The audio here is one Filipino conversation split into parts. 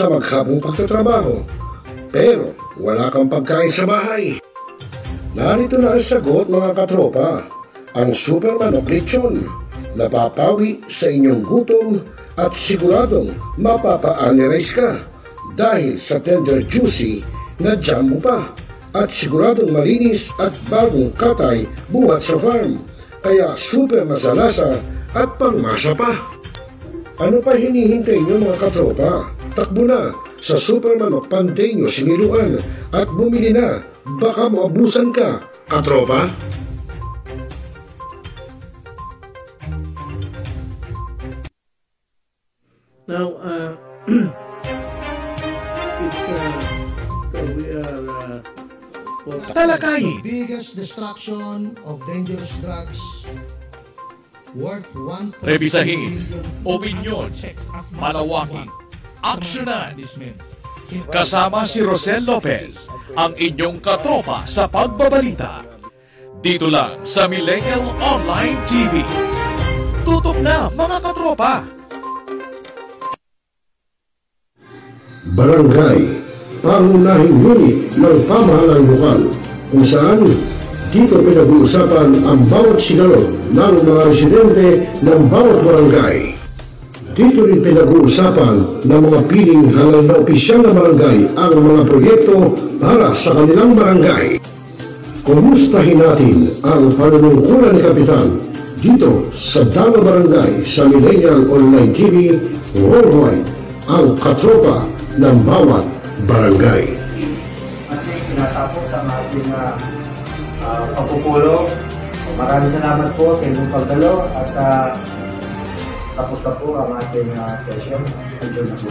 sa maghapong pagtatrabaho. Pero wala kang pagkain sa bahay. Narito na ang sagot mga katropa. Ang Superman o Lechon. Napapawi sa inyong gutom at siguradong mapapa-analyze ka dahil sa tender juicy na jam mo pa at siguradong malinis at bagong katay buhat sa farm kaya super masalasa at pangmasa pa. Ano pa hinihintay niyo mga katropa? Takbo na sa Superman o Panteño Siniluan at bumili na. Baka maabusan ka, katropa. Now, uh, if, uh, so we are, uh, Talakayin. biggest destruction of dangerous drugs worth 1 Rebisahin. Opinyon. Malawaking. Aksyonan. Kasama si Rosel Lopez, ang inyong katropa sa pagbabalita. Dito lang sa Millennial Online TV. Tutok na mga katropa! Barangay, pangunahing unit ng pamahalang lokal kung saan dito pinag-uusapan ang bawat sigalot ng mga residente ng bawat barangay. Dito rin pinag-uusapan ng mga piling hanggang na opisyal na barangay ang mga proyekto para sa kanilang barangay. Kumustahin natin ang panunungkulan ni Kapitan dito sa Dama Barangay sa Millennial Online TV Worldwide ang katropa ng bawat barangay. ating tinatapos ang ating uh, uh, pagpupulong. Maraming salamat po sa inyong pagdalo at uh, tapos na po ang ating uh, session. Enjoy na po.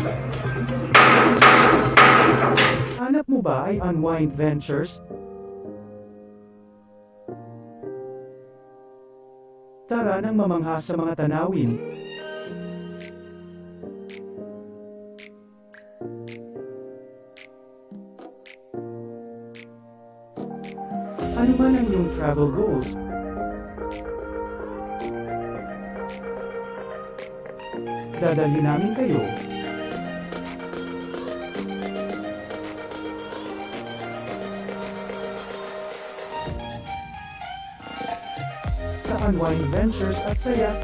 Hanap mo ba ay Unwind Ventures? Tara nang mamangha sa mga tanawin. Ano man ang iyong travel goals? Dadalhin namin kayo sa Unwind Ventures at Saya.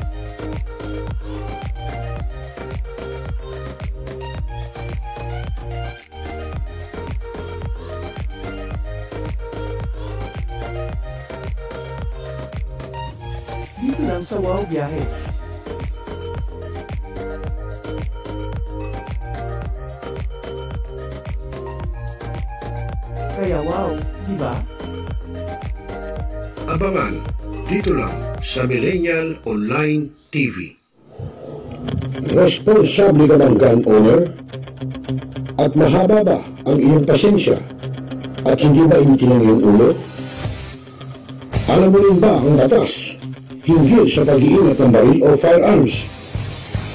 Dito lang sa Wow Biyahe. Kaya wow, di ba? Abangan dito lang sa Millennial Online TV. Responsable ka bang gun owner? At mahaba ba ang iyong pasensya? At hindi ba initin ang iyong ulo? Alam mo rin ba ang batas hinggil sa pag-iingat ng baril o firearms?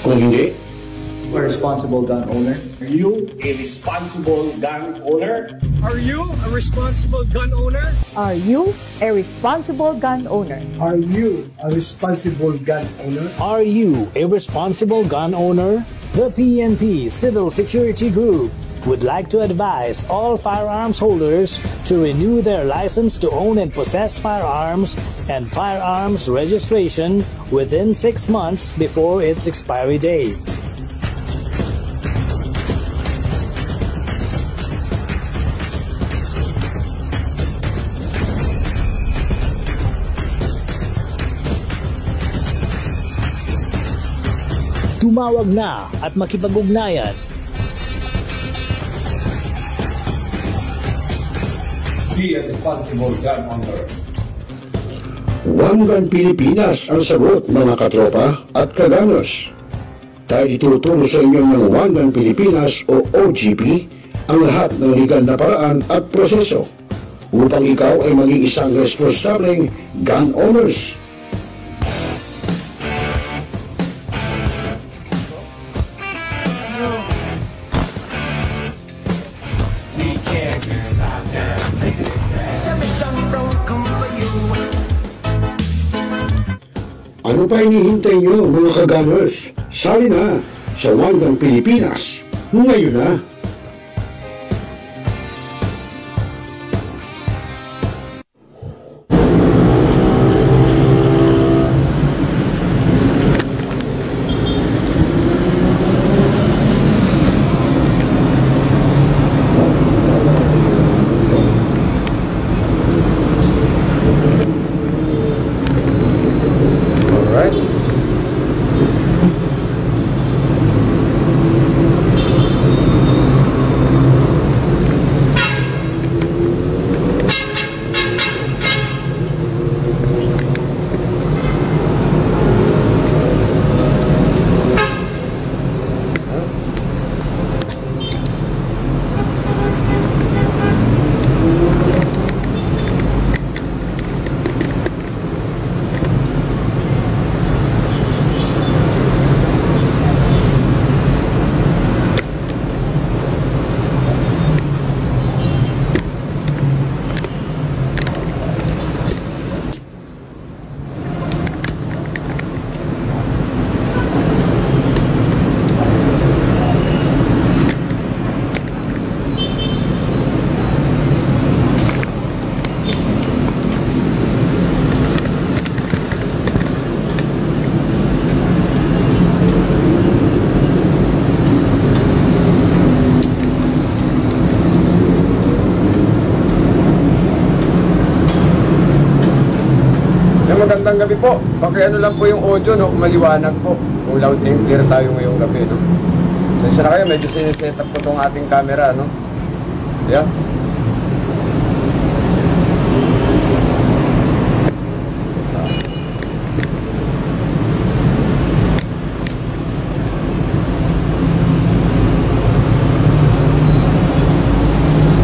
Kung hindi, A responsible gun owner. Are you a responsible gun owner? Are you a responsible gun owner? Are you a responsible gun owner? Are you a responsible gun owner? Are you a responsible gun owner? The PNP Civil Security Group would like to advise all firearms holders to renew their license to own and possess firearms and firearms registration within six months before its expiry date. Tumawag na at makipag-ugnayan Be a responsible gun owner. One Gun Pilipinas ang sagot mga katropa at kaganos. Tayo ituturo sa inyo ng One Gun Pilipinas o OGP ang lahat ng legal na paraan at proseso upang ikaw ay maging isang responsableng gun owners. Pa hinihintay nyo mga kagamers? Sali na sa Gun Pilipinas Ngayon na. Alright. Yung magandang gabi po. Pakiano lang po yung audio, no? Kung maliwanag po. Kung loud and clear tayo ngayong gabi, no? Sensya na kayo, medyo siniset up ko tong ating camera, no? Yeah.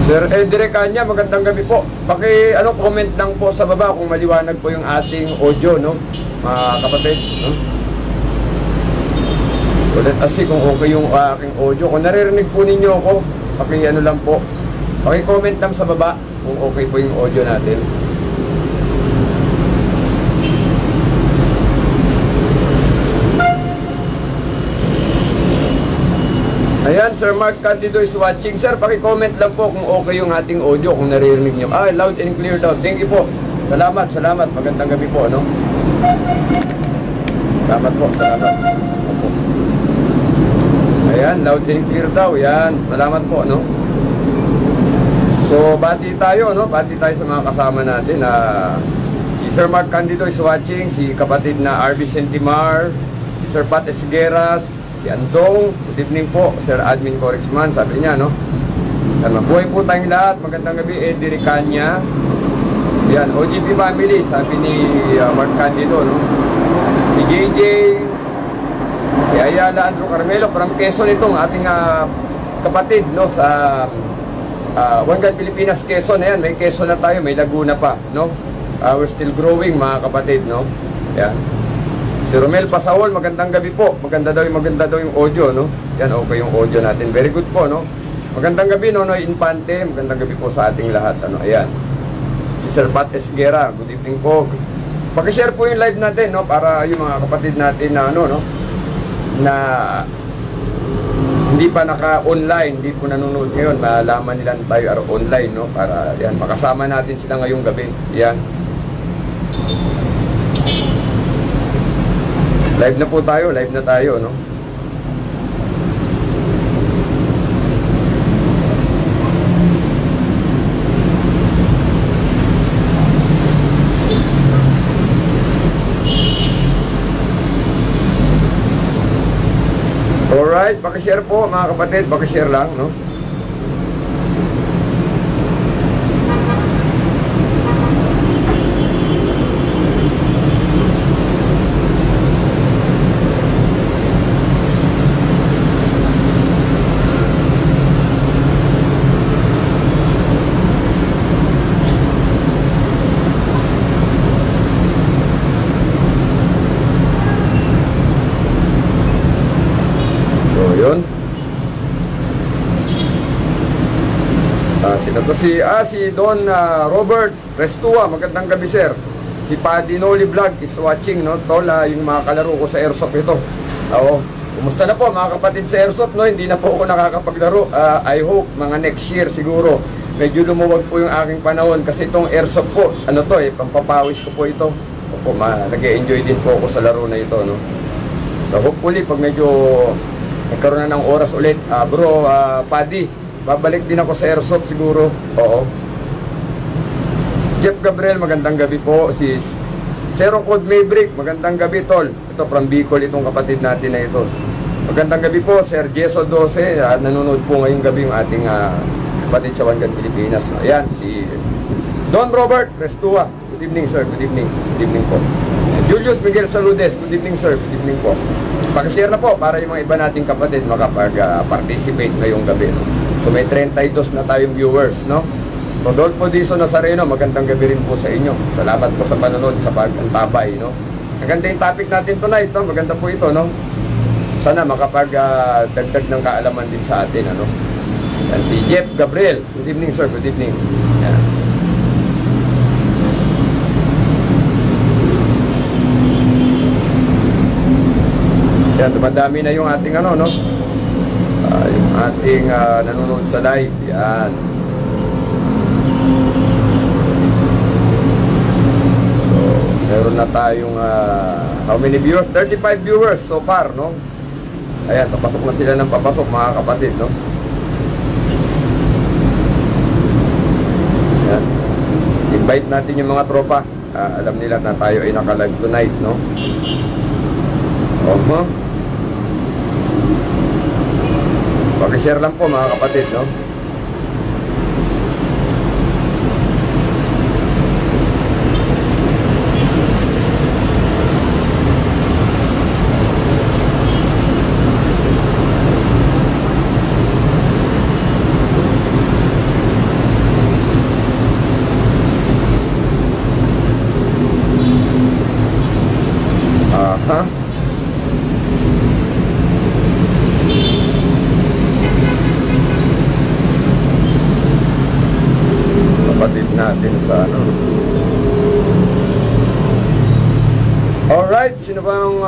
Sir Edre Kanya, magandang gabi po. Paki ano comment lang po sa baba kung maliwanag po yung ating audio, no? Mga kapatid, no? Ulit asi kung okay yung aking audio. Kung naririnig po ninyo ako, paki ano lang po. Paki comment lang sa baba kung okay po yung audio natin. Ayan, Sir Mark Candido is watching. Sir, paki-comment lang po kung okay yung ating audio, kung naririnig niyo. Ah, loud and clear daw. Thank you po. Salamat, salamat. Magandang gabi po, no? Salamat po, salamat. Opo. Ayan, loud and clear daw. Yan, salamat po, no? So, bati tayo, no? Bati tayo sa mga kasama natin na si Sir Mark Candido is watching, si kapatid na RB Sentimar, si Sir Pat Esgueras, si Andong, good evening po, Sir Admin Corexman, sabi niya, no? Yan, mabuhay po tayong lahat, magandang gabi, Eddie Ricanya. Yan, OGP family, sabi ni uh, Mark Candido, no? Si JJ, si Ayala Andrew Carmelo, from Quezon itong ating ah, kapatid, no? Sa uh, Wangan Pilipinas, Quezon, ayan, may Quezon na tayo, may Laguna pa, no? Ah, we're still growing, mga kapatid, no? Yan. Si Romel Pasawol, magandang gabi po. Maganda daw yung maganda daw yung audio, no? Yan, okay yung audio natin. Very good po, no? Magandang gabi, Nonoy Infante. Magandang gabi po sa ating lahat, ano? Ayan. Si Sir Pat Esguera, good evening po. Paki-share po yung live natin, no? Para yung mga kapatid natin na, ano, no? Na hindi pa naka-online, hindi po nanonood ngayon, malaman nila tayo are online, no? Para, yan, makasama natin sila ngayong gabi. Yan. Live na po tayo, live na tayo, no? Alright, pakishare po mga kapatid, pakishare lang, no? So, yun. Ah, sino to si ah si Don ah, Robert Restua, magandang gabi sir. Si Paddy Noli Vlog is watching no. Tol, yung mga kalaro ko sa airsoft ito. Oo. Kumusta na po mga kapatid sa Airsoft, no? Hindi na po ako nakakapaglaro. Ah, I hope mga next year siguro medyo lumuwag po yung aking panahon kasi itong Airsoft po, ano to eh, pampapawis ko po ito. Opo, nag-enjoy din po ako sa laro na ito, no? So hopefully pag medyo nagkaroon na ng oras ulit, ah, bro, ah, Paddy, babalik din ako sa Airsoft siguro. Oo. Jeff Gabriel, magandang gabi po. Si Zero Code Maverick, magandang gabi tol. Ito from Bicol itong kapatid natin na ito. Magandang gabi po, Sir Jeso 12. Uh, nanonood po ngayong gabi yung ating uh, kapatid sa Wangan Pilipinas. Ayan, si Don Robert Restua. Good evening sir, good evening. Good evening po. Julius Miguel Saludes, good evening sir, good evening po. Pakishare na po para yung mga iba nating kapatid makapag-participate uh, ngayong gabi. No? So may 32 na tayong viewers, no? Rodolfo Diso Nazareno, magandang gabi rin po sa inyo. Salamat po sa panonood sa pag-antabay, no? Maganda yung topic natin tonight, no? Maganda po ito, no? Sana makapag-dagdag uh, ng kaalaman din sa atin, ano? Yan, si Jeff Gabriel. Good evening, sir. Good evening. Yan. Yan, dumadami na yung ating ano, no? Uh, ating uh, nanonood sa live. Yan. meron na tayong uh, how many viewers? 35 viewers so far, no? Ayan, papasok na sila ng papasok mga kapatid, no? Ayan. Invite natin yung mga tropa. Uh, alam nila na tayo ay naka-live tonight, no? Oh, huh? Pag-share lang po mga kapatid, no?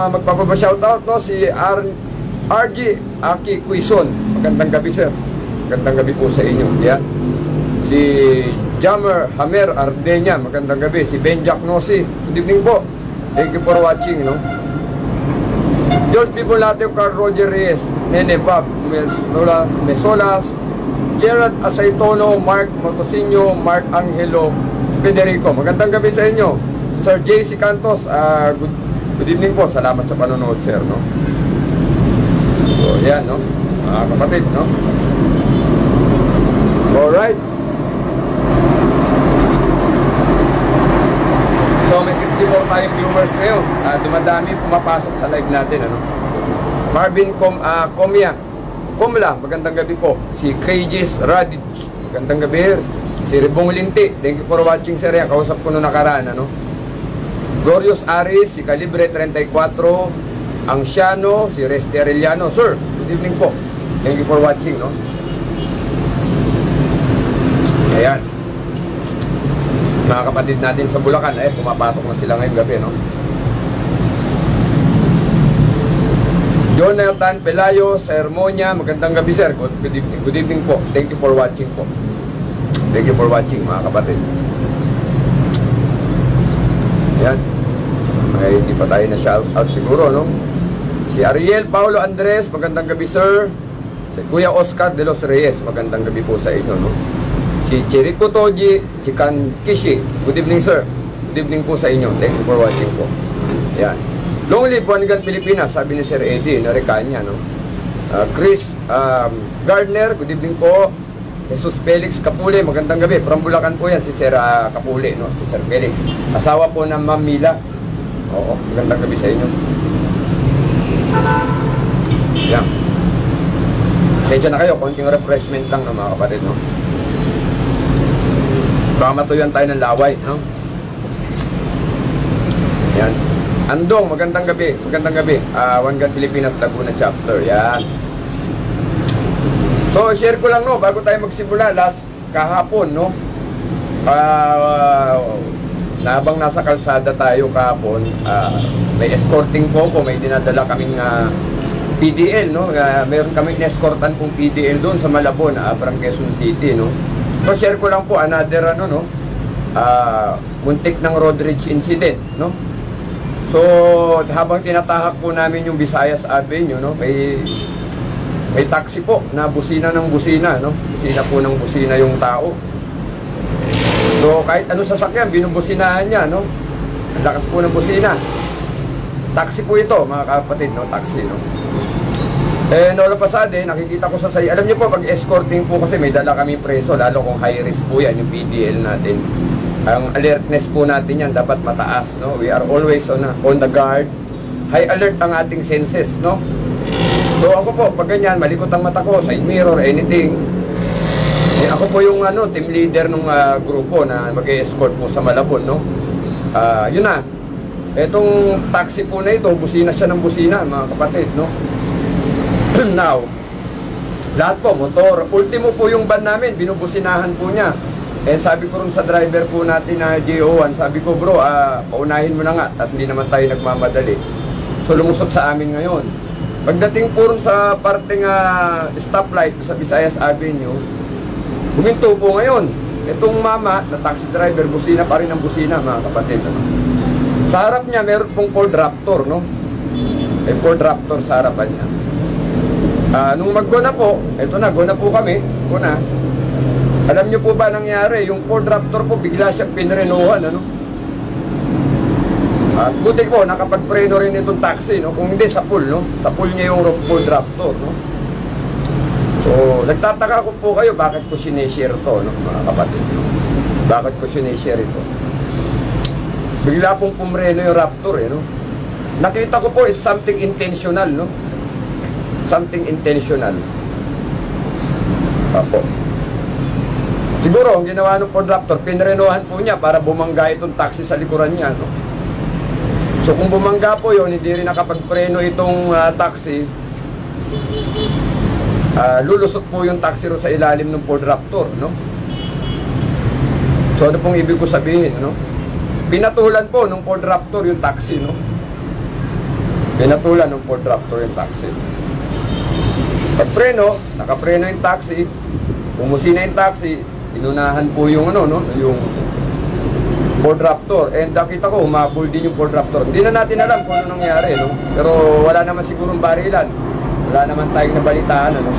Uh, magpapapa-shoutout no si R RG Aki Quizon. Magandang gabi sir. Magandang gabi po sa inyo. Yeah. Si Jammer Hamer Ardenya. Magandang gabi. Si Benjak Nosi. Good evening po. Thank you for watching. No? Diyos Bibolate, Carl Roger Reyes, Nene Bob, Mesolas, Mesolas Gerard Asaitono, Mark Motosinho, Mark Angelo, Federico. Magandang gabi sa inyo. Sir JC Cantos, uh, good Good evening po. Salamat sa panonood, sir, no? So, yan, no? Mga kapatid, no? Alright. So, may 54 tayong viewers ngayon. Uh, dumadami pumapasok sa live natin, ano? Marvin Com, uh, Comia. Comla, magandang gabi po. Si Kajis Radic, magandang gabi. Si Ribong Linti, thank you for watching, sir. Kausap ko noong nakaraan, ano? Glorious Aris, si Calibre 34, ang Siano, si Resti Arellano. Sir, good evening po. Thank you for watching, no? Ayan. Mga kapatid natin sa Bulacan, eh, pumapasok na sila ngayong gabi, no? Jonathan Pelayo sa Hermonia, magandang gabi sir. Good, good evening. Good evening po. Thank you for watching po. Thank you for watching mga kapatid. Yan. Ay hindi pa tayo na shout out siguro no? Si Ariel Paulo Andres magandang gabi sir. Si Kuya Oscar de los Reyes magandang gabi po sa inyo no? Si Chirico Toji Chikan Kishi. Good evening sir. Good evening po sa inyo. Thank you for watching po. Yan. Long live Buanigan Pilipinas sabi ni Sir Eddie na Recanya no? Uh, Chris um, Gardner good evening po Jesus Felix Kapule, magandang gabi. From Bulacan po yan, si Sir uh, Kapule, no? si Sir Felix. Asawa po ng Ma'am Mila. Oo, magandang gabi sa inyo. Yan. Pasensya na kayo, konting refreshment lang no, mga kapatid, no? Baka matuyan tayo ng laway, no? Yan. Andong, magandang gabi, magandang gabi. Uh, One Gun Pilipinas Laguna Chapter, yan. So, share ko lang, no, bago tayo magsimula, last kahapon, no? Uh, habang nasa kalsada tayo kahapon, uh, may escorting po ko, may dinadala kaming uh, PDL, no? Uh, meron kami inescortan pong PDL doon sa Malabon, uh, Abrang Quezon City, no? So, share ko lang po another, ano, no? Uh, muntik ng road rage incident, no? So, habang tinatahak po namin yung Visayas Avenue, no? May may taxi po na busina ng busina, no? Busina po ng busina yung tao. So, kahit anong sasakyan, binubusinahan niya, no? Ang lakas po ng busina. Taxi po ito, mga kapatid, no? Taxi, no? Eh, no, pa sa din, nakikita ko sa say. Alam niyo po, pag escorting po kasi may dala kami preso, lalo kung high risk po yan, yung PDL natin. Ang alertness po natin yan, dapat mataas, no? We are always on, on the guard. High alert ang ating senses, no? So ako po, pag ganyan, malikot ang mata ko, side mirror, anything. Eh, ako po yung ano, team leader ng uh, grupo na mag-escort po sa Malabon, no? Uh, yun na. Etong taxi po na ito, busina siya ng busina, mga kapatid, no? Now, lahat po, motor. Ultimo po yung van namin, binubusinahan po niya. Eh sabi ko rin sa driver po natin na GO1, sabi ko bro, uh, paunahin mo na nga at hindi naman tayo nagmamadali. So lumusot sa amin ngayon. Pagdating po sa parteng uh, stoplight sa Visayas Avenue, huminto po ngayon. Itong mama na taxi driver, busina pa rin ang busina mga kapatid. Ano? Sa harap niya, meron pong Ford Raptor, no? May Ford Raptor sa harapan niya. Uh, nung mag-go na po, eto na, go na po kami, go na. Alam niyo po ba nangyari, yung Ford Raptor po, bigla siyang pinrenuhan, ano? At buti po, nakapag-preno rin itong taxi, no? Kung hindi, sa pool, no? Sa pool niya yung Ford Raptor, no? So, nagtataka ko po kayo, bakit ko sineshare to, no? Mga kapatid, no? Bakit ko sineshare ito? Bigla pong pumreno yung Raptor, eh, no? Nakita ko po, it's something intentional, no? Something intentional. Apo. Siguro, ang ginawa ng Ford Raptor, pinrenohan po niya para bumangga itong taxi sa likuran niya, no? So kung bumangga po yon hindi rin nakapagpreno itong uh, taxi, uh, lulusot po yung taxi ro sa ilalim ng Ford Raptor, no? So ano pong ibig ko sabihin, no? Pinatulan po ng Ford Raptor yung taxi, no? Pinatulan ng Ford Raptor yung taxi. Pagpreno, nakapreno yung taxi, bumusina yung taxi, inunahan po yung ano, no? Yung Ford Raptor. And nakita ko, umabol din yung Ford Raptor. Hindi na natin alam kung ano nangyari, no? Pero wala naman sigurong barilan. Wala naman tayong nabalitaan, ano?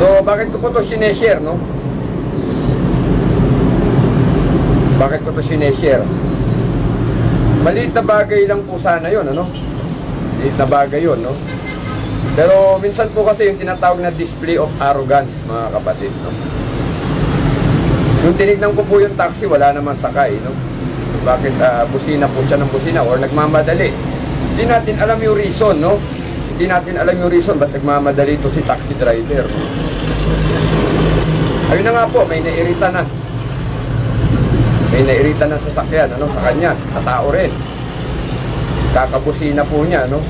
So, bakit ko po to sineshare, no? Bakit ko to sineshare? Maliit na bagay lang po sana yon ano? Maliit na bagay yon no? Pero minsan po kasi yung tinatawag na display of arrogance, mga kapatid, no? Yung tinignan ko po yung taxi, wala naman sakay, no? Bakit uh, busina po siya ng busina or nagmamadali? Hindi natin alam yung reason, no? Hindi natin alam yung reason ba't nagmamadali ito si taxi driver. No? Ayun na nga po, may nairita na. May nairita na sa sakyan, ano, sa kanya, sa tao rin. Kakabusina po niya, no?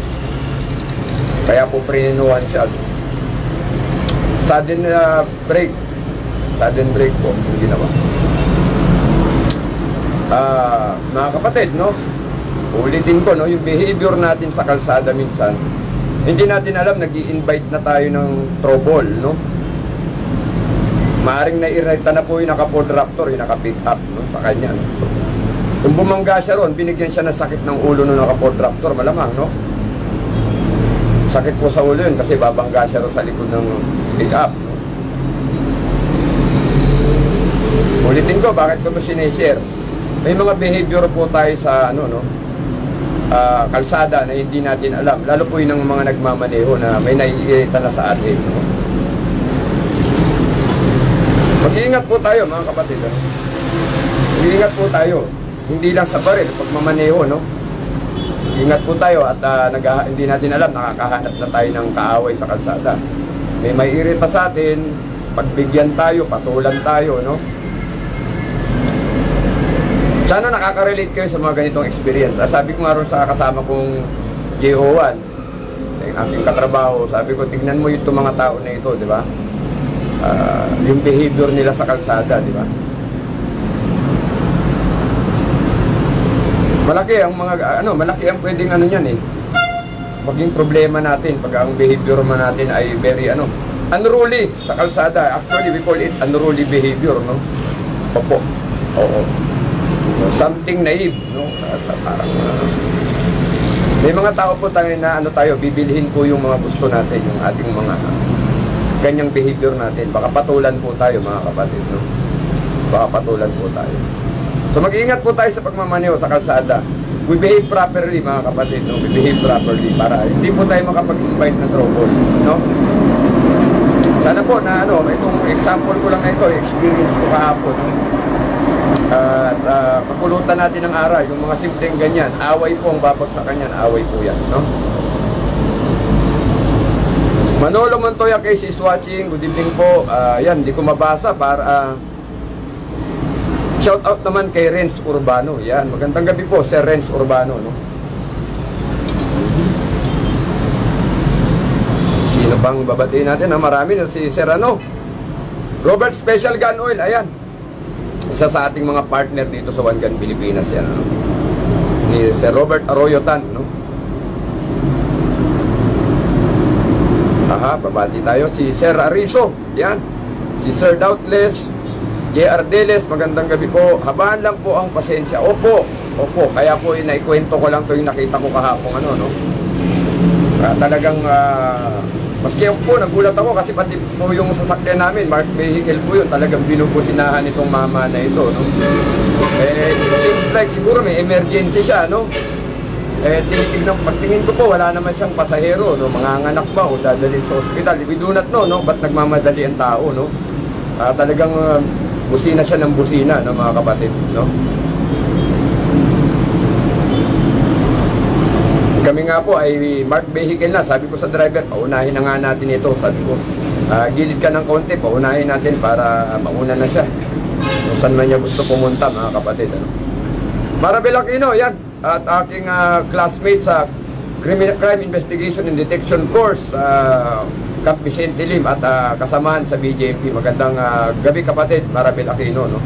Kaya po prininuhan siya. Sudden uh, break. Sudden break po yung ginawa. Uh, mga kapatid, no? Ulitin ko, no? Yung behavior natin sa kalsada minsan, hindi natin alam, nag invite na tayo ng trouble, no? Maaring nairita na po yung naka-Ford yung naka-pick no? Sa kanya, no? So, kung bumangga siya ron, binigyan siya ng sakit ng ulo ng naka-Ford malamang, no? Sakit po sa ulo yun kasi babangga siya ron sa likod ng pick up, no? Ulitin ko, bakit ko ito sineshare? May mga behavior po tayo sa, ano, no? uh, kalsada na hindi natin alam. Lalo po yung mga nagmamaneho na may naiirita na sa atin. No? Mag-iingat po tayo mga kapatid. No? Mag-iingat po tayo. Hindi lang sa baril, pagmamaneho, no? Ingat po tayo at uh, nag hindi natin alam, nakakahanap na tayo ng kaaway sa kalsada. May may irita sa atin, pagbigyan tayo, patulan tayo, no? Sana nakaka-relate kayo sa mga ganitong experience. Ah, sabi ko nga rin sa kasama kong JO1, yung aking katrabaho, sabi ko, tignan mo itong mga tao na ito, di ba? Uh, yung behavior nila sa kalsada, di ba? Malaki ang mga, ano, malaki ang pwedeng ano niyan eh. maging problema natin pag ang behavior man natin ay very ano, unruly sa kalsada. Actually, we call it unruly behavior, no? Opo. Oo. Something naive, no? At, parang ah, may mga tao po tayo na ano tayo, bibilihin po yung mga gusto natin, yung ating mga ganyang behavior natin. Baka patulan po tayo mga kapatid, no? Baka patulan po tayo. So mag-iingat po tayo sa pagmamaneho sa kalsada. We behave properly mga kapatid, no? We behave properly para hindi po tayo makapag-invite ng trouble, no? Sana po na ano, itong example ko lang na ito, experience ko kahapon. no? At uh, pagpulutan natin ng aral, yung mga simpleng ganyan, away po ang babagsakan yan, away po yan, no? Manolo Montoya case is watching, good evening po. Ah, yan, di ko mabasa para ah, shout out naman kay Renz Urbano. Yan, magandang gabi po, Sir Renz Urbano, no? Sino bang babatiin natin? Ah, marami na si Sir ano? Robert Special Gun Oil, ayan. Isa sa ating mga partner dito sa Gun Pilipinas yan, ano? Ni Sir Robert Arroyo Tan, no? Aha, babati tayo. Si Sir Arizo, yan. Si Sir Doubtless, JR Deles, magandang gabi po. Habaan lang po ang pasensya. Opo, opo. Kaya po inaikwento ko lang to yung nakita ko kahapon, ano, no? Ah, talagang, ah, maski po, nagulat ako kasi pati po yung sasakyan namin, Mark Vehicle po yun, talagang binubusinahan itong mama na ito, no? Eh, seems like siguro may emergency siya, no? Eh, tinitignan, pagtingin ko po, wala naman siyang pasahero, no? Mga anak ba o dadalhin sa ospital? We do not know, no? Ba't nagmamadali ang tao, no? Ah, talagang ah, busina siya ng busina, no, mga kapatid, no? Kami nga po ay mark vehicle na. Sabi ko sa driver, paunahin na nga natin ito. Sabi ko, ah, gilid ka ng konti, paunahin natin para mauna na siya. Kung saan man niya gusto pumunta, mga kapatid. Ano? Marabel Aquino, yan. At aking ah, classmate sa Criminal Crime Investigation and Detection Course sa Camp Vicente Lim at ah, kasamahan sa BJMP. Magandang ah, gabi kapatid, Marabel Aquino. No?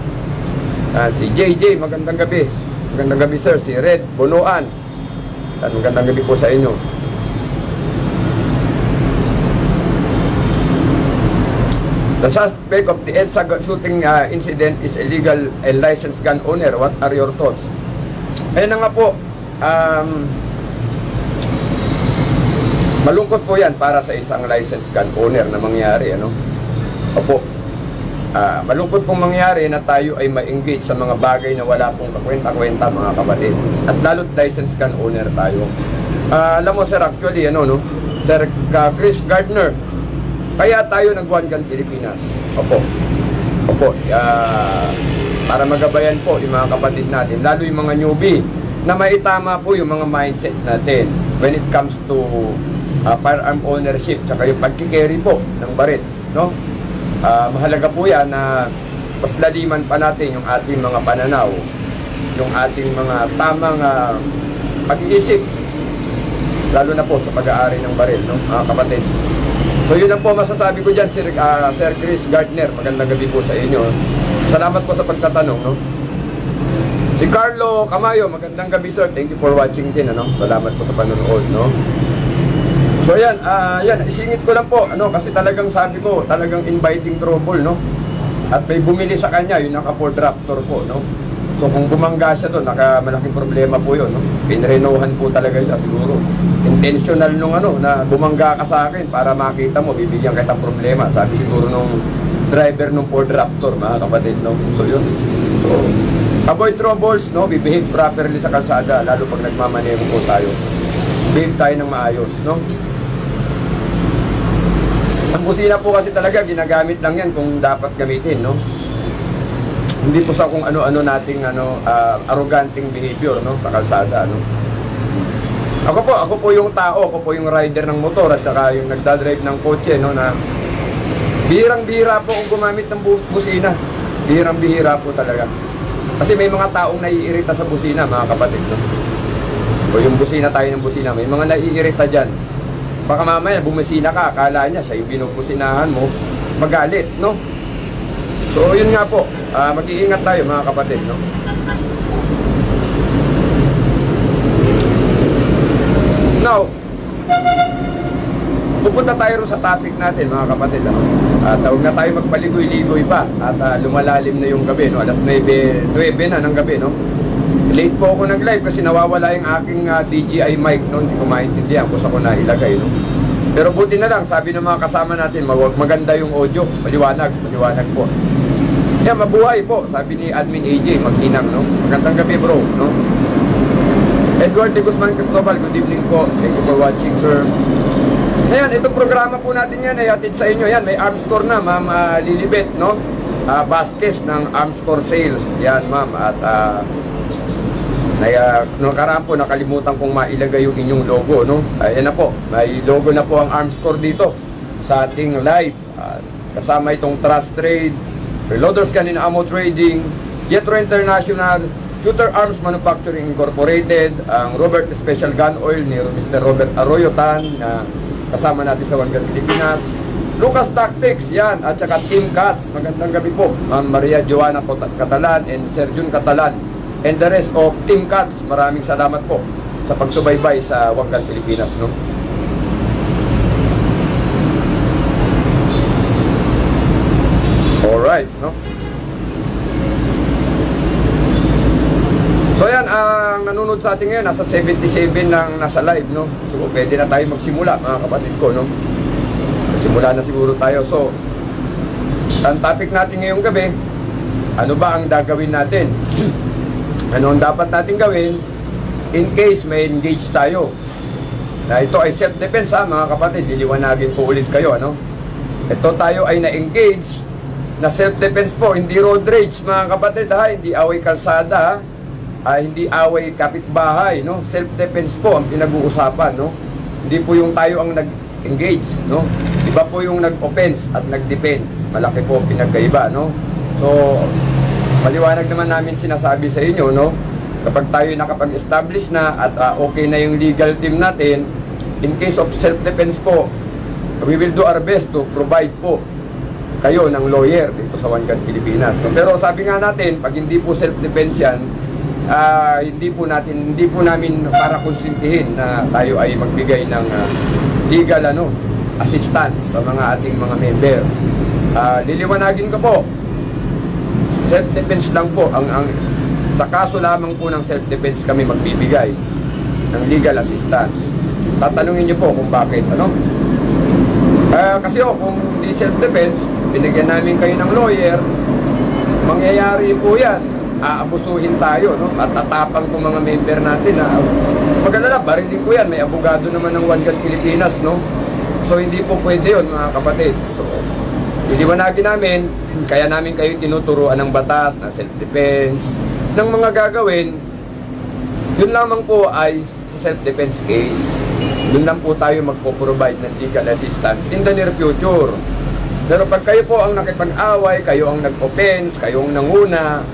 Ah, si JJ, magandang gabi. Magandang gabi sir. Si Red Bonoan, at magandang gabi po sa inyo. The suspect of the EDSA shooting uh, incident is illegal and licensed gun owner. What are your thoughts? Ayun na nga po. Um, malungkot po yan para sa isang licensed gun owner na mangyari. Ano? Opo. Ah, malungkot pong mangyari na tayo ay ma-engage sa mga bagay na wala pong kakwenta-kwenta mga kapatid. At lalo't licensed gun owner tayo. Ah, alam mo sir, actually, ano, no? Sir ka Chris Gardner, kaya tayo nag One Gun Pilipinas. Opo. Opo. Ah, para magabayan po yung mga kapatid natin, lalo yung mga newbie, na maitama po yung mga mindset natin when it comes to ah, firearm ownership, tsaka yung pagkikerry po ng barit, no? Ah, mahalaga po yan na mas laliman pa natin yung ating mga pananaw, yung ating mga tamang ah, pag-iisip, lalo na po sa pag-aari ng baril, no, mga kapatid. So yun lang po masasabi ko dyan, Sir, ah, Sir Chris Gardner. Magandang gabi po sa inyo. Salamat po sa pagtatanong, no. Si Carlo Camayo, magandang gabi sir. Thank you for watching din, ano. Salamat po sa panonood, no. So yan, ah yan, isingit ko lang po, ano, kasi talagang sabi ko, talagang inviting trouble, no? At may bumili sa kanya, yung naka Ford Raptor po, no? So kung bumangga siya doon, naka malaking problema po yun, no? Pinrenohan po talaga siya siguro. Intentional nung ano, na bumangga ka sa akin para makita mo, bibigyan kita problema. Sabi siguro nung driver ng Ford Raptor, mga kapatid, no? So yun. So, avoid troubles, no? Behave properly sa kalsada, lalo pag nagmamaneho po tayo. Behave tayo ng maayos, no? Ang busina po kasi talaga, ginagamit lang yan kung dapat gamitin, no? Hindi po sa kung ano-ano nating ano, ah, arroganting behavior, no? Sa kalsada, no? Ako po, ako po yung tao, ako po yung rider ng motor at saka yung nagdadrive ng kotse, no? Na birang-bira po kung gumamit ng bus busina. Birang-bihira po talaga. Kasi may mga taong naiirita sa busina, mga kapatid, no? O yung busina tayo ng busina, may mga naiirita dyan. Baka mamaya bumisina ka, akala niya siya yung mo, magalit, no? So, yun nga po, ah, mag-iingat tayo mga kapatid, no? Now, Pupunta tayo sa topic natin mga kapatid. Ano? At huwag na tayo magpaligoy-ligoy pa at ah, lumalalim na yung gabi. No? Alas 9, 9 na ng gabi. No? Late po ako nag-live kasi nawawala yung aking ah, DJI mic. No? Hindi ko maintindihan kung saan ko na ilagay. No? Pero buti na lang, sabi ng mga kasama natin, mag- maganda yung audio. Maliwanag, maliwanag po. Yeah, mabuhay po, sabi ni Admin AJ, magkinang, no? Magandang gabi, bro, no? Edward de Guzman Cristobal, good evening po. Thank you for watching, sir. Ayan, itong programa po natin yan ay hatid sa inyo. Yan, may arms store na, ma'am ah, Lilibet, no? Ah, Vasquez ng arms store sales. Yan, ma'am. At uh, nung nakaraan po, nakalimutan kong mailagay yung inyong logo, no? Ayan na po, may logo na po ang arms store dito sa ating live. Ah, kasama itong Trust Trade, Reloaders Canine Ammo Trading, Jetro International, Shooter Arms Manufacturing Incorporated, ang Robert Special Gun Oil ni Mr. Robert Arroyo Tan, na kasama natin sa One Pilipinas, Lucas Tactics, yan, at saka Team Cats, magandang gabi po, Ma'am Maria Joana Cota- Catalan and Sir Jun Catalan, and the rest of Team Cats, maraming salamat po sa pagsubaybay sa Gun Pilipinas, no? Alright, no? So yan, ang nanonood sa atin ngayon, nasa 77 ng nasa live, no? So pwede na tayo magsimula, mga kapatid ko, no? Simula na siguro tayo. So, ang topic natin ngayong gabi, ano ba ang gagawin natin? Ano ang dapat natin gawin in case may engage tayo? Na ito ay self-defense ha, mga kapatid, liliwanagin ko ulit kayo, ano? Ito tayo ay na-engage na self-defense po, hindi road rage mga kapatid ha, hindi away kalsada ha, ah, hindi away kapitbahay, no? Self-defense po ang pinag-uusapan, no? Hindi po yung tayo ang nag-engage, no? Iba po yung nag-offense at nag-defense. Malaki po ang pinagkaiba, no? So, maliwanag naman namin sinasabi sa inyo, no? Kapag tayo nakapag-establish na at ah, okay na yung legal team natin, in case of self-defense po, we will do our best to provide po kayo ng lawyer dito sa Gun Pilipinas. No? Pero sabi nga natin, pag hindi po self-defense yan, ah, hindi po natin hindi po namin para konsintihin na tayo ay magbigay ng ah, legal ano assistance sa mga ating mga member. Ah, liliwanagin ko po. Self-defense lang po ang ang sa kaso lamang po ng self-defense kami magbibigay ng legal assistance. Tatanungin niyo po kung bakit ano? Ah, kasi oh, kung di self-defense, binigyan namin kayo ng lawyer, mangyayari po yan. Aabusuhin tayo, no? At tatapang kong mga member natin na magalala, barilin ko yan. May abogado naman ng One Gun Pilipinas, no? So, hindi po pwede yun, mga kapatid. So, iliwanagin namin, kaya namin kayo tinuturuan ng batas, ng self-defense, ng mga gagawin, yun lamang po ay sa self-defense case. Doon lang po tayo magpo-provide ng legal assistance in the near future. Pero pag kayo po ang nakipag-away, kayo ang nag-offense, kayo ang nanguna,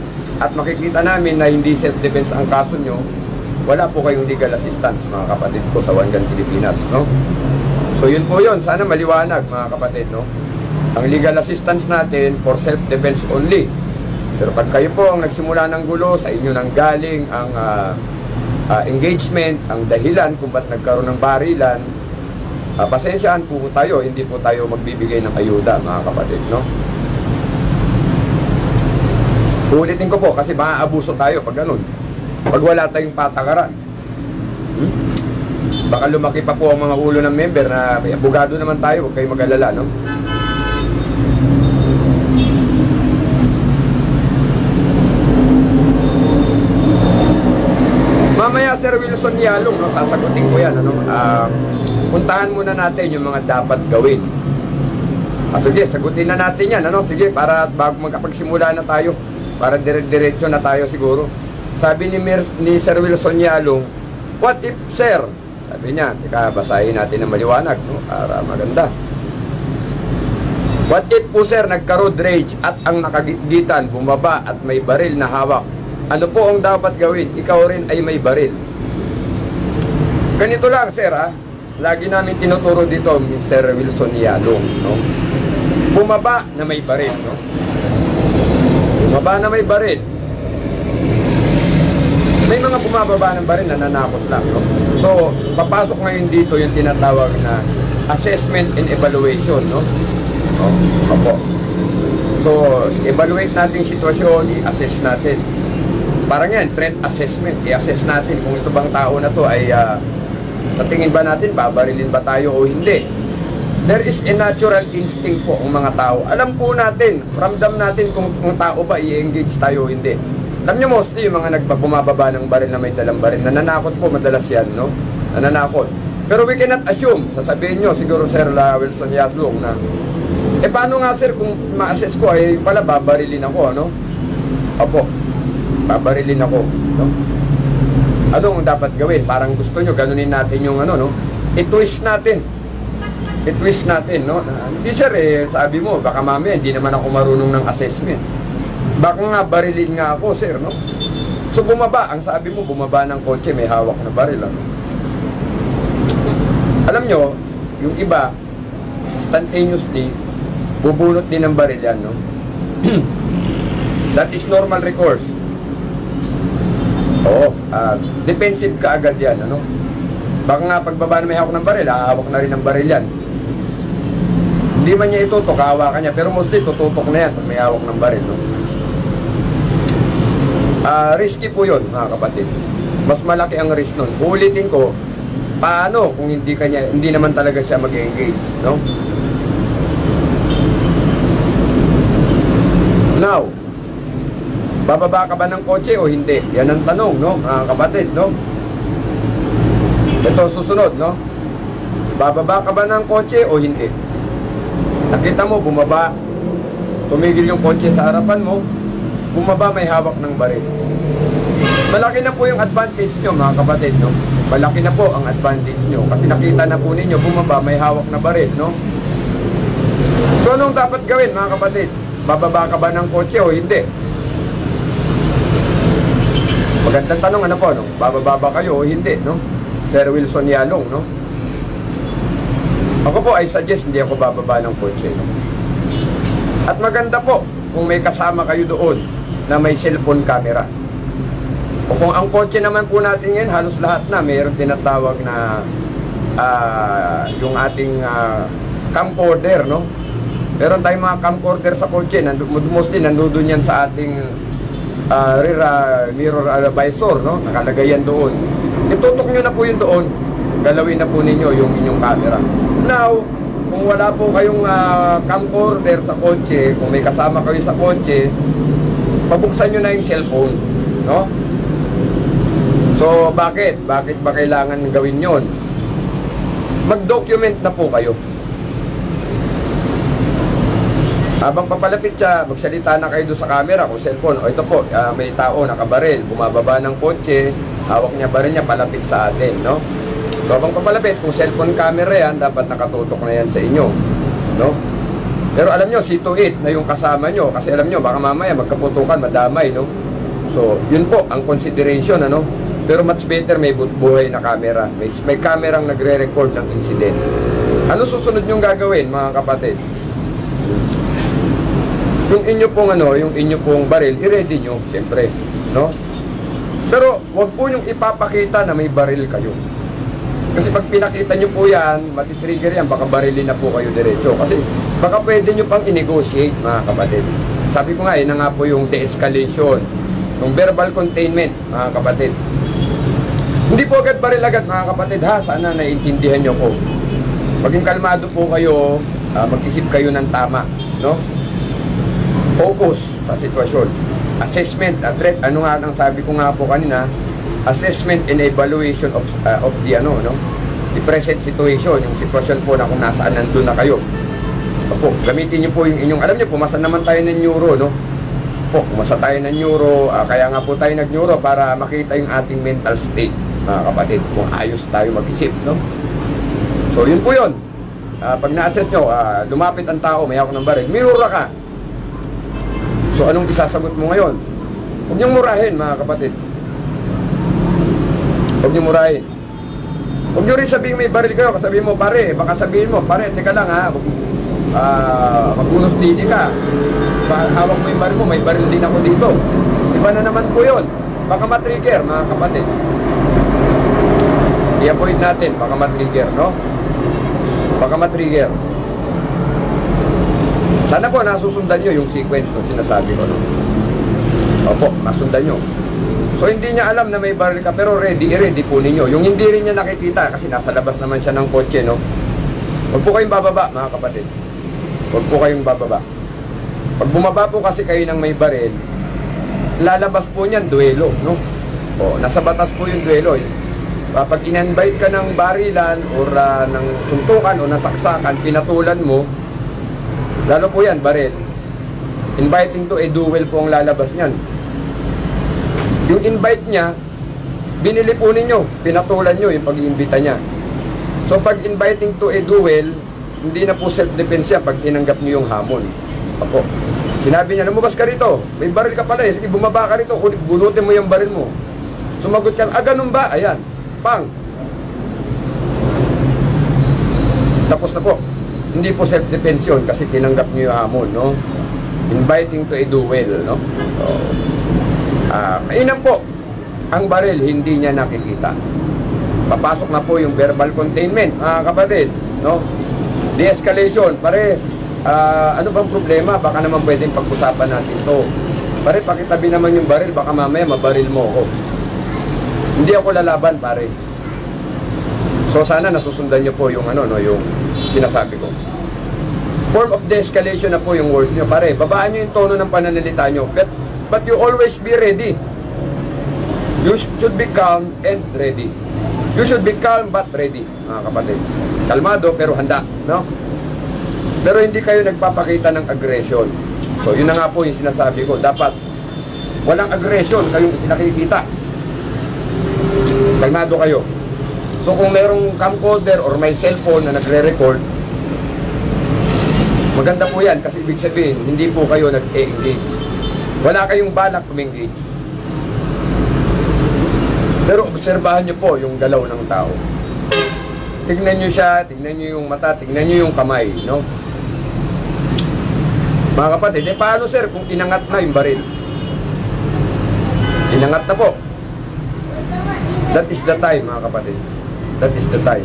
at makikita namin na hindi self-defense ang kaso nyo, wala po kayong legal assistance mga kapatid ko sa Gun Pilipinas, no? So yun po yun, sana maliwanag mga kapatid, no? Ang legal assistance natin for self-defense only. Pero pag kayo po ang nagsimula ng gulo, sa inyo nang galing ang ah, ah, engagement, ang dahilan kung ba't nagkaroon ng barilan, uh, pasensyaan po tayo, hindi po tayo magbibigay ng ayuda mga kapatid, no? Ulitin ko po kasi maaabuso tayo pag ganun. Pag wala tayong patakaran. Hmm? Baka lumaki pa po ang mga ulo ng member na abogado naman tayo, huwag kayong mag-alala, no? Mamaya Wilson Yalong, no, sasagutin ko yan. Ano? Ah, puntahan muna natin yung mga dapat gawin. Ah, sige, sagutin na natin yan. Ano? Sige, para bago magkapagsimula na tayo. Para dire-diretso na tayo siguro. Sabi ni, Mir, ni Sir Wilson Yalong, What if, sir? Sabi niya, teka, basahin natin ng maliwanag. No? Para maganda. What if po sir, nagka-road rage at ang nakagitan, bumaba at may baril na hawak? Ano po ang dapat gawin? Ikaw rin ay may baril. Ganito lang, sir, ha? Lagi namin tinuturo dito, Mr. Wilson Yalong, no? Bumaba na may baril, no? Bumaba na may baril. May mga bumababa ng baril na nanakot lang, no? So, papasok ngayon dito yung tinatawag na assessment and evaluation, no? Oh, opo. So, evaluate natin yung sitwasyon, i-assess natin. Parang yan, threat assessment. I-assess natin kung ito bang tao na to ay ah, sa tingin ba natin, babarilin ba tayo o hindi. There is a natural instinct po ang mga tao. Alam po natin, ramdam natin kung kung tao ba i-engage tayo o hindi. Alam niyo mostly yung mga nagbabumababa ng baril na may dalang baril. Nananakot po madalas yan, no? Nananakot. Pero we cannot assume, sasabihin nyo, siguro Sir La Wilson Yaslong na, eh paano nga sir kung ma-assess ko, eh pala babarilin ako, ano? Opo, babarilin ako, no? Anong dapat gawin? Parang gusto nyo, ganunin natin yung ano, no? I-twist natin. I-twist natin, no? Hindi sir, eh, sabi mo, baka mamaya hindi naman ako marunong ng assessment. Baka nga barilin nga ako, sir, no? So bumaba, ang sabi mo, bumaba ng kotse, may hawak na baril, ano? Alam nyo, yung iba, instantaneously, bubunot din ng baril yan, no? That is normal recourse. Oo, ah, defensive ka agad yan, ano? Baka nga pagbaba na may hawak ng baril, hahawak na rin ng baril yan. Hindi man niya itutok, hahawakan niya, pero mostly tututok na yan pag may hawak ng baril, no? Ah, risky po yun, mga kapatid. Mas malaki ang risk nun. Uulitin ko, paano kung hindi kanya, hindi naman talaga siya mag-engage, no? Now, bababa ka ba ng kotse o hindi? Yan ang tanong, no? Mga kapatid, no? Ito susunod, no? Bababa ka ba ng kotse o hindi? Nakita mo, bumaba. Tumigil yung kotse sa harapan mo. Bumaba, may hawak ng baril. Malaki na po yung advantage nyo, mga kapatid, no? Malaki na po ang advantage nyo. Kasi nakita na po ninyo, bumaba, may hawak na baril, no? So, anong dapat gawin, mga kapatid? Bababa ka ba ng kotse o hindi? Magandang tanong, ano po, no? Bababa ba kayo o hindi, no? Sir Wilson Yalong, no? Ako po, I suggest hindi ako bababa ng kotse, no? At maganda po kung may kasama kayo doon na may cellphone camera. O kung ang kotse naman po natin ngayon, halos lahat na mayroong tinatawag na ah, yung ating uh, camcorder, no? Meron tayong mga camcorder sa kotse, nandu- mostly nandoon yan sa ating ah, rear ah, mirror ah, visor, no? Nakalagay yan doon. Itutok nyo na po yun doon. Galawin na po ninyo yung inyong camera. Now, kung wala po kayong ah, camcorder sa kotse, kung may kasama kayo sa kotse, pabuksan nyo na yung cellphone, no? So, bakit? Bakit ba kailangan gawin yon? Mag-document na po kayo. Habang papalapit siya, magsalita na kayo doon sa camera kung cellphone. O ito po, ah, may tao nakabaril, bumababa ng kotse, hawak niya baril niya palapit sa atin, no? So habang papalapit, kung cellphone camera yan, dapat nakatutok na yan sa inyo, no? Pero alam nyo, see to it na yung kasama nyo, kasi alam nyo, baka mamaya magkaputukan, madamay, no? So, yun po ang consideration, ano? Pero much better may bu- buhay na camera. May, may kamerang nagre-record ng incident. Ano susunod nyong gagawin, mga kapatid? Yung inyo pong ano, yung inyo pong baril, i-ready nyo, siyempre, no? Pero wag po yung ipapakita na may baril kayo. Kasi pag pinakita nyo po yan, matitrigger yan, baka barilin na po kayo diretso. Kasi baka pwede nyo pang i-negotiate, mga kapatid. Sabi ko nga, yun na nga po yung de-escalation, yung verbal containment, mga kapatid. Hindi po agad baril agad, mga kapatid, ha? Sana naiintindihan nyo ko. Maging kalmado po kayo, ah, mag-isip kayo ng tama, no? Focus sa sitwasyon. Assessment, at threat, ano nga ang sabi ko nga po kanina, assessment and evaluation of uh, of the ano no? The present situation yung sitwasyon po na kung nasaan nandun na kayo. Opo, gamitin niyo po yung inyong alam niyo pumasa naman tayo ng neuro no? Po pumasa tayo ng neuro ah, kaya nga po tayo nag neuro para makita yung ating mental state mga kapatid. Kung ayos tayo mag-isip no? So yun po yun. Ah, pag na-assess nyo ah, lumapit ang tao may hawak ng baril mirror ka so anong isasagot mo ngayon huwag niyong murahin mga kapatid Huwag niyo murahin. Huwag niyo rin sabihin may baril kayo. Kasabihin mo, pare, baka sabihin mo, pare, teka lang ha. Huwag, ah, magunos din ka. Hawak mo yung baril mo, may baril din ako dito. Iba na naman po yun. Baka matrigger, mga kapatid. I-avoid natin, baka matrigger, no? Baka matrigger. Sana po nasusundan nyo yung sequence ng sinasabi ko, no? Opo, nasundan nyo. So hindi niya alam na may baril ka pero ready, i-ready po ninyo. Yung hindi rin niya nakikita kasi nasa labas naman siya ng kotse, no? Huwag po kayong bababa, mga kapatid. Huwag po kayong bababa. Pag bumaba po kasi kayo ng may baril, lalabas po niyan duelo, no? O, nasa batas po yung duelo. eh. Kapag in-invite ka ng barilan or ah, ng suntukan o nasaksakan, pinatulan mo, lalo po yan, baril. Inviting to a duel po ang lalabas niyan. Yung invite niya, binili po ninyo, pinatulan nyo yung pag-iimbita niya. So pag inviting to a duel, hindi na po self-defense yan pag tinanggap niyo yung hamon. Ako. Sinabi niya, lumabas ka rito. May baril ka pala eh. Sige, bumaba ka rito. Bunutin mo yung baril mo. Sumagot ka, ah, ganun ba? Ayan. Pang. Tapos na po. Hindi po self-defense yun kasi tinanggap niyo yung hamon, no? Inviting to a duel, no? So, ah, mainam po. Ang baril, hindi niya nakikita. Papasok na po yung verbal containment, mga kapatid, no? De-escalation, pare, ah, ano bang problema? Baka naman pwedeng pag-usapan natin to. Pare, pakitabi naman yung baril, baka mamaya mabaril mo ako. Hindi ako lalaban, pare. So sana nasusundan niyo po yung ano no, yung sinasabi ko. Form of de-escalation na po yung words niyo. Pare, babaan niyo yung tono ng pananalita niyo. But, but you always be ready. You should be calm and ready. You should be calm but ready, mga kapatid. Kalmado pero handa, no? Pero hindi kayo nagpapakita ng aggression. So, yun na nga po yung sinasabi ko. Dapat walang aggression kayong nakikita. Kalmado kayo. So, kung merong camcorder or may cellphone na nagre-record, maganda po yan kasi ibig sabihin, hindi po kayo nag-engage. Wala kayong balak umengage. Pero obserbahan nyo po yung galaw ng tao. Tignan nyo siya, tignan nyo yung mata, tignan nyo yung kamay, no? Mga kapatid, eh paano sir kung inangat na yung baril? Inangat na po. That is the time, mga kapatid. That is the time.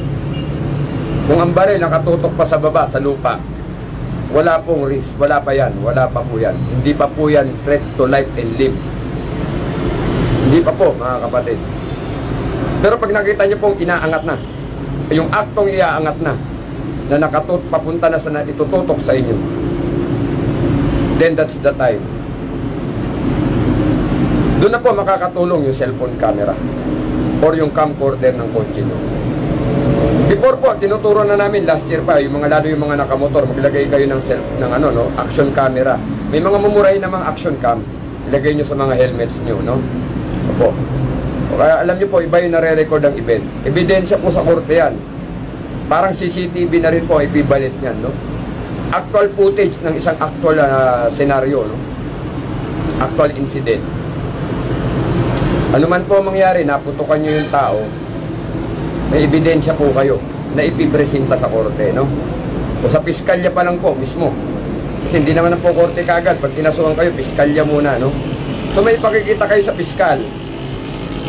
Kung ang baril nakatutok pa sa baba, sa lupa, wala pong risk, wala pa yan, wala pa po yan. Hindi pa po yan threat to life and limb. Hindi pa po, mga kapatid. Pero pag nakita nyo pong inaangat na, yung aktong iaangat na, na nakatut, papunta na sa itututok sa inyo, then that's the time. Doon na po makakatulong yung cellphone camera or yung camcorder ng kotse nyo. Before po, tinuturo na namin last year pa, yung mga lalo yung mga nakamotor, maglagay kayo ng self, ng ano, no, action camera. May mga mumurahin na mga action cam, ilagay nyo sa mga helmets nyo, no? Opo. O Kaya alam nyo po, iba yung nare-record ang event. Ebidensya po sa korte yan. Parang CCTV na rin po, equivalent yan, no? Actual footage ng isang actual ah, scenario, no? Actual incident. Ano man po ang mangyari, naputukan nyo yung tao, may ebidensya po kayo na ipipresenta sa korte, no? O sa piskalya pa lang po mismo. Kasi hindi naman po korte kagad. Pag kinasuhan kayo, piskalya muna, no? So may pakikita kayo sa piskal.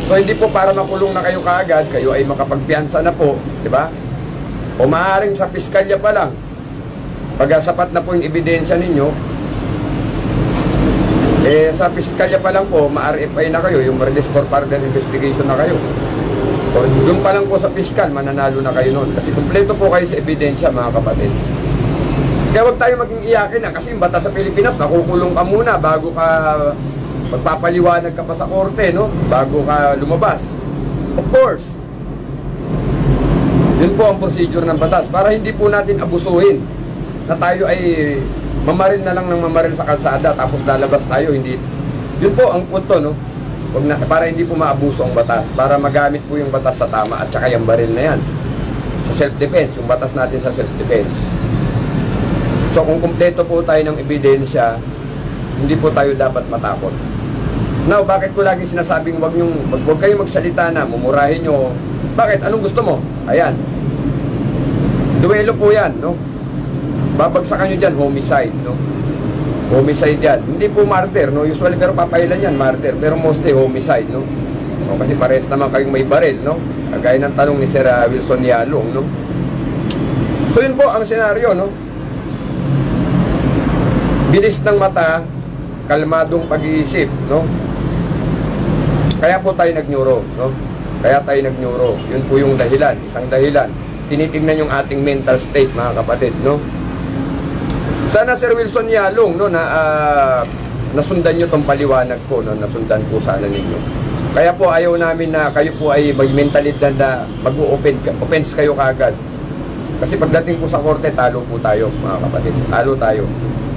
So hindi po para makulong na kayo kaagad, kayo ay makapagpiansa na po, di ba? O maaaring sa piskalya pa lang, pag sapat na po yung ebidensya ninyo, eh sa piskalya pa lang po, ma-RFI na kayo, yung release for further investigation na kayo. O doon pa lang po sa piskal, mananalo na kayo noon. Kasi kumpleto po kayo sa ebidensya mga kapatid. Kaya huwag tayo maging iyakin na kasi yung bata sa Pilipinas, nakukulong ka muna bago ka magpapaliwanag ka pa sa korte, no? Bago ka lumabas. Of course. Yun po ang procedure ng batas para hindi po natin abusuhin na tayo ay mamaril na lang ng mamaril sa kalsada tapos lalabas tayo, hindi. Yun po ang punto, no? Wag na, para hindi po maabuso ang batas, para magamit po yung batas sa tama at saka yung baril na yan. Sa self-defense, yung batas natin sa self-defense. So kung kumpleto po tayo ng ebidensya, hindi po tayo dapat matakot. Now, bakit ko lagi sinasabing wag nyong, wag, wag kayong magsalita na, mumurahin nyo. Bakit? Anong gusto mo? Ayan. Duelo po yan, no? Babagsakan nyo dyan, homicide, no? Homicide yan. Hindi po martyr, no? Usually, pero papailan yan, martyr. Pero mostly, homicide, no? O, kasi pares naman kayong may baril, no? Kagaya ng tanong ni Sir ah, Wilson Yalong, no? So yun po ang senaryo, no? Bilis ng mata, kalmadong pag-iisip, no? Kaya po tayo nag-neuro, no? Kaya tayo nag-neuro. Yun po yung dahilan, isang dahilan. Tinitingnan yung ating mental state, mga kapatid, no? Sana Sir Wilson Yalong, no, na ah, nasundan nyo tong paliwanag ko, no? Nasundan po sana ninyo. Kaya po ayaw namin na kayo po ay may mentalidad na mag-open offense kayo kagad. Kasi pagdating po sa korte, talo po tayo, mga kapatid. Talo tayo.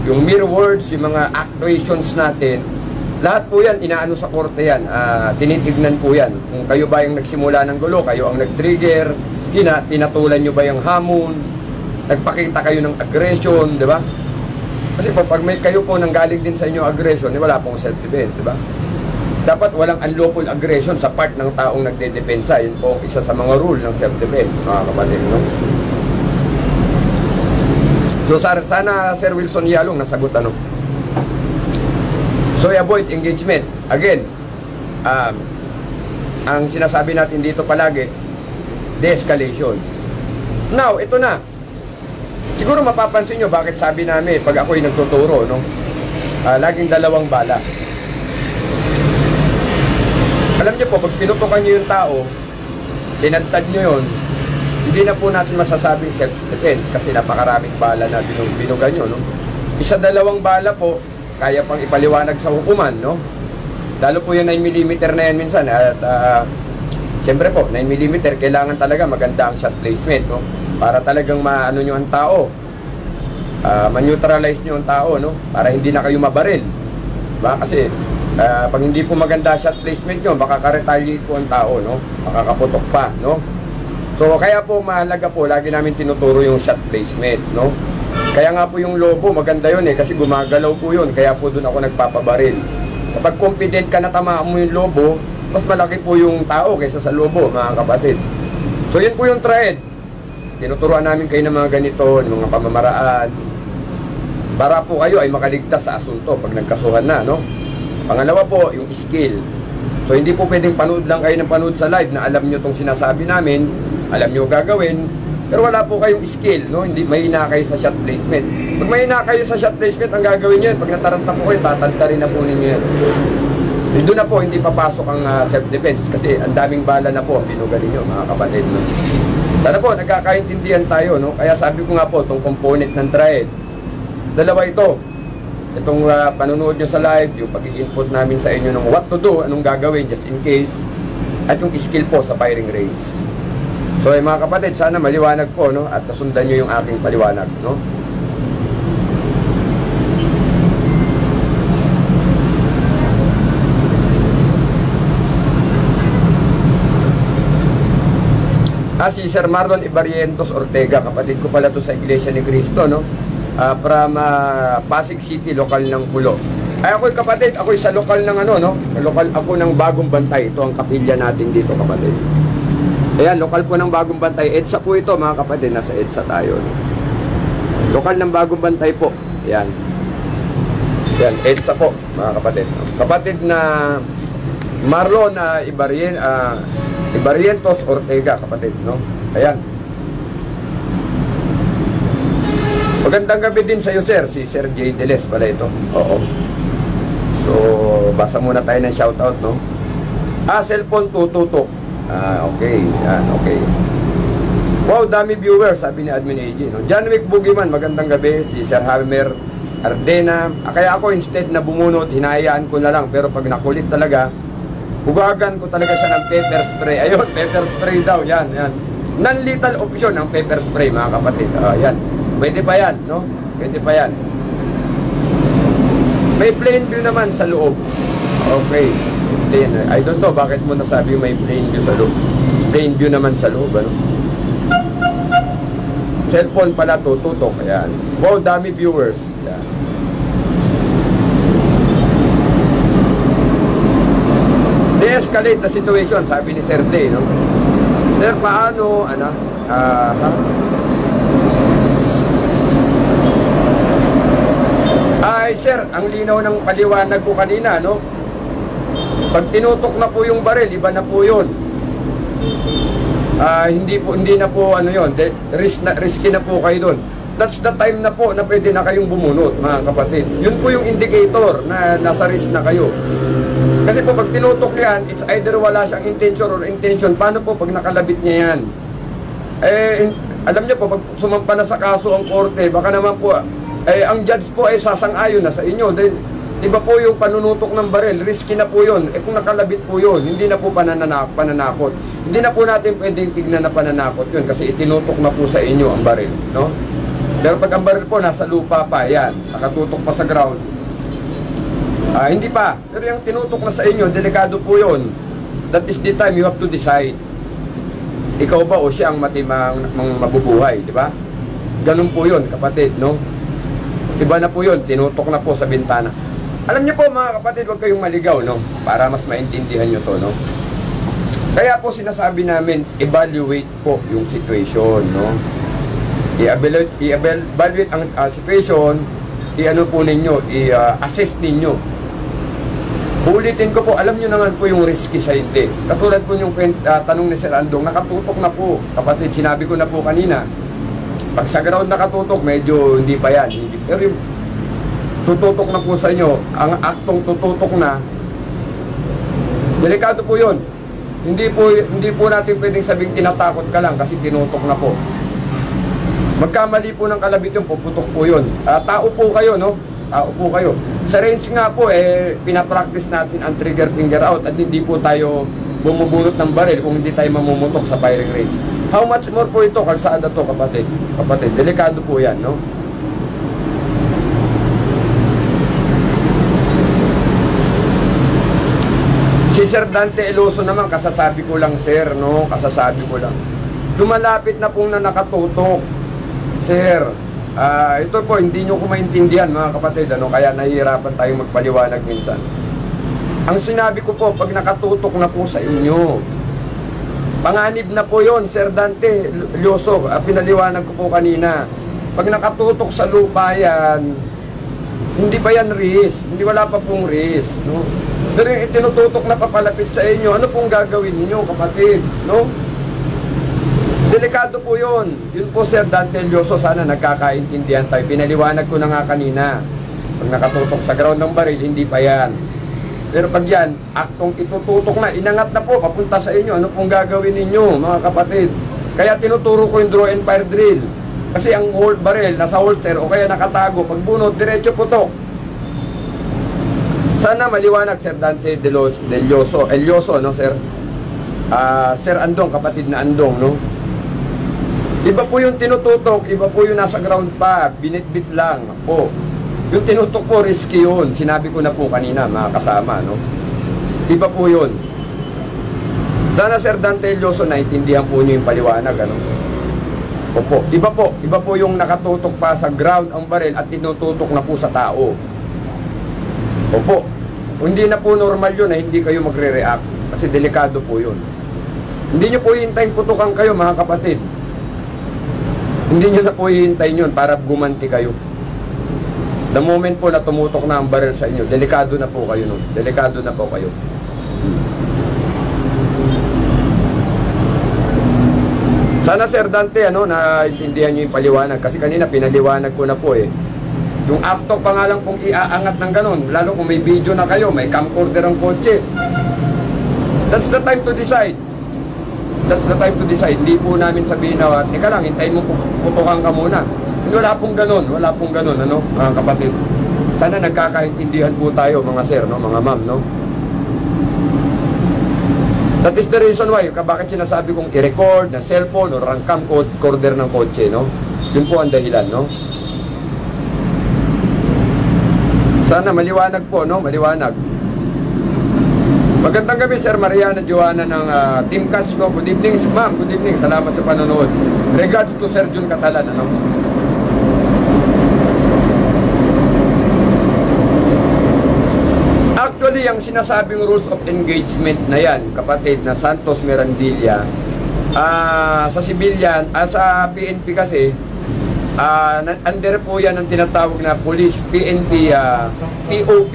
Yung mere words, yung mga actuations natin, lahat po yan, inaano sa korte yan. Ah, tinitignan po yan. Kung kayo ba yung nagsimula ng gulo, kayo ang nag-trigger, tina, tinatulan nyo ba yung hamon, nagpakita kayo ng aggression, di ba? Kasi po, pag may kayo po nanggaling din sa inyo aggression, eh, wala pong self-defense, di ba? Dapat walang unlawful aggression sa part ng taong nagdedepensa. Yun po isa sa mga rule ng self-defense, mga kapatid, no? So sana, sana Sir Wilson Yalong nasagot ano. So avoid engagement. Again, um, ang sinasabi natin dito palagi, de-escalation. Now, ito na. Siguro mapapansin nyo bakit sabi namin pag ako'y nagtuturo, no? Ah, laging dalawang bala. Alam niyo po, pag pinutukan niyo yung tao, tinantad niyo yun, hindi na po natin masasabing self-defense kasi napakaraming bala na binug binugan nyo, no? Isa dalawang bala po, kaya pang ipaliwanag sa hukuman, no? Lalo po yung 9mm na yan minsan, at uh, siyempre po, 9mm, kailangan talaga maganda ang shot placement, no? Para talagang maano nyo ang tao, uh, man-neutralize nyo ang tao, no? Para hindi na kayo mabaril. Ba? Kasi, uh, pag hindi po maganda shot placement nyo, makaka-retaliate po ang tao, no? Makakaputok pa, no? So kaya po mahalaga po, lagi namin tinuturo yung shot placement, no? Kaya nga po yung lobo, maganda yun eh, kasi gumagalaw po yun, kaya po doon ako nagpapabaril. Kapag confident ka na tamaan mo yung lobo, mas malaki po yung tao kaysa sa lobo, mga kapatid. So yun po yung trade. Tinuturuan namin kayo ng mga ganito, ng mga pamamaraan, para po kayo ay makaligtas sa asunto pag nagkasuhan na, no? Pangalawa po, yung skill. So hindi po pwedeng panood lang kayo ng panood sa live na alam nyo tong sinasabi namin, alam nyo gagawin, pero wala po kayong skill, no? Hindi mahina kayo sa shot placement. Pag mahina kayo sa shot placement, ang gagawin niyo, pag nataranta po kayo, tatanta rin na po ninyo yan. Eh, doon na po, hindi papasok ang uh, self-defense kasi ang daming bala na po ang binugal ninyo, mga kapatid. No? Sana po, nagkakaintindihan tayo, no? Kaya sabi ko nga po, itong component ng triad, dalawa ito. Itong uh, panonood nyo sa live, yung pag-input namin sa inyo ng what to do, anong gagawin just in case, at yung skill po sa firing range. So eh, mga kapatid, sana maliwanag po no at nasundan niyo yung aking paliwanag, no? Ah, si Sir Marlon Ibarientos Ortega, kapatid ko pala to sa Iglesia ni Cristo, no? Uh, from uh, Pasig City, lokal ng Pulo. Ay ako'y kapatid, ako'y sa lokal ng ano, no? Lokal ako ng Bagong Bantay. Ito ang kapilya natin dito, kapatid. Ayan, lokal po ng Bagong Bantay. EDSA po ito, mga kapatid. Nasa EDSA tayo. No? Lokal ng Bagong Bantay po. Ayan. Ayan, EDSA po, mga kapatid. Kapatid na Marlon uh, Ibarien, uh, Ibarientos Ortega, kapatid, no? Ayan. Magandang gabi din sa iyo, sir. Si Sir J. Deles pala ito. Oo. So, basa muna tayo ng shoutout, no? Ah, cellphone tututok. Ah, okay. Yan, okay. Wow, dami viewers, sabi ni Admin AJ. No? John Wick Bugiman, magandang gabi. Si Sir Hammer Ardena. Ah, kaya ako instead na bumunot, hinayaan ko na lang. Pero pag nakulit talaga, hugagan ko talaga siya ng pepper spray. Ayun, pepper spray daw. Yan, yan. Non-lethal option ang pepper spray, mga kapatid. Ah, yan. Pwede pa yan, no? Pwede pa yan. May plain view naman sa loob. Okay. Plain. I don't know bakit mo nasabi may plain view sa loob. Plain view naman sa loob, ano? Cellphone pala to, tutok. Ayan. Wow, dami viewers. Ayan. De-escalate the situation, sabi ni Sir Day, no? Sir, paano, ano, ah, uh, Ay, sir, ang linaw ng paliwanag ko kanina, no? Pag tinutok na po yung baril, iba na po yun. Ah, hindi po hindi na po ano yon, risk na risky na po kayo doon. That's the time na po na pwede na kayong bumunot, mga kapatid. Yun po yung indicator na nasa risk na kayo. Kasi po pag tinutok yan, it's either wala siyang intention or intention. Paano po pag nakalabit niya yan? Eh, alam niyo po, pag sumampa na sa kaso ang korte, baka naman po, eh, ang judge po ay sasang-ayon na sa inyo. Dahil, iba po yung panunutok ng baril, risky na po yun. Eh kung nakalabit po yun, hindi na po panananak, pananakot. Hindi na po natin pwedeng tignan na pananakot yun kasi itinutok na po sa inyo ang baril, no? Pero pag ang baril po nasa lupa pa, yan, nakatutok pa sa ground. Ah, hindi pa. Pero yung tinutok na sa inyo, delikado po yun. That is the time you have to decide. Ikaw ba o siya ang matimang mang mabubuhay, di ba? Ganun po yun, kapatid, no? Iba na po yun, tinutok na po sa bintana. Alam niyo po mga kapatid, huwag kayong maligaw, no? Para mas maintindihan niyo to, no? Kaya po sinasabi namin, evaluate po yung situation, no? I-evaluate, i-evaluate ang uh, situation, i-ano po ninyo, i-assess ninyo. Ulitin ko po, alam nyo naman po yung risky sa hindi. Katulad po yung uh, tanong ni Sir Andong, nakatutok na po. Kapatid, sinabi ko na po kanina, pag sa ground nakatutok, medyo hindi pa yan. Hindi, pero yung tututok na po sa inyo, ang aktong tututok na, delikado po yun. Hindi po, hindi po natin pwedeng sabing tinatakot ka lang kasi tinutok na po. Magkamali po ng kalabit yung puputok po yun. Uh, tao po kayo, no? Tao po kayo. Sa range nga po, eh, pinapractice natin ang trigger finger out at hindi po tayo bumubunot ng baril kung hindi tayo mamumutok sa firing range. How much more po ito, kalsada to, kapatid? Kapatid, delikado po yan, no? Si Sir Dante Eloso naman, kasasabi ko lang, sir, no? Kasasabi ko lang. Lumalapit na pong na nakatutok. Sir, ah, ito po, hindi nyo ko maintindihan, mga kapatid, ano? Kaya nahihirapan tayong magpaliwanag minsan. Ang sinabi ko po, pag nakatutok na po sa inyo, panganib na po yon Sir Dante Eloso, ah, pinaliwanag ko po kanina. Pag nakatutok sa lupa yan, hindi ba yan risk? Hindi wala pa pong risk, no? Pero yung itinututok na papalapit sa inyo, ano pong gagawin niyo kapatid? No? Delikado po yun. Yun po Sir Dante Lyoso, sana nagkakaintindihan tayo. Pinaliwanag ko na nga kanina. Pag nakatutok sa ground ng baril, hindi pa yan. Pero pag yan, aktong itututok na, inangat na po, papunta sa inyo, ano pong gagawin ninyo, mga kapatid? Kaya tinuturo ko yung draw and fire drill. Kasi ang hold baril, nasa holster, o kaya nakatago, pag bunot, diretso putok. Sana maliwanag Sir Dante de Los Del Yoso, Elioso no Sir. Ah, Sir Andong, kapatid na Andong no. Iba po yung tinututok, iba po yung nasa ground pa, binitbit lang po. Yung tinutok po risky yun. Sinabi ko na po kanina mga kasama no. Iba po yun. Sana Sir Dante Elioso naintindihan po niyo yung paliwanag ano. Opo, iba po, iba po yung nakatutok pa sa ground ang baril at tinututok na po sa tao. Opo. Hindi na po normal yun na hindi kayo magre-react. Kasi delikado po yun. Hindi nyo po hihintayin putukan kayo mga kapatid. Hindi nyo na po hihintayin yun para gumanti kayo. The moment po na tumutok na ang baril sa inyo, delikado na po kayo nun. Delikado na po kayo. Sana Sir Dante, ano, naintindihan nyo yung paliwanag. Kasi kanina pinaliwanag ko na po eh. Yung acto pa nga lang kung iaangat ng ganun, lalo kung may video na kayo, may camcorder ang kotse. That's the time to decide. That's the time to decide. Hindi po namin sabihin na, teka lang, hintayin mo putukan ka muna. Wala pong ganun, wala pong ganun, ano, mga kapatid. Sana nagkakaintindihan po tayo, mga sir, no, mga ma'am, no. That is the reason why, bakit sinasabi kong i-record na cellphone or ang camcorder ng kotse, no? Yun po ang dahilan, no? Sana maliwanag po, no? Maliwanag. Magandang gabi, Sir Mariana Joana ng uh, Team Catch, no? Good evening, ma'am. Good evening. Salamat sa panonood. Regards to Sir Jun Catalan, ano? Actually, ang sinasabing rules of engagement na yan, kapatid na Santos Mirandilla, uh, sa civilian, uh, sa PNP kasi, Na- under po yan ang tinatawag na Police PNP ah, POP,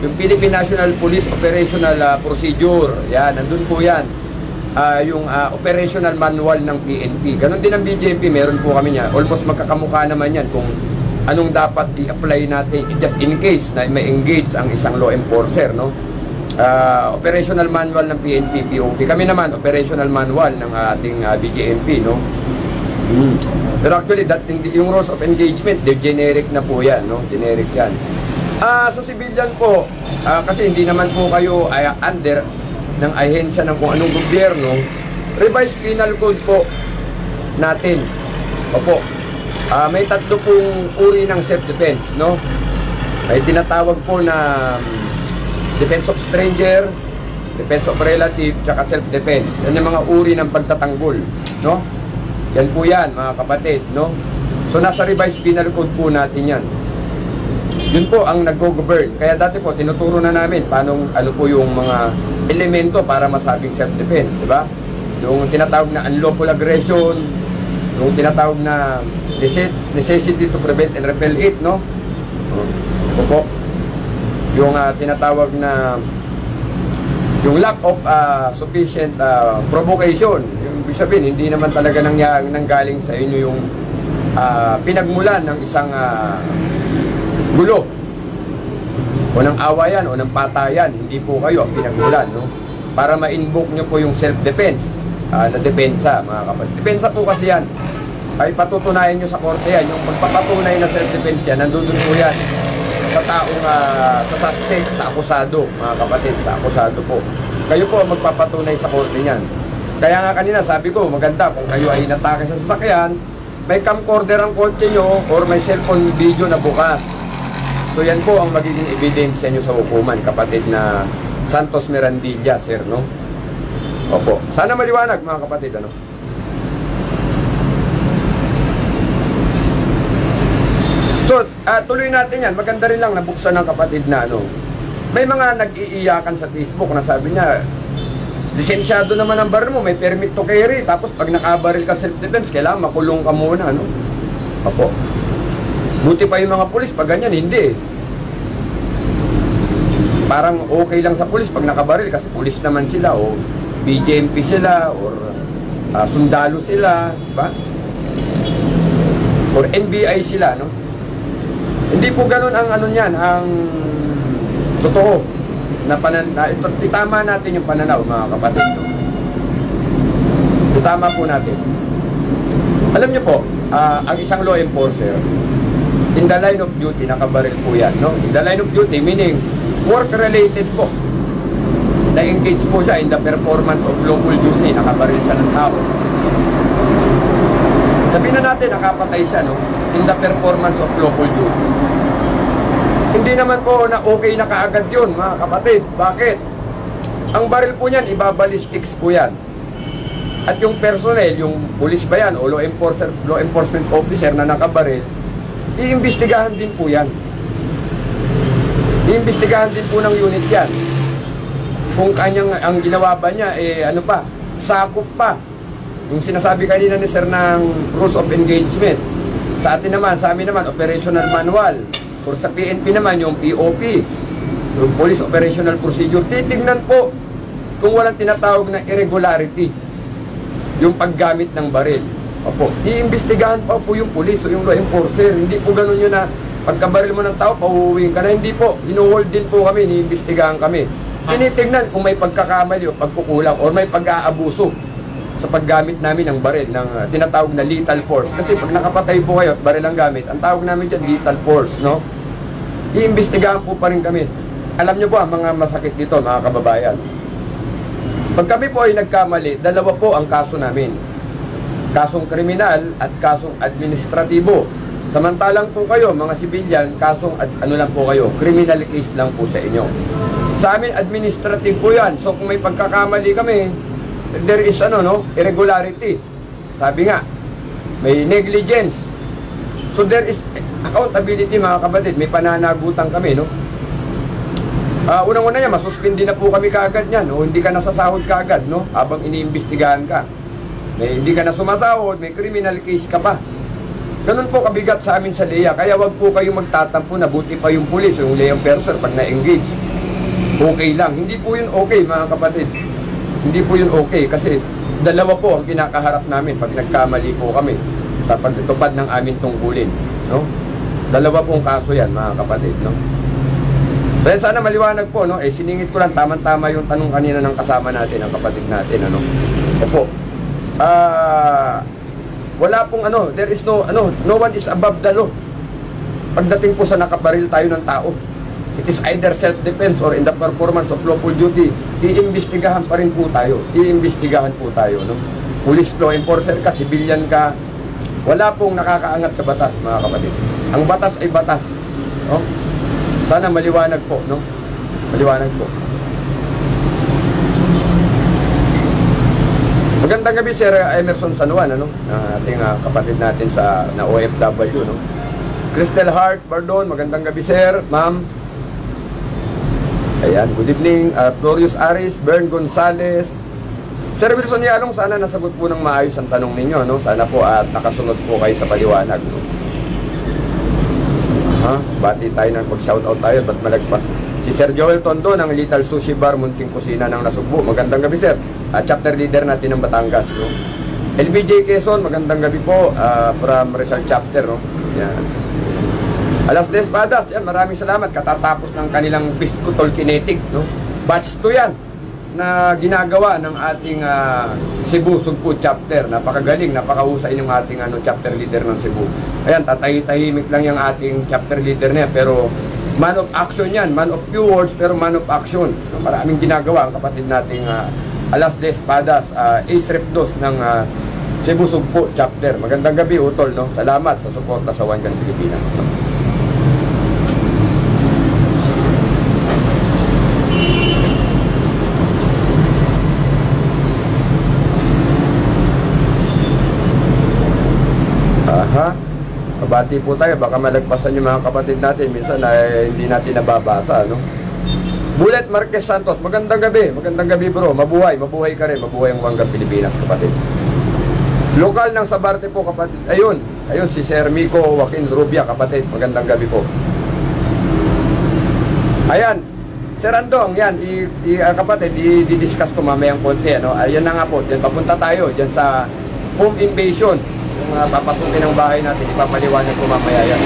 yung Philippine National Police Operational ah, Procedure. Yan, nandun po yan. Ah, yung ah, operational manual ng PNP. Ganon din ang BJP, meron po kami niya. Almost magkakamukha naman yan kung anong dapat i-apply natin just in case na may engage ang isang law enforcer, no? Ah, operational manual ng PNP POP. Kami naman operational manual ng ating ah, BJMP, no? Mm. Pero actually, that, yung rules of engagement, de generic na po yan, no? Generic yan. Ah, sa civilian po, ah, kasi hindi naman po kayo ay under ng ahensya ng kung anong gobyerno, revised penal code po natin. Opo. Ah, may tatlo pong uri ng self-defense, no? May tinatawag po na um, defense of stranger, defense of relative, tsaka self-defense. Yan yung mga uri ng pagtatanggol, no? Yan po yan, mga kapatid, no? So, nasa revised penal code po natin yan. Yun po ang nag-govern. Kaya dati po, tinuturo na namin paano, ano po yung mga elemento para masabing self-defense, di ba? Yung tinatawag na unlawful aggression, yung tinatawag na necess- necessity to prevent and repel it, no? Ito po. Yung ah, tinatawag na yung lack of ah, sufficient ah, provocation. Yung ibig sabihin, hindi naman talaga nangyari nanggaling sa inyo yung ah, pinagmulan ng isang ah, gulo o ng awayan o ng patayan. Hindi po kayo ang pinagmulan, no? Para ma-invoke nyo po yung self-defense ah, na depensa, mga kapatid. Depensa po kasi yan. Ay patutunayan nyo sa korte yan. Yung magpapatunay na self-defense yan, nandun po yan sa taong uh, sa suspect, sa akusado, mga kapatid, sa akusado po. Kayo po ang magpapatunay sa korte niyan. Kaya nga kanina sabi ko, maganda kung kayo ay inatake sa sasakyan, may camcorder ang kotse nyo or may cellphone video na bukas. So yan po ang magiging ebidensya nyo sa hukuman, kapatid na Santos Mirandilla, sir, no? Opo. Sana maliwanag, mga kapatid, ano? So, ah, tuloy natin yan. Maganda rin lang nabuksan ng kapatid na ano. May mga nag-iiyakan sa Facebook na sabi niya, lisensyado naman ang baril mo, may permit to carry. Tapos pag nakabaril ka self-defense, kailangan makulong ka muna, ano? Opo. Buti pa yung mga pulis, pag ganyan, hindi. Parang okay lang sa pulis pag nakabaril kasi pulis naman sila o BJMP sila or ah, sundalo sila, ba? Or NBI sila, no? Hindi po ganun ang ano niyan, ang totoo na panan na ito itama natin yung pananaw mga kapatid. No? Itama po natin. Alam niyo po, ah, ang isang law enforcer in the line of duty nakabaril po yan, no? In the line of duty meaning work related po. Na-engage po siya in the performance of lawful duty, nakabaril siya ng tao. Sabihin na natin, nakapatay siya, no? In the performance of lawful duty. Hindi naman po na okay na kaagad yun, mga kapatid. Bakit? Ang baril po niyan, ibabalistics po yan. At yung personnel, yung police ba yan, o law, enforcer, law enforcement officer na nakabaril, iimbestigahan din po yan. Iimbestigahan din po ng unit yan. Kung kanyang, ang ginawa ba niya, eh ano pa, sakop pa. Yung sinasabi kanina ni Sir ng rules of engagement. Sa atin naman, sa amin naman, operational manual. Or sa PNP naman, yung POP, yung Police Operational Procedure. Titignan po kung walang tinatawag na irregularity yung paggamit ng baril. Opo, iimbestigahan pa po yung police o yung law enforcer. Hindi po ganun yun na pagkabaril mo ng tao, pauuwiin ka na. Hindi po, hinuhold din po kami, iniimbestigahan kami. Tinitignan kung may pagkakamali o pagkukulang or may pag-aabuso sa paggamit namin ng baril ng uh, tinatawag na lethal force. Kasi pag nakapatay po kayo baril ang gamit, ang tawag namin dyan lethal force, no? Iimbestigahan po pa rin kami. Alam nyo po ang mga masakit dito, mga kababayan. Pag kami po ay nagkamali, dalawa po ang kaso namin. Kasong kriminal at kasong administratibo. Samantalang po kayo, mga sibilyan, kasong ad, ano lang po kayo, criminal case lang po sa inyo. Sa amin, administrative po yan. So kung may pagkakamali kami, there is ano, no, irregularity. Sabi nga, may negligence. So there is accountability mga kapatid, may pananagutan kami, no? Uh, unang-una niya, masuspindi na po kami kaagad niyan, no? Hindi ka nasasahod kaagad, no? Habang iniimbestigahan ka. May, hindi ka na sumasahod, may criminal case ka pa. Ganun po kabigat sa amin sa LEA. Kaya wag po kayong magtatampo na buti pa yung pulis, yung LEA person pag na-engage. Okay lang. Hindi po yun okay mga kapatid. Hindi po yun okay kasi dalawa po ang kinakaharap namin pag nagkamali po kami sa pagtutupad ng aming tungkulin. No? Dalawa pong kaso yan mga kapatid. No? So yan, sana maliwanag po. No? Eh, siningit ko lang tama-tama yung tanong kanina ng kasama natin, ang kapatid natin. Ano? Opo. Ah... wala pong ano, there is no ano, no one is above the law. Pagdating po sa nakabaril tayo ng tao, it is either self-defense or in the performance of lawful duty, iimbestigahan pa rin po tayo. Iimbestigahan po tayo, no? Police law enforcer ka, civilian ka, wala pong nakakaangat sa batas, mga kapatid. Ang batas ay batas. No? Sana maliwanag po, no? Maliwanag po. Magandang gabi Sir Emerson San Juan ano, na ating uh, kapatid natin sa na OFW no. Crystal Heart Bardon, magandang gabi Sir, Ma'am. Ayan, good evening. Uh, Florius Aris, Bern Gonzales. Sir Wilson Yalong, sana nasagot po ng maayos ang tanong ninyo, no? Sana po at nakasunod po kayo sa paliwanag, no? Ha? Bati tayo ng pag-shoutout tayo, ba't malagpas? Si Sir Joel Tondo ng Little Sushi Bar, Munting Kusina ng Nasugbu. Magandang gabi, Sir uh, chapter leader natin ng Batangas. No? LBJ Quezon, magandang gabi po uh, from Rizal chapter. No? Yan. Alas de Espadas, yan, maraming salamat. Katatapos ng kanilang Piscotol Kinetic. No? Batch 2 yan na ginagawa ng ating uh, Cebu Sugpo chapter. Napakagaling, napakahusay ng ating ano, chapter leader ng Cebu. Ayan, tatahimik lang yung ating chapter leader niya pero man of action yan, man of few words pero man of action. Maraming ginagawa ang kapatid nating uh, Alas de Espadas, uh, Ace Rep 2 ng uh, Cebu Sugpo Chapter. Magandang gabi, Utol. No? Salamat sa suporta sa Gun Pilipinas. No? Aha. Kabati po tayo. Baka malagpasan yung mga kapatid natin. Minsan ay hindi natin nababasa. No? Bullet Marquez Santos, magandang gabi. Magandang gabi bro. Mabuhay, mabuhay ka rin. Mabuhay ang Wanggang Pilipinas, kapatid. Lokal ng Sabarte po, kapatid. Ayun, ayun si Sir Miko Joaquin Rubia, kapatid. Magandang gabi po. Ayan, Sir Andong, yan, i, i, uh, kapatid, i-discuss ko mamayang konti. Ano? Ayan na nga po, dyan, papunta tayo dyan sa home invasion. Uh, papasukin ng bahay natin, ipapaliwanag ko mamaya yan.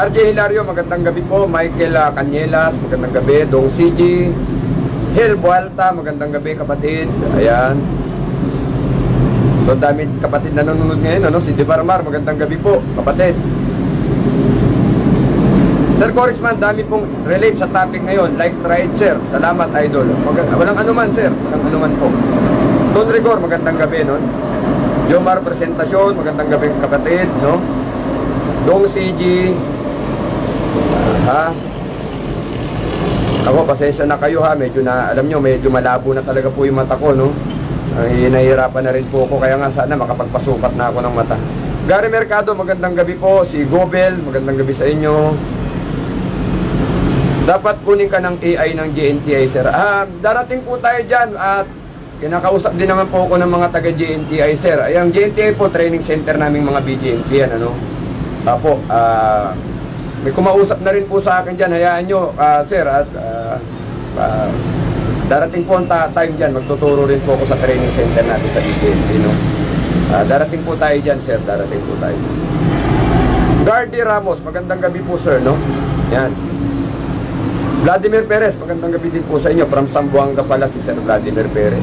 RJ Hilario, magandang gabi po. Michael uh, Canyelas, magandang gabi. Dong CG. Hil Bualta, magandang gabi kapatid. Ayan. So dami kapatid na nanonood ngayon, ano? Si Debarmar, magandang gabi po, kapatid. Sir Corixman, dami pong relate sa topic ngayon. Like, it, sir. Salamat, idol. Mag walang anuman, sir. Walang anuman po. Don Rigor, magandang gabi, no? Jomar Presentasyon, magandang gabi, kapatid, no? Dong CG, Ha? Ako, pasensya na kayo ha. Medyo na, alam nyo, medyo malabo na talaga po yung mata ko, no? Ay, nahihirapan na rin po ako. Kaya nga sana makapagpasukat na ako ng mata. Gary Mercado, magandang gabi po. Si Gobel, magandang gabi sa inyo. Dapat kunin ka ng AI ng GNTI, sir. Ah, darating po tayo dyan at kinakausap din naman po ako ng mga taga GNTI, sir. Ay, ang GNTI po, training center naming mga BGMT yan, ano? Apo, ah, may kumausap na rin po sa akin dyan. Hayaan nyo, uh, sir, at uh, uh, darating po ang time dyan. Magtuturo rin po ako sa training center natin sa BJMP. No? Uh, darating po tayo dyan, sir. Darating po tayo. Gardy Ramos, magandang gabi po, sir. No? Yan. Vladimir Perez, magandang gabi din po sa inyo. From Sambuanga pala si Sir Vladimir Perez.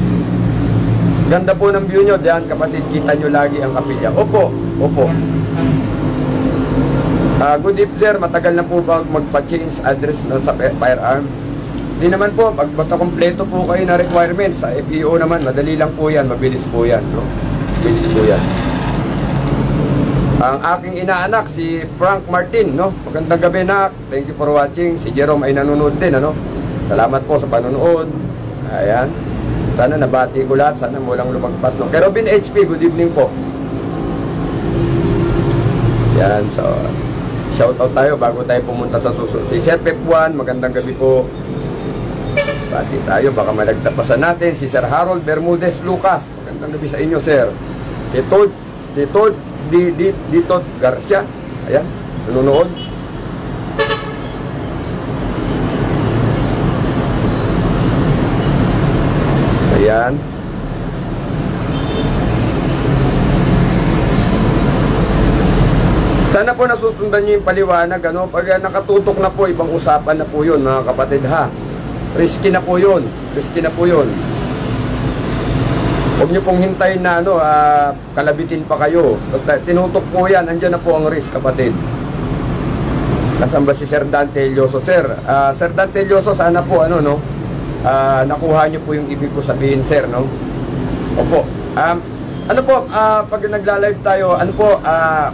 Ganda po ng view nyo dyan, kapatid. Kita nyo lagi ang kapilya. Opo, opo. Uh, good evening sir, matagal na po ba magpa-change address na sa firearm? Hindi naman po, pag basta kompleto po kayo na requirements sa FEO naman, madali lang po yan, mabilis po yan. No? Mabilis po yan. Ang aking inaanak, si Frank Martin, no? Magandang gabi, nak. Thank you for watching. Si Jerome ay nanonood din, ano? Salamat po sa panonood. Ayan. Sana nabati ko lahat. Sana walang lumagpas, no? Kay Robin HP, good evening po. Yan, so... Shoutout tayo bago tayo pumunta sa susunod. Si Sir Pep Juan, magandang gabi po. Bati tayo, baka malagtapasan natin si Sir Harold Bermudez Lucas. Magandang gabi sa inyo, sir. Si Todd, si Todd Di, Di, Dito Garcia. Ayan, nanonood. Ayan. Sana po nasusundan nyo yung paliwanag. Ano? Pag nakatutok na po, ibang usapan na po yun, mga kapatid ha. Risky na po yun. Risky na po yun. Huwag nyo pong hintayin na ano, ah, kalabitin pa kayo. Basta tinutok po yan, andyan na po ang risk kapatid. Nasaan si Sir Dante Ilioso? Sir, ah, Sir Dante Ilioso, sana po ano no, ah, nakuha nyo po yung ibig ko sabihin sir no. Opo. Um, ano po, ah, pag nagla-live tayo, ano po, ah,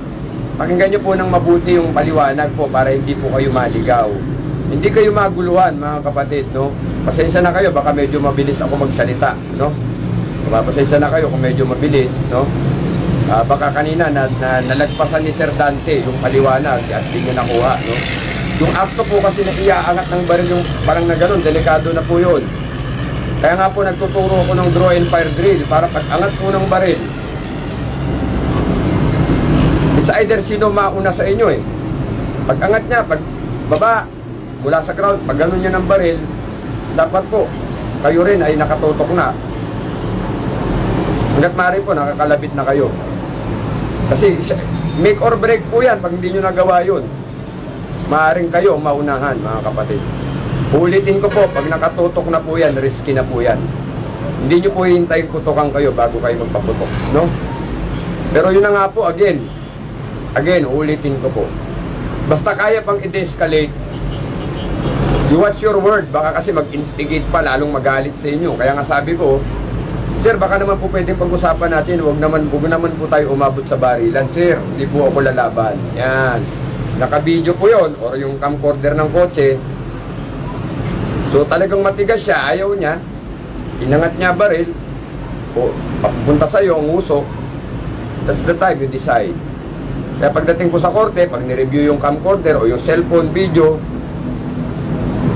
pakinggan nyo po ng mabuti yung paliwanag po para hindi po kayo maligaw. Hindi kayo maguluhan mga kapatid, no? Pasensya na kayo, baka medyo mabilis ako magsalita, no? Pasensya na kayo kung medyo mabilis, no? Ah, baka kanina na, na, nalagpasan ni Sir Dante yung paliwanag at hindi niya nakuha, no? Yung asto po kasi na iaangat ng baril yung parang na ganun, delikado na po yun. Kaya nga po nagtuturo ako ng draw and fire drill para pag angat po ng baril, it's either sino mauna sa inyo eh. Pag angat niya, pag baba, mula sa ground, pag ganun niya ng baril, dapat po, kayo rin ay nakatutok na. Hanggat maaari po, nakakalabit na kayo. Kasi make or break po yan pag hindi nyo nagawa yun. Maaring kayo maunahan mga kapatid. Ulitin ko po, pag nakatutok na po yan, risky na po yan. Hindi nyo po hihintayin kutokan kayo bago kayo magpaputok. No? Pero yun na nga po, again, again, ulitin ko po. Basta kaya pang i-escalate, you watch your word. Baka kasi mag-instigate pa, lalong magalit sa inyo. Kaya nga sabi ko, Sir, baka naman po pwedeng pag-usapan natin, huwag naman, huwag naman po tayo umabot sa barilan. Sir, hindi po ako lalaban. Yan. Naka-video po yon or yung camcorder ng kotse. So talagang matigas siya, ayaw niya. Inangat niya baril. O, papunta sa'yo ang usok. That's the time you decide. Kaya pagdating ko sa korte, pag nireview yung camcorder o yung cellphone video,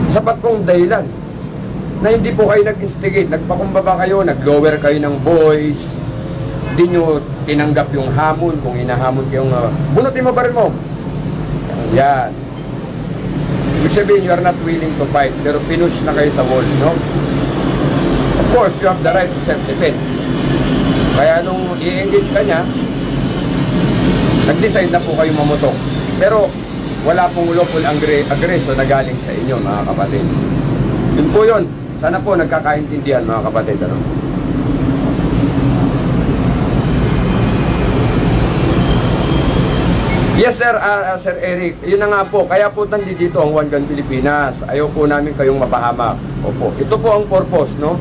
sapat kong dahilan na hindi po kayo nag-instigate, nagpakumbaba kayo, nag-lower kayo ng voice, hindi nyo tinanggap yung hamon, kung hinahamon kayong, uh, bunutin mo baril mo. Yan. Ibig sabihin, you are not willing to fight, pero pinush na kayo sa wall, no? Of course, you have the right to self-defense. Kaya nung i-engage ka niya, nag-decide na po kayo mamutok. Pero, wala pong lawful aggression na galing sa inyo, mga kapatid. Yun po yun. Sana po nagkakaintindihan mga kapatid. Ano? Yes sir, uh, Sir Eric, yun na nga po, kaya po nandito ang Gun Pilipinas. Ayaw po namin kayong mapahamak. Opo, ito po ang purpose, no?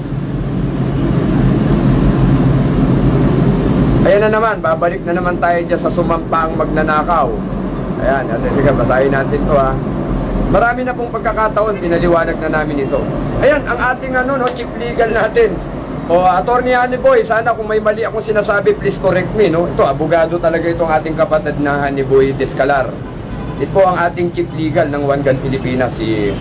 Ayan na naman, babalik na naman tayo dyan sa sumampang magnanakaw. Ayan, natin, sige, basahin natin to ha. Marami na pong pagkakataon, pinaliwanag na namin ito. Ayan, ang ating ano, no, chief legal natin. O, attorney Honey Boy, sana kung may mali akong sinasabi, please correct me, no? Ito, abogado talaga itong ating kapatid na Honey Boy Descalar. Ito ang ating chief legal ng Gun Pilipinas, si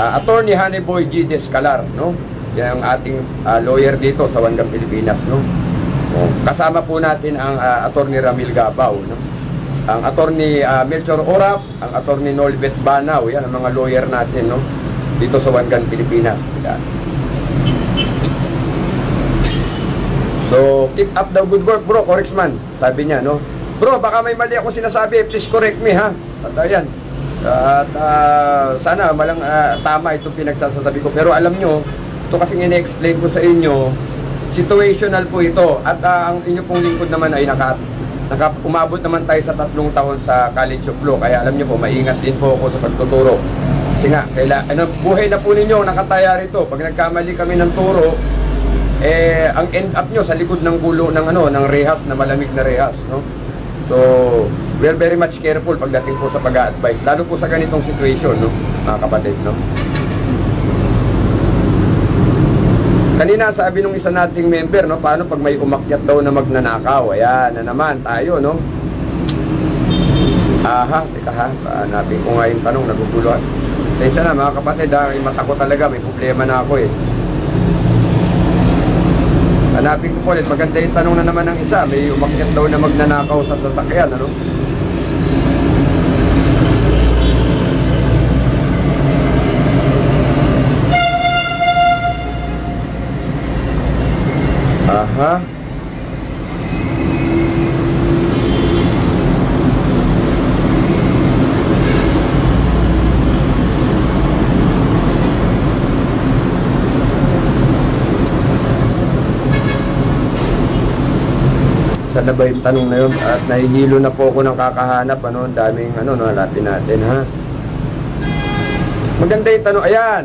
uh, attorney Honey Boy G. Descalar, no? Yan ang ating uh, lawyer dito sa Gun Pilipinas, no? O, kasama po natin ang uh, attorney Ramil Gabaw, no? Ang attorney uh, Melchor Orap, ang attorney Nolbet Banaw, yan ang mga lawyer natin, no? Dito sa Gun Pilipinas. Yan. So, keep up the good work, bro, correctsman. Sabi niya, no? Bro, baka may mali ako sinasabi, please correct me, ha? At ayan. At uh, sana malang uh, tama itong pinagsasabi ko. Pero alam nyo, ito kasi ine-explain ko sa inyo, situational po ito. At uh, ang inyo pong lingkod naman ay naka, naka, umabot naman tayo sa tatlong taon sa College of Law. Kaya alam nyo po, maingat din po ako sa pagtuturo. Kasi nga, kaila, ano, buhay na po ninyo, nakataya rito. Pag nagkamali kami ng turo, eh ang end up nyo sa likod ng gulo ng ano ng rehas na malamig na rehas no so we are very much careful pagdating po sa pag-advise lalo po sa ganitong situation no mga kapatid no Kanina sabi nung isa nating member no paano pag may umakyat daw na magnanakaw ayan na naman tayo no Aha, teka ha, hanapin ko nga yung tanong, naguguluhan. Pasensya na mga kapatid ha, mata ko talaga, may problema na ako eh. Hanapin ko po ulit, maganda yung tanong na naman ng isa, may umakyat daw na magnanakaw sa sasakyan, ano? Aha. Saan na ba yung tanong na yun? At nahihilo na po ako ng kakahanap. Ano, daming ano, no, hanapin natin, ha? Maganda yung tanong. Ayan.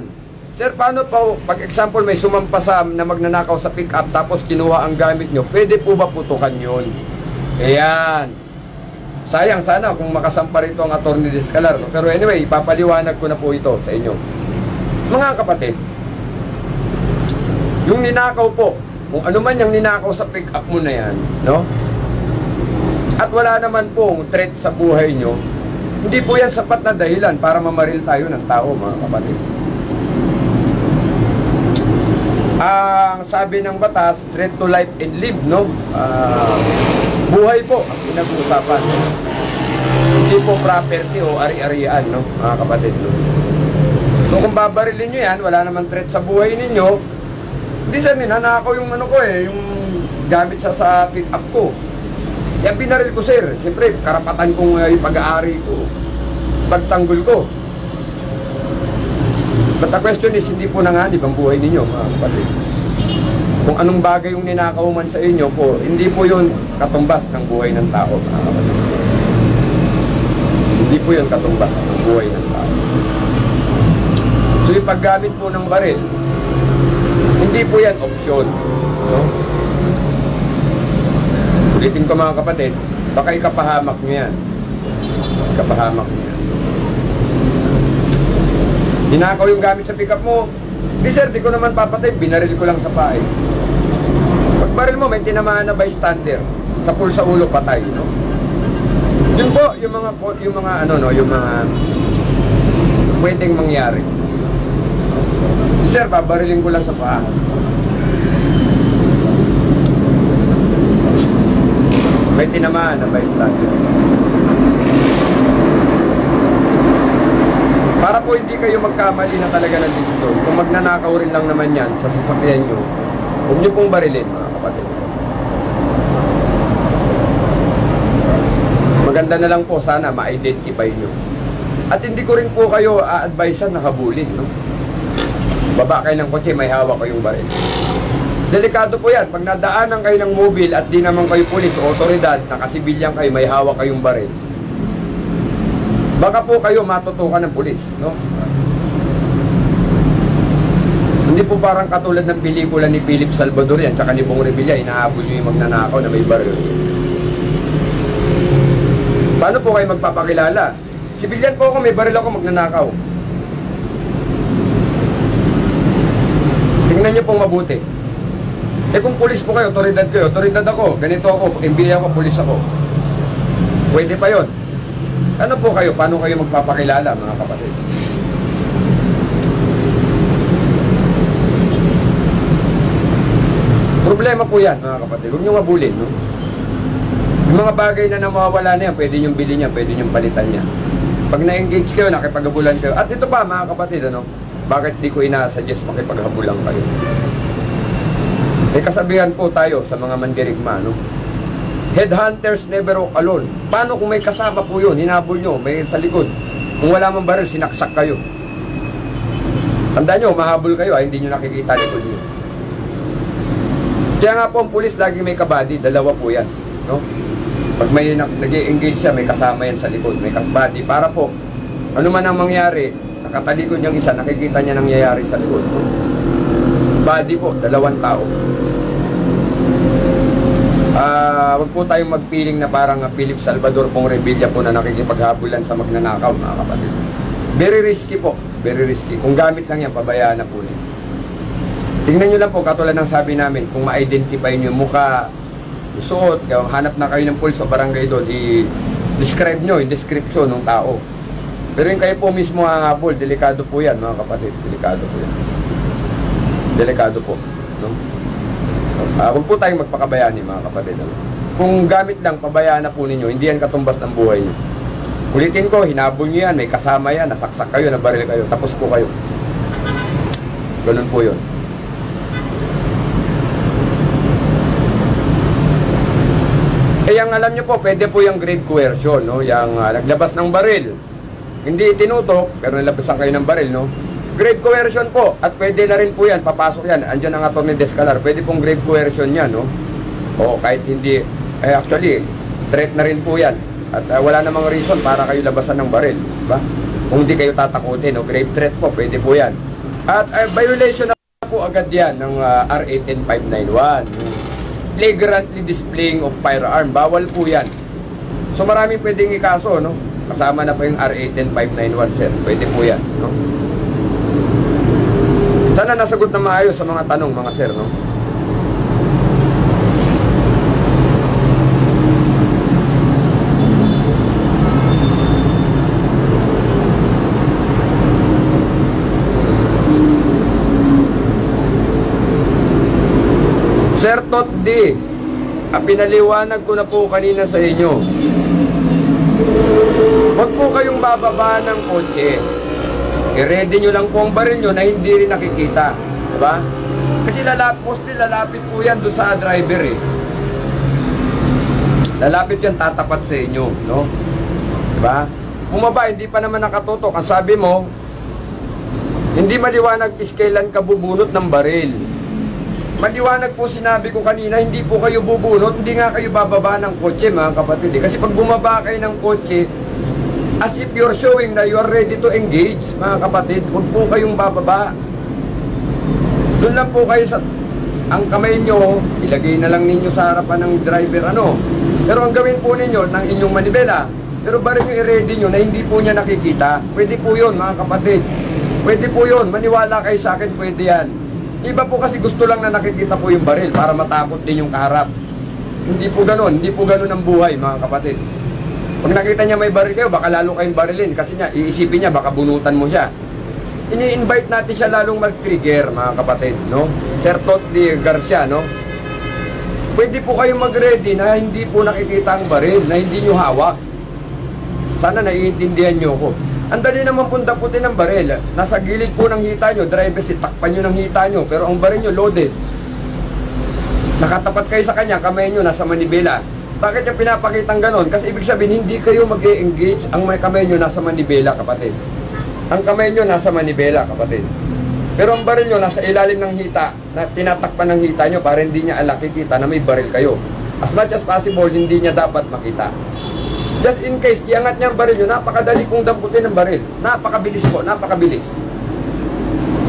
Sir, paano po, pag example may sumampasam na magnanakaw sa pick-up tapos kinuha ang gamit nyo, pwede po ba putukan yun? Ayan. Sayang sana kung makasampa rito ang attorney Descalar. Pero anyway, ipapaliwanag ko na po ito sa inyo. Mga kapatid, yung ninakaw po, kung ano man yung ninakaw sa pick-up mo na yan, no? At wala naman pong threat sa buhay nyo, hindi po yan sapat na dahilan para mamaril tayo ng tao, mga kapatid. Ang sabi ng batas, threat to life and live, no? Ah, buhay po ang pinag-uusapan. Hindi po property o ari-arian, no? Mga kapatid, no? So kung babarilin nyo yan, wala naman threat sa buhay ninyo, hindi sir, ninanakaw yung ano ko eh, yung gamit sa sa pick up ko. Kaya binaril ko sir, siyempre karapatan kong uh, pag-aari ko, pagtanggol ko. But the question is, hindi po nanganib ang buhay ninyo, mga kapatid. Kung anong bagay yung ninakaw man sa inyo po, hindi po yun katumbas ng buhay ng tao, mga kapatid. Hindi po yun katumbas ng buhay ng tao. So yung paggamit po ng baril, hindi po yan option. No? Ulitin ko mga kapatid, baka ikapahamak nyo yan. Ikapahamak nyo yan. Dinakaw yung gamit sa pickup mo. Di sir, di ko naman papatay, binaril ko lang sa pae. Pag baril mo, may tinamaan na bystander. Sa pool sa ulo, patay. No? Yun po, yung mga, yung mga ano no, yung mga pwedeng mangyari. Sir, babarilin ko lang sa paa. May tinamaan na bystander. Para po hindi kayo magkamali na talaga ng desisyon, kung magnanakaw rin lang naman yan sa sasakyan nyo, huwag nyo pong barilin mga kapatid. Maganda na lang po sana ma-identify nyo. At hindi ko rin po kayo a-advisean na habulin. No? Baba kayo ng kotse, may hawak kayong baril. Delikado po yan. Pag nadaanan kayo ng mobile at di naman kayo pulis o otoridad, nakasibilyan kayo, may hawak kayong baril. Baka po kayo matutukan ng pulis, no? Hindi po parang katulad ng pelikula ni Philip Salvador yan, tsaka ni Bong Revilla, inahabol nyo yung magnanakaw na may baril. Paano po kayo magpapakilala? Sibilyan po ako, may baril ako magnanakaw. Tingnan nyo pong mabuti. Eh kung pulis po kayo, otoridad kayo, otoridad ako, ganito ako, MBA ako, pulis ako. Pwede pa yon. Ano po kayo? Paano kayo magpapakilala, mga kapatid? Problema po yan, mga kapatid. Huwag nyo mabulin, no? Yung mga bagay na nawawala na yan, pwede nyo bilhin yan, pwede nyo palitan yan. Pag na-engage kayo, nakipaghabulan kayo. At ito pa, mga kapatid, ano? Bakit di ko ina-suggest makipaghabulan kayo? May kasabihan po tayo sa mga mandirigma, no? Headhunters never walk alone. Paano kung may kasama po yun? Hinabol nyo, may sa likod. Kung wala mang baril, sinaksak kayo. Tandaan nyo, mahabol kayo, ay hindi nyo nakikita likod nyo. Kaya nga po ang pulis laging may kabady, dalawa po yan. No? Pag may nag engage siya, may kasama yan sa likod, may kabady. Para po, ano man ang mangyari, nakatalikod yung isa, nakikita niya nangyayari sa likod. Body po, dalawang tao. Ah, uh, wag po tayong magpiling na parang uh, Philip Salvador pong Revilla po na nakikipaghabulan sa magnanakaw, mga kapatid. Very risky po, very risky. Kung gamit lang yan, pabayaan na po niya. Tingnan nyo lang po, katulad ng sabi namin, kung ma-identify nyo mukha, suot, hanap na kayo ng pulse o barangay doon, i-describe nyo yung description ng tao. Pero yung kayo po mismo hangapol, delikado po yan mga kapatid, delikado po yan. Delikado po. No? Uh, huwag po tayong magpakabayani mga kapatid. Ano? Kung gamit lang, pabayaan na po ninyo, hindi yan katumbas ng buhay niyo. Ulitin ko, hinabol niyo yan, may kasama yan, nasaksak kayo, nabaril kayo, tapos po kayo. Ganun po yun. Eh, yung alam nyo po, pwede po yung grave coercion, no? Yung uh, naglabas ng baril. Hindi tinutok, pero nilabasan kayo ng baril, no? Grave coercion po, at pwede na rin po yan, papasok yan. Andyan ang attorney Descalar, pwede pong grave coercion yan, no? O kahit hindi, eh, actually, threat na rin po yan. At uh, wala namang reason para kayo labasan ng baril, ba? Kung hindi kayo tatakutin, no? Grave threat po, pwede po yan. At uh, violation na po agad yan ng uh, R 18591 flagrantly displaying of firearm. Bawal po yan. So maraming pwedeng ikaso, no? Kasama na po yung R18591, sir. Pwede po yan, no? Sana nasagot na maayos sa mga tanong, mga sir, no? Sir Tot D, ah, pinaliwanag ko na po kanina sa inyo. Huwag po kayong bababa ng kotse. I-ready nyo lang po ang baril nyo na hindi rin nakikita. Diba? Kasi lalapos din, lalapit po yan doon sa driver eh. Lalapit yan, tatapat sa inyo. No? Diba? Bumaba, hindi pa naman nakatutok. Ang sabi mo, hindi maliwanag is kailan ka bubunot ng baril. Maliwanag po sinabi ko kanina, hindi po kayo bubunot, hindi nga kayo bababa ng kotse mga kapatid. Eh. Kasi pag bumaba kayo ng kotse, as if you're showing na you are ready to engage mga kapatid, huwag po kayong bababa. Doon lang po kayo sa, ang kamay nyo, ilagay na lang ninyo sa harapan ng driver ano. Pero ang gawin po ninyo ng inyong manibela, pero ba rin yung i-ready nyo na hindi po niya nakikita. Pwede po yun mga kapatid. Pwede po yun, maniwala kayo sa akin, pwede yan. Iba po kasi gusto lang na nakikita po yung baril para matakot din yung kaharap. Hindi po ganun, hindi po ganun ang buhay mga kapatid. Pag nakita niya may baril kayo, baka lalo kayong barilin kasi niya, iisipin niya, baka bunutan mo siya. Ini-invite natin siya lalong mag-trigger mga kapatid, no? Sir Tot D. Garcia, no? Pwede po kayong mag-ready na hindi po nakikita ang baril, na hindi nyo hawak. Sana naiintindihan nyo ko. Ang dali naman pong damputin ng baril. Nasa gilid po ng hita nyo, driver si takpan nyo ng hita nyo, pero ang baril nyo loaded. Nakatapat kayo sa kanya, kamay nyo nasa manibela. Bakit yung pinapakitang ganon? Kasi ibig sabihin, hindi kayo mag engage ang may kamay nyo nasa manibela, kapatid. Ang kamay nyo nasa manibela, kapatid. Pero ang baril nyo nasa ilalim ng hita, na tinatakpan ng hita nyo para hindi niya alaki kita na may baril kayo. As much as possible, hindi niya dapat makita. Just in case, iangat niya ang baril nyo, napakadali kong damputin ng baril. Napakabilis po, napakabilis.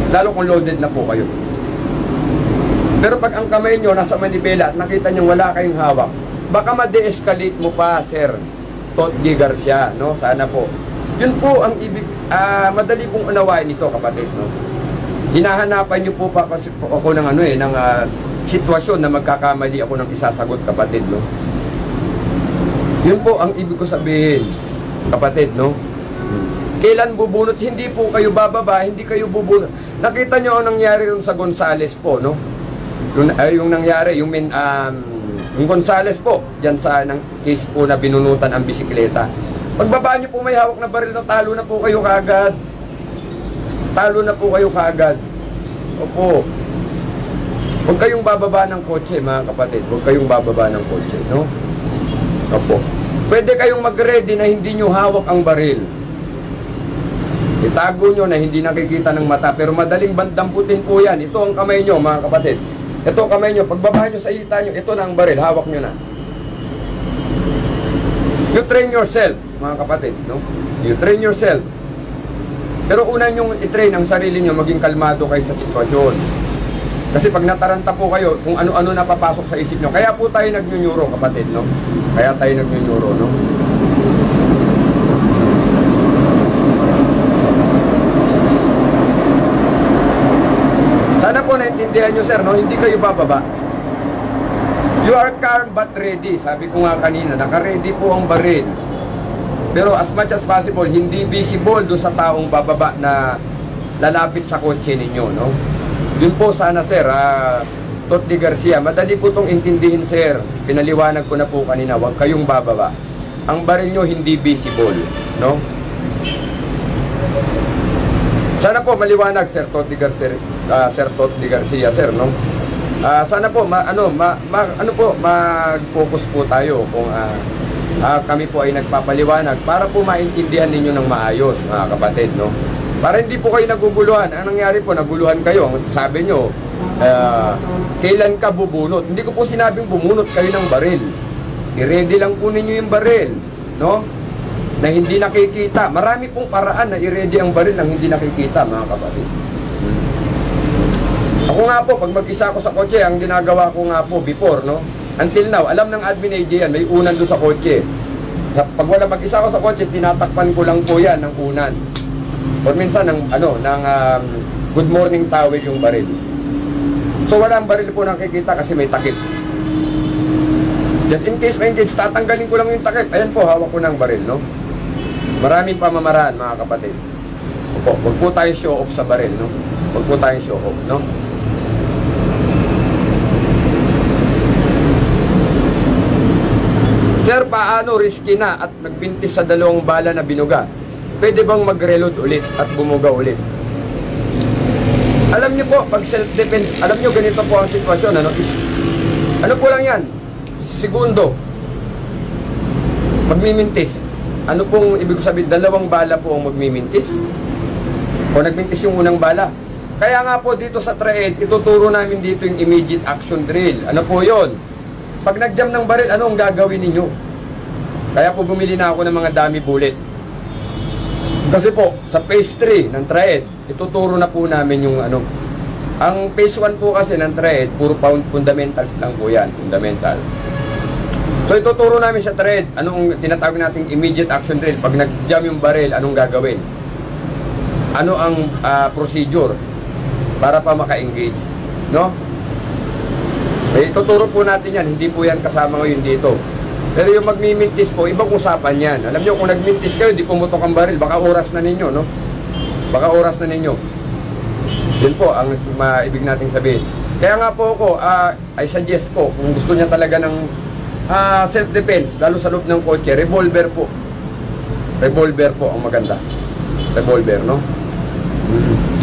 Lalo kung loaded na po kayo. Pero pag ang kamay nyo nasa manibela at nakita nyo wala kayong hawak, baka ma-de-escalate mo pa, Sir Tot G. Garcia, no? Sana po. Yun po ang ibig, ah, madali pong unawain ito, kapatid, no? Hinahanapan nyo po pa kasi po ako ng ano eh, ng ah, sitwasyon na magkakamali ako ng isasagot, kapatid, no? Yun po ang ibig ko sabihin, kapatid, no? Kailan bubunot? Hindi po kayo bababa, hindi kayo bubunot. Nakita nyo ang nangyari sa Gonzales po, no? Yung, ay, yung nangyari, yung, min, um, yung Gonzales po, dyan sa ng case po na binunutan ang bisikleta. Pagbaba nyo po may hawak na baril, no, talo na po kayo kaagad. Talo na po kayo kaagad. Opo. Huwag kayong bababa ng kotse, mga kapatid. Huwag kayong bababa ng kotse, no? Opo. Pwede kayong mag-ready na hindi nyo hawak ang baril. Itago nyo na hindi nakikita ng mata, pero madaling bandamputin po yan. Ito ang kamay nyo, mga kapatid. Ito kamay nyo. Pagbaba nyo sa hita nyo, ito na ang baril. Hawak nyo na. You train yourself, mga kapatid, no? You train yourself. Pero una nyo i-train ang sarili nyo, maging kalmado kayo sa sitwasyon. Kasi pag nataranta po kayo, kung ano-ano napapasok sa isip nyo, kaya po tayo nagnyunyuro, kapatid, no? Kaya tayo nagnyunyuro, no? Naintindihan nyo, sir, no? Hindi kayo bababa. You are calm but ready. Sabi ko nga kanina, naka-ready po ang baril. Pero as much as possible, hindi visible doon sa taong bababa na lalapit sa kotse ninyo, no? Yun po sana, sir, ah, Totli Garcia, madali po itong intindihin, sir. Pinaliwanag ko na po kanina, huwag kayong bababa. Ang baril nyo hindi visible, no? Sana po maliwanag, Sir Totli Garcia, ah, Sir Totli Garcia, sir, no? Ah, sana po ma, ano ma, ma- ano po mag-focus po tayo kung ah, ah, kami po ay nagpapaliwanag para po maintindihan ninyo ng maayos mga kapatid no? Para hindi po kayo naguguluhan. Ang nangyari po? Naguluhan kayo. Sabi nyo ah, kailan ka bubunot? Hindi ko po sinabing bumunot kayo ng baril. I-ready lang po ninyo yung baril no na hindi nakikita marami pong paraan na i-ready ang baril nang hindi nakikita mga kapatid ako nga po, pag mag-isa ako sa kotse, ang ginagawa ko nga po before, no? Until now, alam ng admin AJ yan, may unan doon sa kotse. Sa, pag wala mag-isa ako sa kotse, tinatakpan ko lang po yan ng unan. Or minsan, ng, ano, ng um, good morning tawag yung baril. So, walang baril po nakikita kasi may takip. Just in case may engage, tatanggalin ko lang yung takip. Ayan po, hawak ko ng baril, no? Maraming pamamaraan, mga kapatid. Opo, huwag po tayo show off sa baril, no? Huwag po tayo show off, no? Sir, paano risky na at nagbintis sa dalawang bala na binuga? Pwede bang mag-reload ulit at bumuga ulit? Alam niyo po, pag self-defense, alam niyo ganito po ang sitwasyon, ano? Is, ano po lang yan? Segundo. Magmimintis. Ano pong ibig sabihin? Dalawang bala po ang magmimintis. O nagmintis yung unang bala. Kaya nga po dito sa trade, ituturo namin dito yung immediate action drill. Ano po yon? Pag nag-jam ng baril, ano ang gagawin ninyo? Kaya po bumili na ako ng mga dummy bullet. Kasi po, sa phase 3 ng triad, ituturo na po namin yung ano. Ang phase 1 po kasi ng triad, puro pound fundamentals lang po yan, fundamental. So ituturo namin sa thread, anong tinatawag nating immediate action drill. Pag nag-jam yung baril, anong gagawin? Ano ang ah, procedure para pa maka-engage? No? Eh, ituturo po natin yan, hindi po yan kasama ngayon dito. Pero yung magmimintis po, ibang usapan yan. Alam nyo, kung nagmintis kayo, di pumutok ang baril, baka oras na ninyo, no? Baka oras na ninyo. Yun po ang maibig nating sabihin. Kaya nga po ako, ah, I suggest po, kung gusto niya talaga ng ah, self-defense, lalo sa loob ng kotse, revolver po. Revolver po ang maganda. Revolver, no? Mm.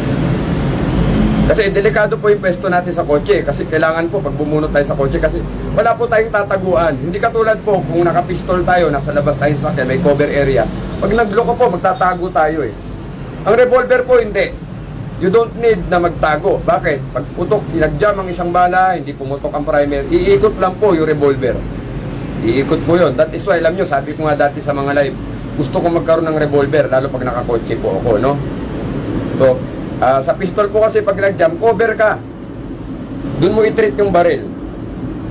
Kasi delikado po yung pwesto natin sa kotse kasi kailangan po pag bumunot tayo sa kotse kasi wala po tayong tataguan. Hindi katulad po kung nakapistol tayo, nasa labas tayo sa sakyan, may cover area. Pag nagloko po, magtatago tayo eh. Ang revolver po hindi. You don't need na magtago. Bakit? Pag putok, inagjam ang isang bala, hindi pumutok ang primer, iikot lang po yung revolver. Iikot po yun. That is why, alam nyo, sabi ko nga dati sa mga live, gusto ko magkaroon ng revolver, lalo pag nakakotse po ako, no? So, Ah, sa pistol po kasi pag nag-jam, cover ka. Doon mo i-treat yung baril.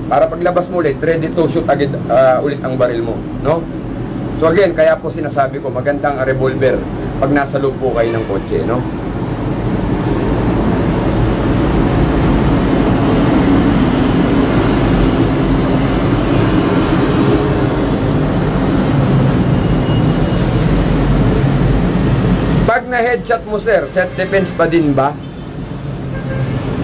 Para paglabas mo ulit, ready to shoot agad ah, ulit ang baril mo, no? So again, kaya po sinasabi ko, magandang revolver pag nasa loob po kayo ng kotse, no? Pag na headshot mo sir, set defense pa din ba?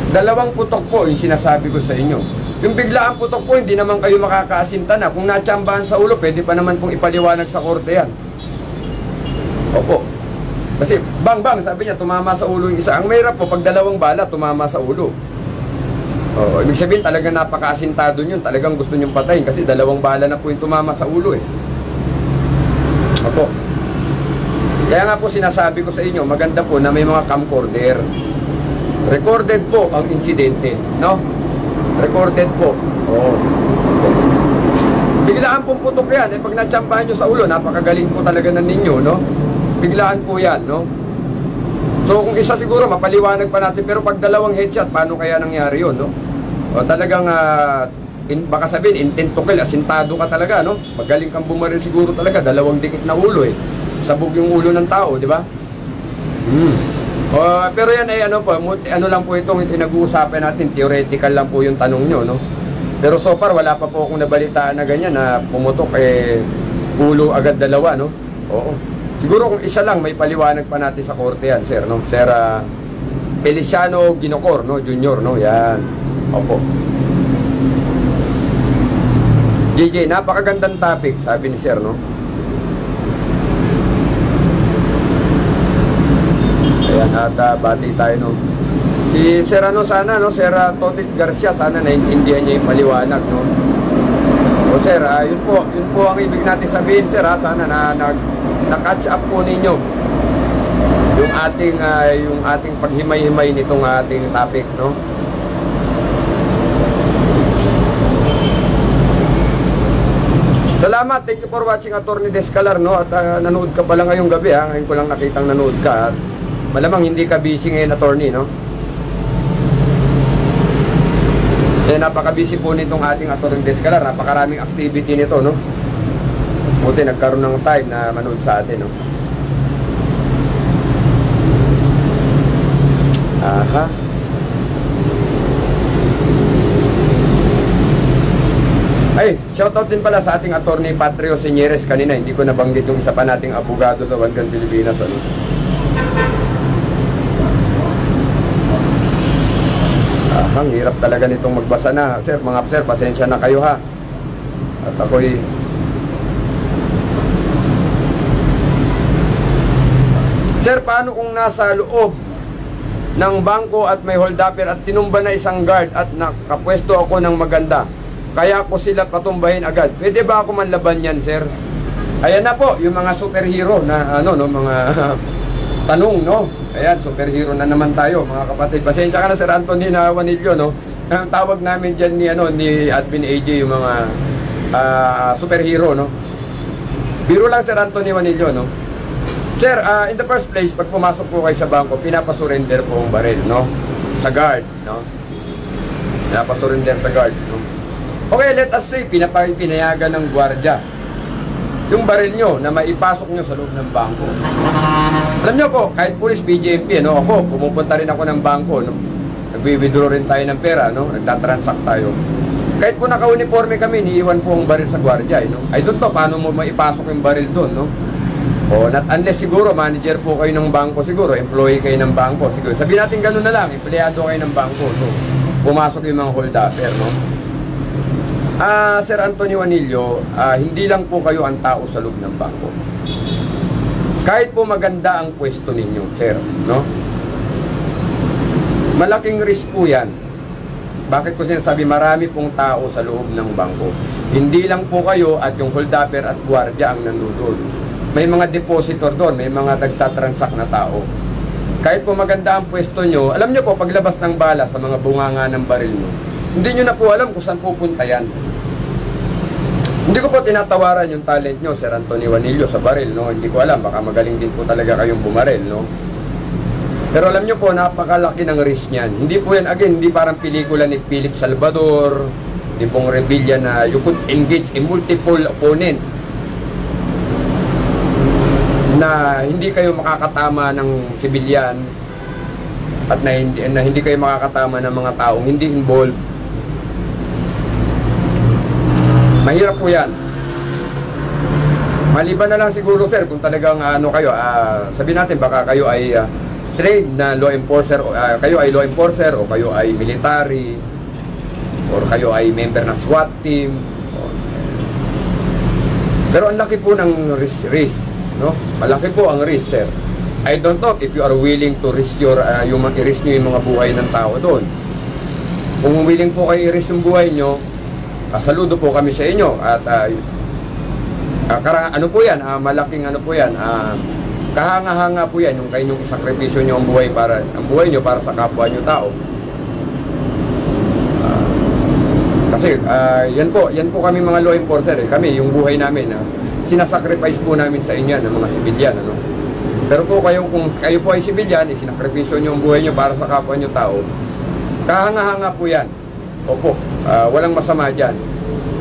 Dalawang putok po yung sinasabi ko sa inyo. Yung biglaang putok po, hindi naman kayo makakaasinta na. Kung natsambahan sa ulo, pwede pa naman pong ipaliwanag sa korte yan. Opo. Kasi bang bang, sabi niya, tumama sa ulo yung isa. Ang mahirap po, pag dalawang bala, tumama sa ulo. Oh, ibig sabihin talaga napakaasintado yun. Talagang gusto niyong patayin kasi dalawang bala na po yung tumama sa ulo eh. Opo. Kaya nga po sinasabi ko sa inyo, maganda po na may mga camcorder. Recorded po ang insidente, no? Recorded po. Oo. Biglaan pong putok yan. Eh, pag natsampahan nyo sa ulo, napakagaling po talaga ng ninyo, no? Biglaan po yan, no? So, kung isa siguro, mapaliwanag pa natin. Pero pag dalawang headshot, paano kaya nangyari yun, no? O, talagang, ah, in, baka sabihin, intent to kill, asintado ka talaga, no? Magaling kang bumaril siguro talaga, dalawang dikit na ulo, eh sabog yung ulo ng tao, di ba? Hmm. Uh, pero yan ay ano po, ano lang po itong pinag-uusapan natin, theoretical lang po yung tanong nyo, no? Pero so far, wala pa po akong nabalitaan na ganyan na pumutok eh ulo agad dalawa, no? Oo. Siguro kung isa lang, may paliwanag pa natin sa korte yan, sir, no? Sir uh, Feliciano Ginocor, no? Junior, no? Yan. Opo. JJ, napakagandang topic, sabi ni sir, no? Ayan, at uh, bati tayo, no? Si Sir ano sana, no? Sir uh, Totit Garcia, sana naintindihan niya yung paliwanag, no? O sir, uh, yun po, yun po ang ibig natin sabihin, sir, ha? Sana na, na, na-catch up po ninyo yung ating, uh, yung ating paghimay-himay nitong ating topic, no? Salamat, thank you for watching Attorney Descalar, no? At uh, nanood ka pala ngayong gabi, ha? Ngayon ko lang nakitang nanood ka. At malamang hindi ka busy ngayon, Attorney, no? Eh, napaka-busy po nitong ating Attorney Descalar. Napakaraming activity nito, no? Buti nagkaroon ng time na manood sa atin, no? Aha. Ay, shoutout din pala sa ating attorney Patrio Senyeres kanina. Hindi ko nabanggit yung isa pa nating abogado sa Gun Pilipinas. Ano? Ang hirap talaga nitong magbasa na. Sir, mga sir, pasensya na kayo ha. At ako'y Sir, paano kung nasa loob ng bangko at may holdupper at tinumba na isang guard at nakapwesto ako ng maganda? Kaya ko sila patumbahin agad. Pwede ba ako manlaban yan, sir? Ayan na po, yung mga superhero na ano, no, mga tanong, no? Ayan, superhero na naman tayo, mga kapatid. Pasensya ka na, Sir Anthony na Wanillo, no? Ang tawag namin dyan ni, ano, ni Admin AJ, yung mga uh, superhero, no? Biro lang, Sir Anthony Wanillo, no? Sir, uh, in the first place, pag pumasok po kayo sa bangko, pinapasurrender po ang baril, no? Sa guard, no? Pinapasurrender sa guard, no? Okay, let us say, pinapinayagan ng gwardya yung baril nyo na maipasok nyo sa loob ng bangko. Alam nyo po, kahit police, BJMP, no, ako, pumupunta rin ako ng bangko, no, nagwi-withdraw rin tayo ng pera, no, nagtatransact tayo. Kahit po naka-uniforme kami, niiwan po ang baril sa gwardya, eh, no. I don't know paano mo maipasok yung baril doon, no. O, not unless siguro, manager po kayo ng bangko siguro, employee kayo ng bangko, siguro. Sabihin natin gano'n na lang, empleyado kayo ng bangko, so, pumasok yung mga hold-upper, no. Uh, Sir Antonio Anillo, uh, hindi lang po kayo ang tao sa loob ng bangko. Kahit po maganda ang pwesto ninyo, sir, no? Malaking risk po 'yan. Bakit ko sinasabi marami pong tao sa loob ng bangko? Hindi lang po kayo at yung holdupper at gwardiya ang nandun. May mga depositor doon, may mga nagtatransact na tao. Kahit po maganda ang pwesto nyo, alam nyo po, paglabas ng bala sa mga bunganga ng baril nyo, hindi nyo na po alam kung saan pupunta yan. Hindi ko po tinatawaran yung talent nyo, Sir Anthony Wanillo, sa baril, no? Hindi ko alam, baka magaling din po talaga kayong bumaril, no? Pero alam nyo po, napakalaki ng risk niyan. Hindi po yan, again, hindi parang pelikula ni Philip Salvador, ni pong Revilla na you could engage a multiple opponent na hindi kayo makakatama ng sibilyan at na hindi, na hindi kayo makakatama ng mga taong hindi involved Mahirap po yan. Maliban na lang siguro sir kung talagang ano kayo, uh, sabihin natin baka kayo ay uh, trade na law enforcer, uh, kayo ay law enforcer o kayo ay military or kayo ay member ng SWAT team. Pero ang laki po ng risk, risk no? Malaki po ang risk, sir. I don't know if you are willing to risk your, uh, yung i-risk nyo yung mga buhay ng tao doon. Kung willing po kayo i-risk yung buhay nyo, saludo po kami sa inyo at uh, uh, kara, ano po yan, uh, malaking ano po yan, uh, kahanga-hanga po yan yung kainyong isakripisyo nyo ang buhay para ang buhay nyo para sa kapwa nyo tao. Uh, kasi uh, yan po, yan po kami mga law enforcer eh. Kami yung buhay namin uh, sinasacrifice po namin sa inyo ng mga sibilyan ano. Pero po kayo kung kayo po ay sibilyan, isinakripisyo nyo ang buhay nyo para sa kapwa nyo tao. Kahanga-hanga po yan. Opo, uh, walang masama dyan.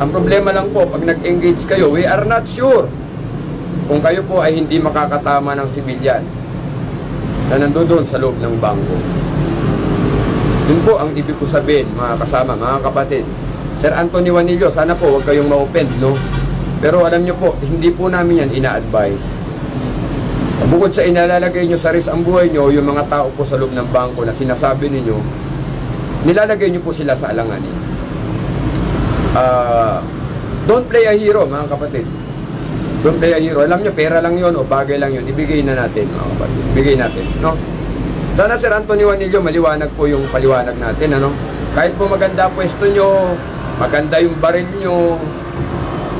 Ang problema lang po, pag nag-engage kayo, we are not sure kung kayo po ay hindi makakatama ng sibilyan na nandoon sa loob ng bangko. Yun po ang ibig ko sabihin, mga kasama, mga kapatid. Sir Anthony Wanillo, sana po huwag kayong ma-offend, no? Pero alam nyo po, hindi po namin yan ina-advise. Bukod sa inalalagay nyo sa risk ang buhay nyo, yung mga tao po sa loob ng bangko na sinasabi ninyo, nilalagay nyo po sila sa alanganin. Uh, don't play a hero, mga kapatid. Don't play a hero. Alam nyo, pera lang yon o bagay lang yon Ibigay na natin, mga kapatid. Ibigay natin, no? Sana Sir Anthony Juanillo, maliwanag po yung paliwanag natin, ano? Kahit po maganda pwesto nyo, maganda yung baril nyo,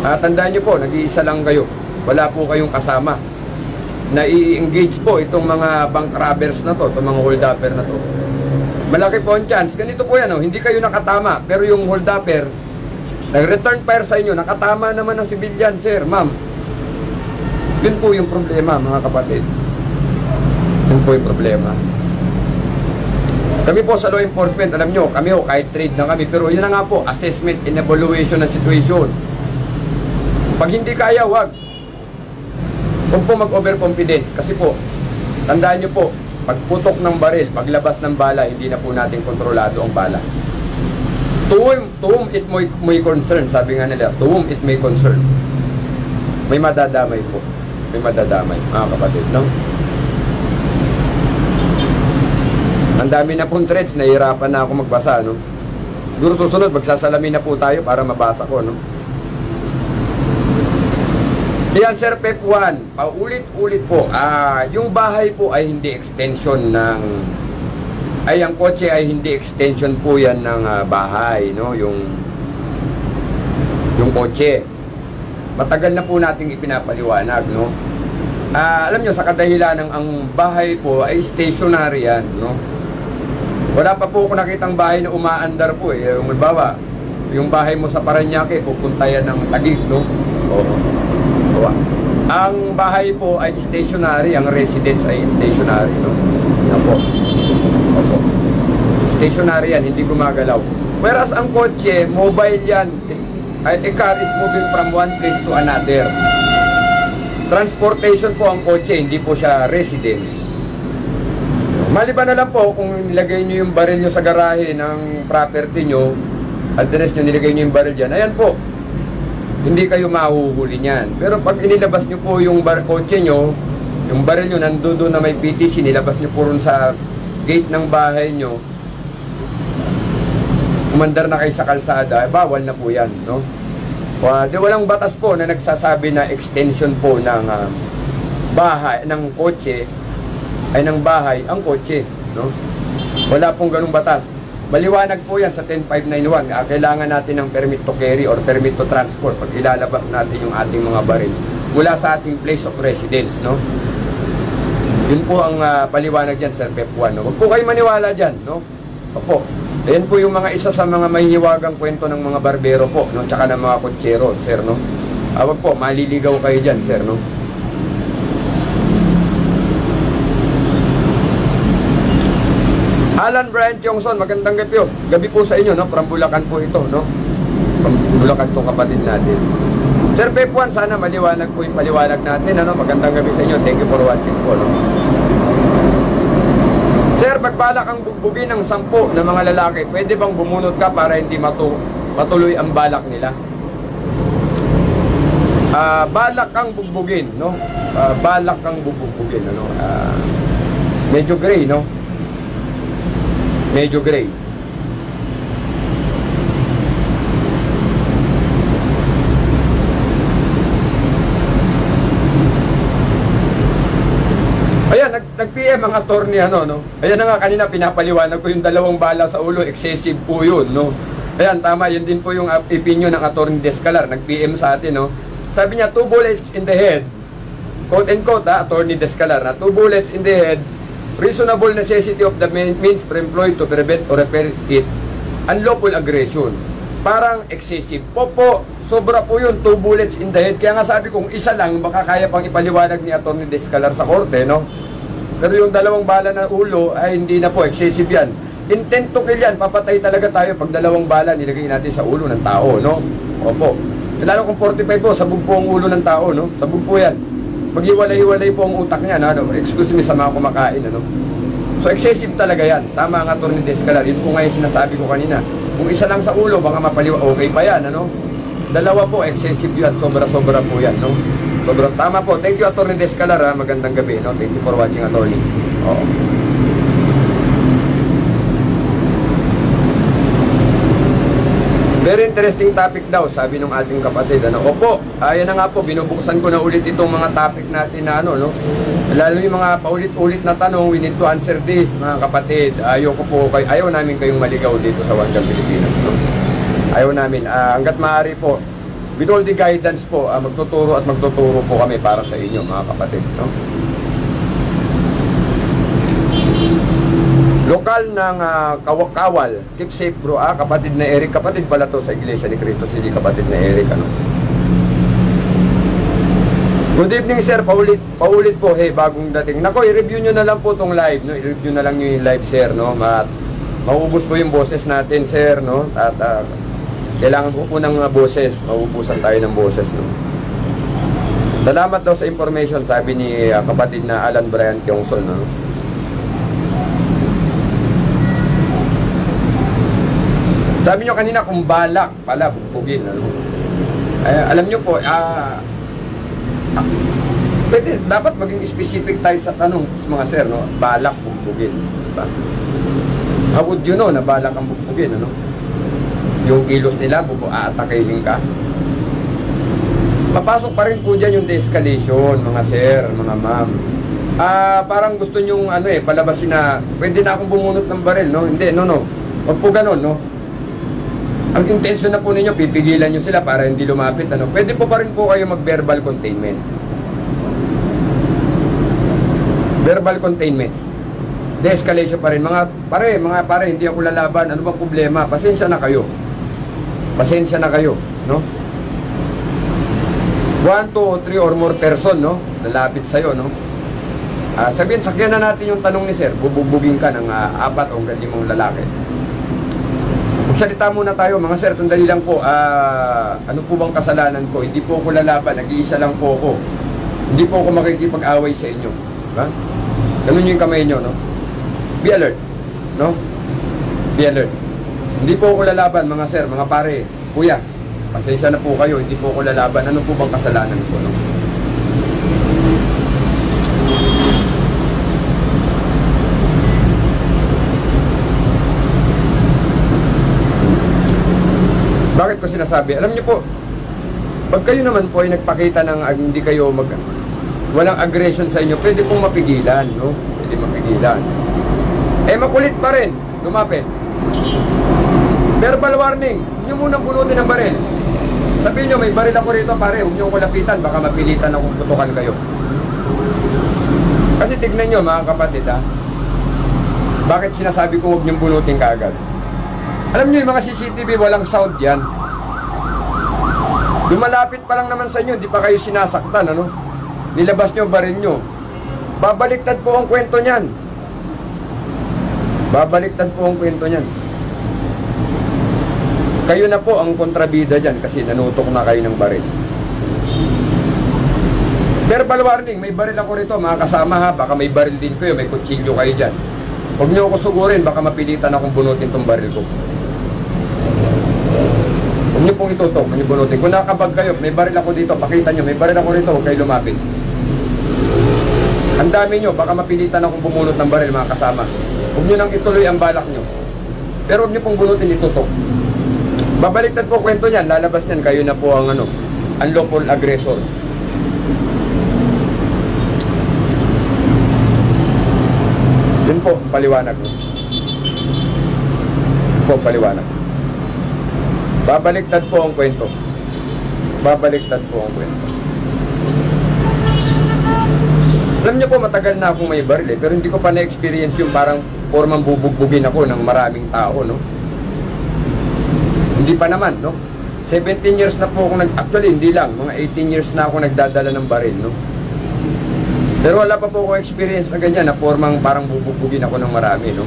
uh, tandaan nyo po, nag-iisa lang kayo. Wala po kayong kasama na i-engage po itong mga bank robbers na to, itong mga holdupper na to. Malaki po ang chance. Ganito po yan, oh, hindi kayo nakatama, pero yung holdupper, nag-return fire sa inyo, nakatama naman ng civilian, sir, ma'am. Yun po yung problema, mga kapatid. Yun po yung problema. Kami po sa law enforcement, alam nyo, kami ho, kahit trade na kami, pero yun na nga po, assessment and evaluation ng situation. Pag hindi kaya, wag. Huwag po mag-overconfidence kasi po, tandaan nyo po, pagputok ng baril, paglabas ng bala, hindi na po natin kontrolado ang bala. To whom, to whom it may, may concern, sabi nga nila, to whom it may concern. May madadamay po. May madadamay, mga kapatid, no? Ang dami na pong threads, nahihirapan na ako magbasa, no? Siguro susunod, magsasalamin na po tayo para mabasa ko, no? Yan, Sir Pep 1, paulit-ulit po, ah, yung bahay po ay hindi extension ng, ay ang kotse ay hindi extension po yan ng uh, bahay, no? Yung, yung kotse. Matagal na po nating ipinapaliwanag, no? Ah, alam nyo, sa kadahilan ng ang bahay po ay stationary yan, no? Wala pa po ako nakitang bahay na umaandar po eh. Yung, yung bahay mo sa Paranaque, pupunta yan ng Tagig, no? Oo ginagawa. Ang bahay po ay stationary, ang residence ay stationary, no? Yan po. Stationary yan, hindi gumagalaw. Whereas ang kotse, mobile yan. A car is moving from one place to another. Transportation po ang kotse, hindi po siya residence. Maliban na lang po kung nilagay nyo yung baril nyo sa garahe ng property nyo, address nyo, nilagay nyo yung baril dyan, ayan po, hindi kayo mahuhuli niyan. Pero pag inilabas nyo po yung bar kotse nyo, yung baril nyo nandoon na may PTC, nilabas nyo po sa gate ng bahay nyo, umandar na kayo sa kalsada, eh, bawal na po yan, no? Uh, di walang batas po na nagsasabi na extension po ng uh, bahay, ng kotse, ay ng bahay, ang kotse, no? Wala pong ganung batas. Maliwanag po yan sa 10591. Uh, kailangan natin ng permit to carry or permit to transport pag ilalabas natin yung ating mga baril mula sa ating place of residence. No? Yun po ang uh, paliwanag dyan, Sir Pep 1. No? Huwag po kayo maniwala dyan. No? Opo. Ayan po yung mga isa sa mga mahihiwagang kwento ng mga barbero po, no? tsaka ng mga kutsero, sir, no? Ah, wag po, maliligaw kayo dyan, sir, no? Alan Brian Tiongson, magandang gabi po. Gabi po sa inyo, no? From Bulacan po ito, no? From Bulacan po kapatid natin. Sir Pep Juan, sana maliwanag po yung paliwanag natin, ano? Magandang gabi sa inyo. Thank you for watching po, no? Sir, pagbalak ang bugbugin ng sampu ng mga lalaki, pwede bang bumunot ka para hindi matu matuloy ang balak nila? Uh, balak kang bugbugin, no? Uh, balak kang bugbugin, ano? Uh, medyo gray, no? Medyo gray. Ayan, nag, nag-PM ang attorney ano, no? Ayan na nga, kanina pinapaliwanag ko yung dalawang bala sa ulo, excessive po yun, no? Ayan, tama, yun din po yung opinion ng attorney Descalar, nag-PM sa atin, no? Sabi niya, two bullets in the head, quote and quote, ha, attorney Descalar, na two bullets in the head, reasonable necessity of the means employed to prevent or repair it, unlawful aggression. Parang excessive. Popo, sobra po yun, two bullets in the head. Kaya nga sabi kong isa lang, baka kaya pang ipaliwanag ni Atty. Descalar sa korte, no? Pero yung dalawang bala na ulo, ay hindi na po, excessive yan. Intent to kill yan, papatay talaga tayo pag dalawang bala nilagay natin sa ulo ng tao, no? Opo. Lalo kung 45 po, sabog po ang ulo ng tao, no? Sabog po yan maghiwalay-hiwalay po ang utak niya, ano, excuse me sa mga kumakain, ano. So excessive talaga yan. Tama nga Atty. Descalar, yun po nga yung sinasabi ko kanina. Kung isa lang sa ulo, baka mapaliwa, okay pa yan, ano. Dalawa po, excessive yan, sobra-sobra po yan, no. Sobrang tama po. Thank you, Attorney Descalar. Ha. Magandang gabi. No? Thank you for watching, Attorney. Oo. Very interesting topic daw, sabi ng ating kapatid. Ano? Opo, ayan na nga po, binubuksan ko na ulit itong mga topic natin na ano, no? Lalo yung mga paulit-ulit na tanong, we need to answer this, mga kapatid. Ayaw ko po, kay, ayaw namin kayong maligaw dito sa Gun Pilipinas, no? Ayaw namin. Uh, hanggat maaari po, with all the guidance po, uh, magtuturo at magtuturo po kami para sa inyo, mga kapatid, no? Lokal ng uh, Kawakawal, keep safe bro ah, kapatid na Eric, kapatid pala to sa iglesia ni Cristo, si kapatid na Eric, ano. Good evening sir, paulit, paulit po, hey, bagong dating. Nako, i-review nyo na lang po tong live, no? I-review na lang nyo yung live sir, no? Mat, maubos po yung boses natin sir, no? At uh, kailangan po po ng uh, boses, maubusan tayo ng boses, no? Salamat daw sa information, sabi ni uh, kapatid na Alan Brian Kyongson, no? Sabi nyo kanina kung balak pala bugbugin. Ano? Ay, alam nyo po, ah, ah, pwede, dapat maging specific tayo sa tanong mga sir, no? balak bugbugin. Diba? How would you know na balak ang bugbugin? Ano? Yung kilos nila, bubu aatakihin ka. Papasok pa rin po dyan yung de-escalation, mga sir, mga ma'am. Ah, parang gusto nyong ano eh, palabasin na pwede na akong bumunot ng baril, no? Hindi, no, no. Wag po ganun, no? Ang intention na po ninyo, pipigilan nyo sila para hindi lumapit. Ano? Pwede po pa rin po kayo mag-verbal containment. Verbal containment. De-escalation pa rin. Mga pare, mga pare, hindi ako lalaban. Ano bang problema? Pasensya na kayo. Pasensya na kayo. No? One, two, three or more person, no? Lalapit sa'yo, no? Uh, sabihin, sakyan na natin yung tanong ni Sir. Bububugin ka ng uh, apat o limang lalaki. Magsalita muna tayo mga sir, tundali lang po, uh, ano po bang kasalanan ko? Hindi po ako lalaban, nag-iisa lang po ako. Hindi po ako makikipag-away sa inyo. Ha? Ganun yung kamay nyo, no? Be alert, no? Be alert. Hindi po ako lalaban mga sir, mga pare, kuya, pasensya na po kayo, hindi po ako lalaban. Ano po bang kasalanan ko, no? Bakit ko sinasabi? Alam niyo po, pag kayo naman po ay nagpakita ng uh, hindi kayo mag walang aggression sa inyo, pwede pong mapigilan, no? Pwede mapigilan. Eh makulit pa rin, lumapit. Verbal warning, nyo munang bunutin ang baril. Sabihin nyo, may baril ako rito, pare, huwag nyo ko lapitan, baka mapilitan akong putukan kayo. Kasi tignan nyo, mga kapatid, ha? Bakit sinasabi ko huwag nyo bunutin kaagad? Alam niyo yung mga CCTV walang sound yan. Lumalapit pa lang naman sa inyo, hindi pa kayo sinasaktan, ano? Nilabas nyo ba rin nyo? Babaliktad po ang kwento niyan. Babaliktad po ang kwento niyan. Kayo na po ang kontrabida dyan kasi nanutok na kayo ng baril. Verbal warning, may baril ako rito mga kasama ha, baka may baril din kayo, may kutsilyo kayo dyan. Huwag nyo ako sugurin, baka mapilitan akong bunutin tong baril ko. Huwag niyo pong itutok, huwag niyo bunutin. Kung nakabag kayo, may baril ako dito, pakita niyo, may baril ako rito, huwag kayo lumapit. Ang dami niyo, baka mapilitan akong bumunot ng baril mga kasama. Huwag niyo nang ituloy ang balak niyo. Pero huwag niyo pong bunutin, itutok. Babaliktad po kwento niyan, lalabas niyan, kayo na po ang ano, unlawful aggressor. Yun po, paliwanag. Yun po, paliwanag. Babaliktad po ang kwento. Babaliktad po ang kwento. Alam niyo po, matagal na akong may baril eh, pero hindi ko pa na-experience yung parang formang bubugbugin ako ng maraming tao, no? Hindi pa naman, no? 17 years na po ako nag... Actually, hindi lang. Mga 18 years na ako nagdadala ng baril, no? Pero wala pa po ako experience na ganyan na formang parang bubugbugin ako ng marami, no?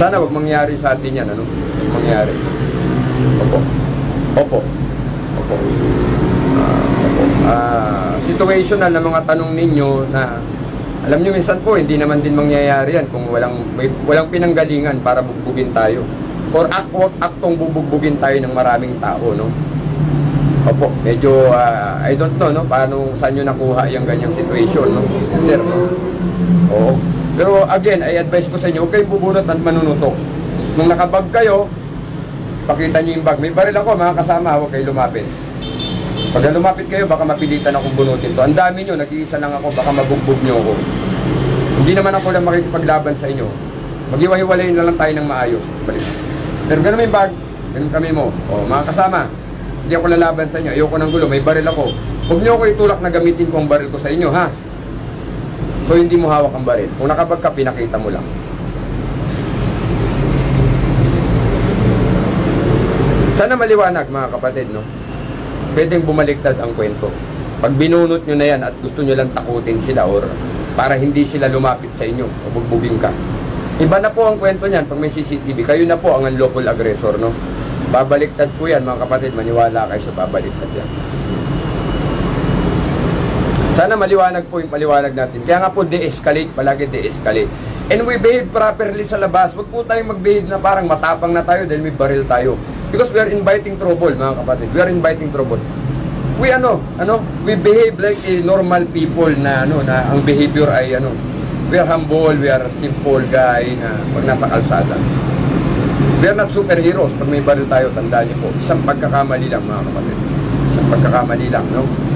Sana wag mangyari sa atin yan, ano? Mangyari. Opo. Opo. Opo. Uh, opo. Uh, situational na mga tanong ninyo na alam niyo minsan po hindi naman din mangyayari yan kung walang may, walang pinanggalingan para bugbugin tayo or act, aktong bubugbugin tayo ng maraming tao, no? Opo, medyo ah, I don't know no paano saan niyo nakuha yung ganyang situation no. Sir, no? Oo. Pero again, I advise ko sa inyo, huwag kayong bubunot at manunutok. Nung nakabag kayo, pakita niyo yung bag. May baril ako, mga kasama, huwag kayo lumapit. Pag lumapit kayo, baka mapilitan akong bunutin to. Ang dami nyo, nag-iisa lang ako, baka mabugbog nyo ako. Hindi naman ako lang makikipaglaban sa inyo. Maghiwa-hiwalay na lang tayo ng maayos. Balik. Pero ganun yung bag, ganun kami mo. O, mga kasama, hindi ako lalaban sa inyo. Ayoko ng gulo, may baril ako. Huwag nyo ako itulak na gamitin ko ang baril ko sa inyo, ha? So, hindi mo hawak ang baril. Kung nakabag ka, pinakita mo lang. Sana maliwanag, mga kapatid, no? Pwedeng bumaliktad ang kwento. Pag binunot nyo na yan at gusto nyo lang takutin sila or para hindi sila lumapit sa inyo o bugbugin ka. Iba na po ang kwento niyan pag may CCTV. Kayo na po ang unlawful aggressor, no? Babaliktad po yan, mga kapatid. Maniwala kayo sa babaliktad yan. Sana maliwanag po yung paliwanag natin. Kaya nga po de-escalate, palagi de-escalate. And we behave properly sa labas. Huwag po tayong mag-behave na parang matapang na tayo dahil may baril tayo. Because we are inviting trouble, mga kapatid. We are inviting trouble. We ano, ano, we behave like a normal people na ano, na ang behavior ay ano, we are humble, we are simple guy na pag nasa kalsada. We are not superheroes. Pag may baril tayo, tandaan niyo po, isang pagkakamali lang, mga kapatid. Isang pagkakamali lang, no?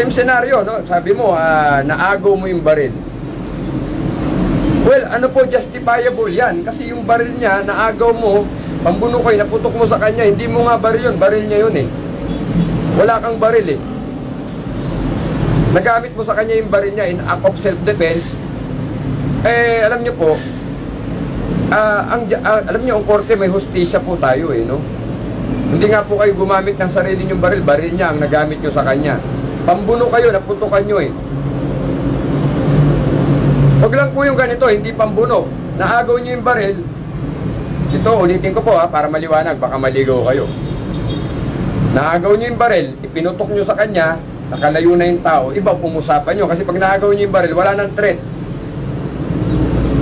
Same scenario, no? Sabi mo, ah, naagaw mo yung baril. Well, ano po justifiable yan? Kasi yung baril niya, naagaw mo, pambuno kayo, naputok mo sa kanya, hindi mo nga baril yun, baril niya yun eh. Wala kang baril eh. Nagamit mo sa kanya yung baril niya in act of self-defense, eh, alam niyo po, ah, ang, ah, alam niyo, ang korte may hustisya po tayo eh, no? Hindi nga po kayo gumamit ng sarili niyong baril, baril niya ang nagamit niyo sa kanya. Pambuno kayo, naputukan nyo eh. Huwag lang po yung ganito, hindi pambuno. Naagaw nyo yung baril. Ito, ulitin ko po ha, para maliwanag, baka maligaw kayo. Naagaw nyo yung baril, ipinutok nyo sa kanya, nakalayo na yung tao, iba pumusapan nyo. Kasi pag naagaw nyo yung baril, wala nang threat.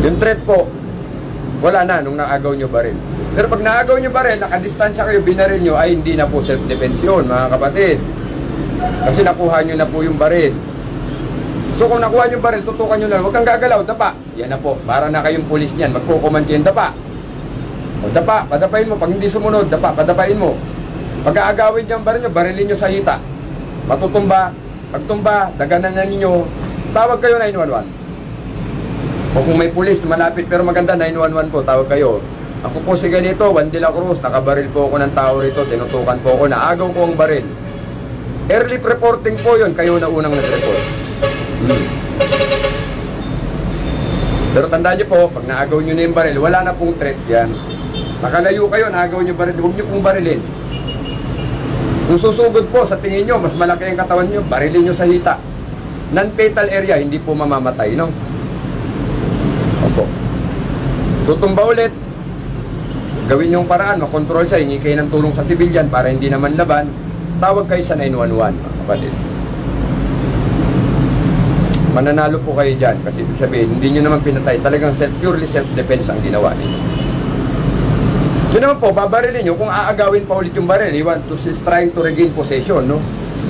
Yung threat po, wala na nung naagaw nyo baril. Pero pag naagaw nyo baril, nakadistansya kayo, binaril nyo, ay hindi na po self-defense yun, mga kapatid. Kasi nakuha nyo na po yung baril. So kung nakuha nyo yung baril, tutukan nyo lang. Huwag kang gagalaw, dapa. Yan na po. Para na kayong pulis niyan. Magkukuman kayo dapa. O dapa, padapain mo. Pag hindi sumunod, dapa, padapain mo. Pag aagawin niyo ang baril nyo, barilin nyo sa hita. Matutumba. Pagtumba, daganan na ninyo. Tawag kayo 911. O kung may pulis malapit pero maganda, 911 po, tawag kayo. Ako po si ganito, Juan de la Cruz, nakabaril po ako ng tao rito, tinutukan po ako, naagaw ko ang baril. Early reporting po yun, kayo na unang nag-report. Hmm. Pero tandaan niyo po, pag naagaw niyo na yung baril, wala na pong threat yan. Nakalayo kayo, naagaw niyo baril, huwag niyo pong barilin. Kung susugod po sa tingin niyo, mas malaki ang katawan niyo, barilin niyo sa hita. Non-fatal area, hindi po mamamatay, no? Opo. Tutumba ulit, gawin yung paraan, makontrol siya, hingi kayo ng tulong sa civilian para hindi naman laban, tawag kayo sa 911, mga kapatid. Mananalo po kayo dyan kasi ibig sabihin, hindi nyo naman pinatay. Talagang self, purely self-defense ang ginawa ninyo. Yun naman po, babarilin nyo kung aagawin pa ulit yung baril. You want to, is trying to regain possession, no?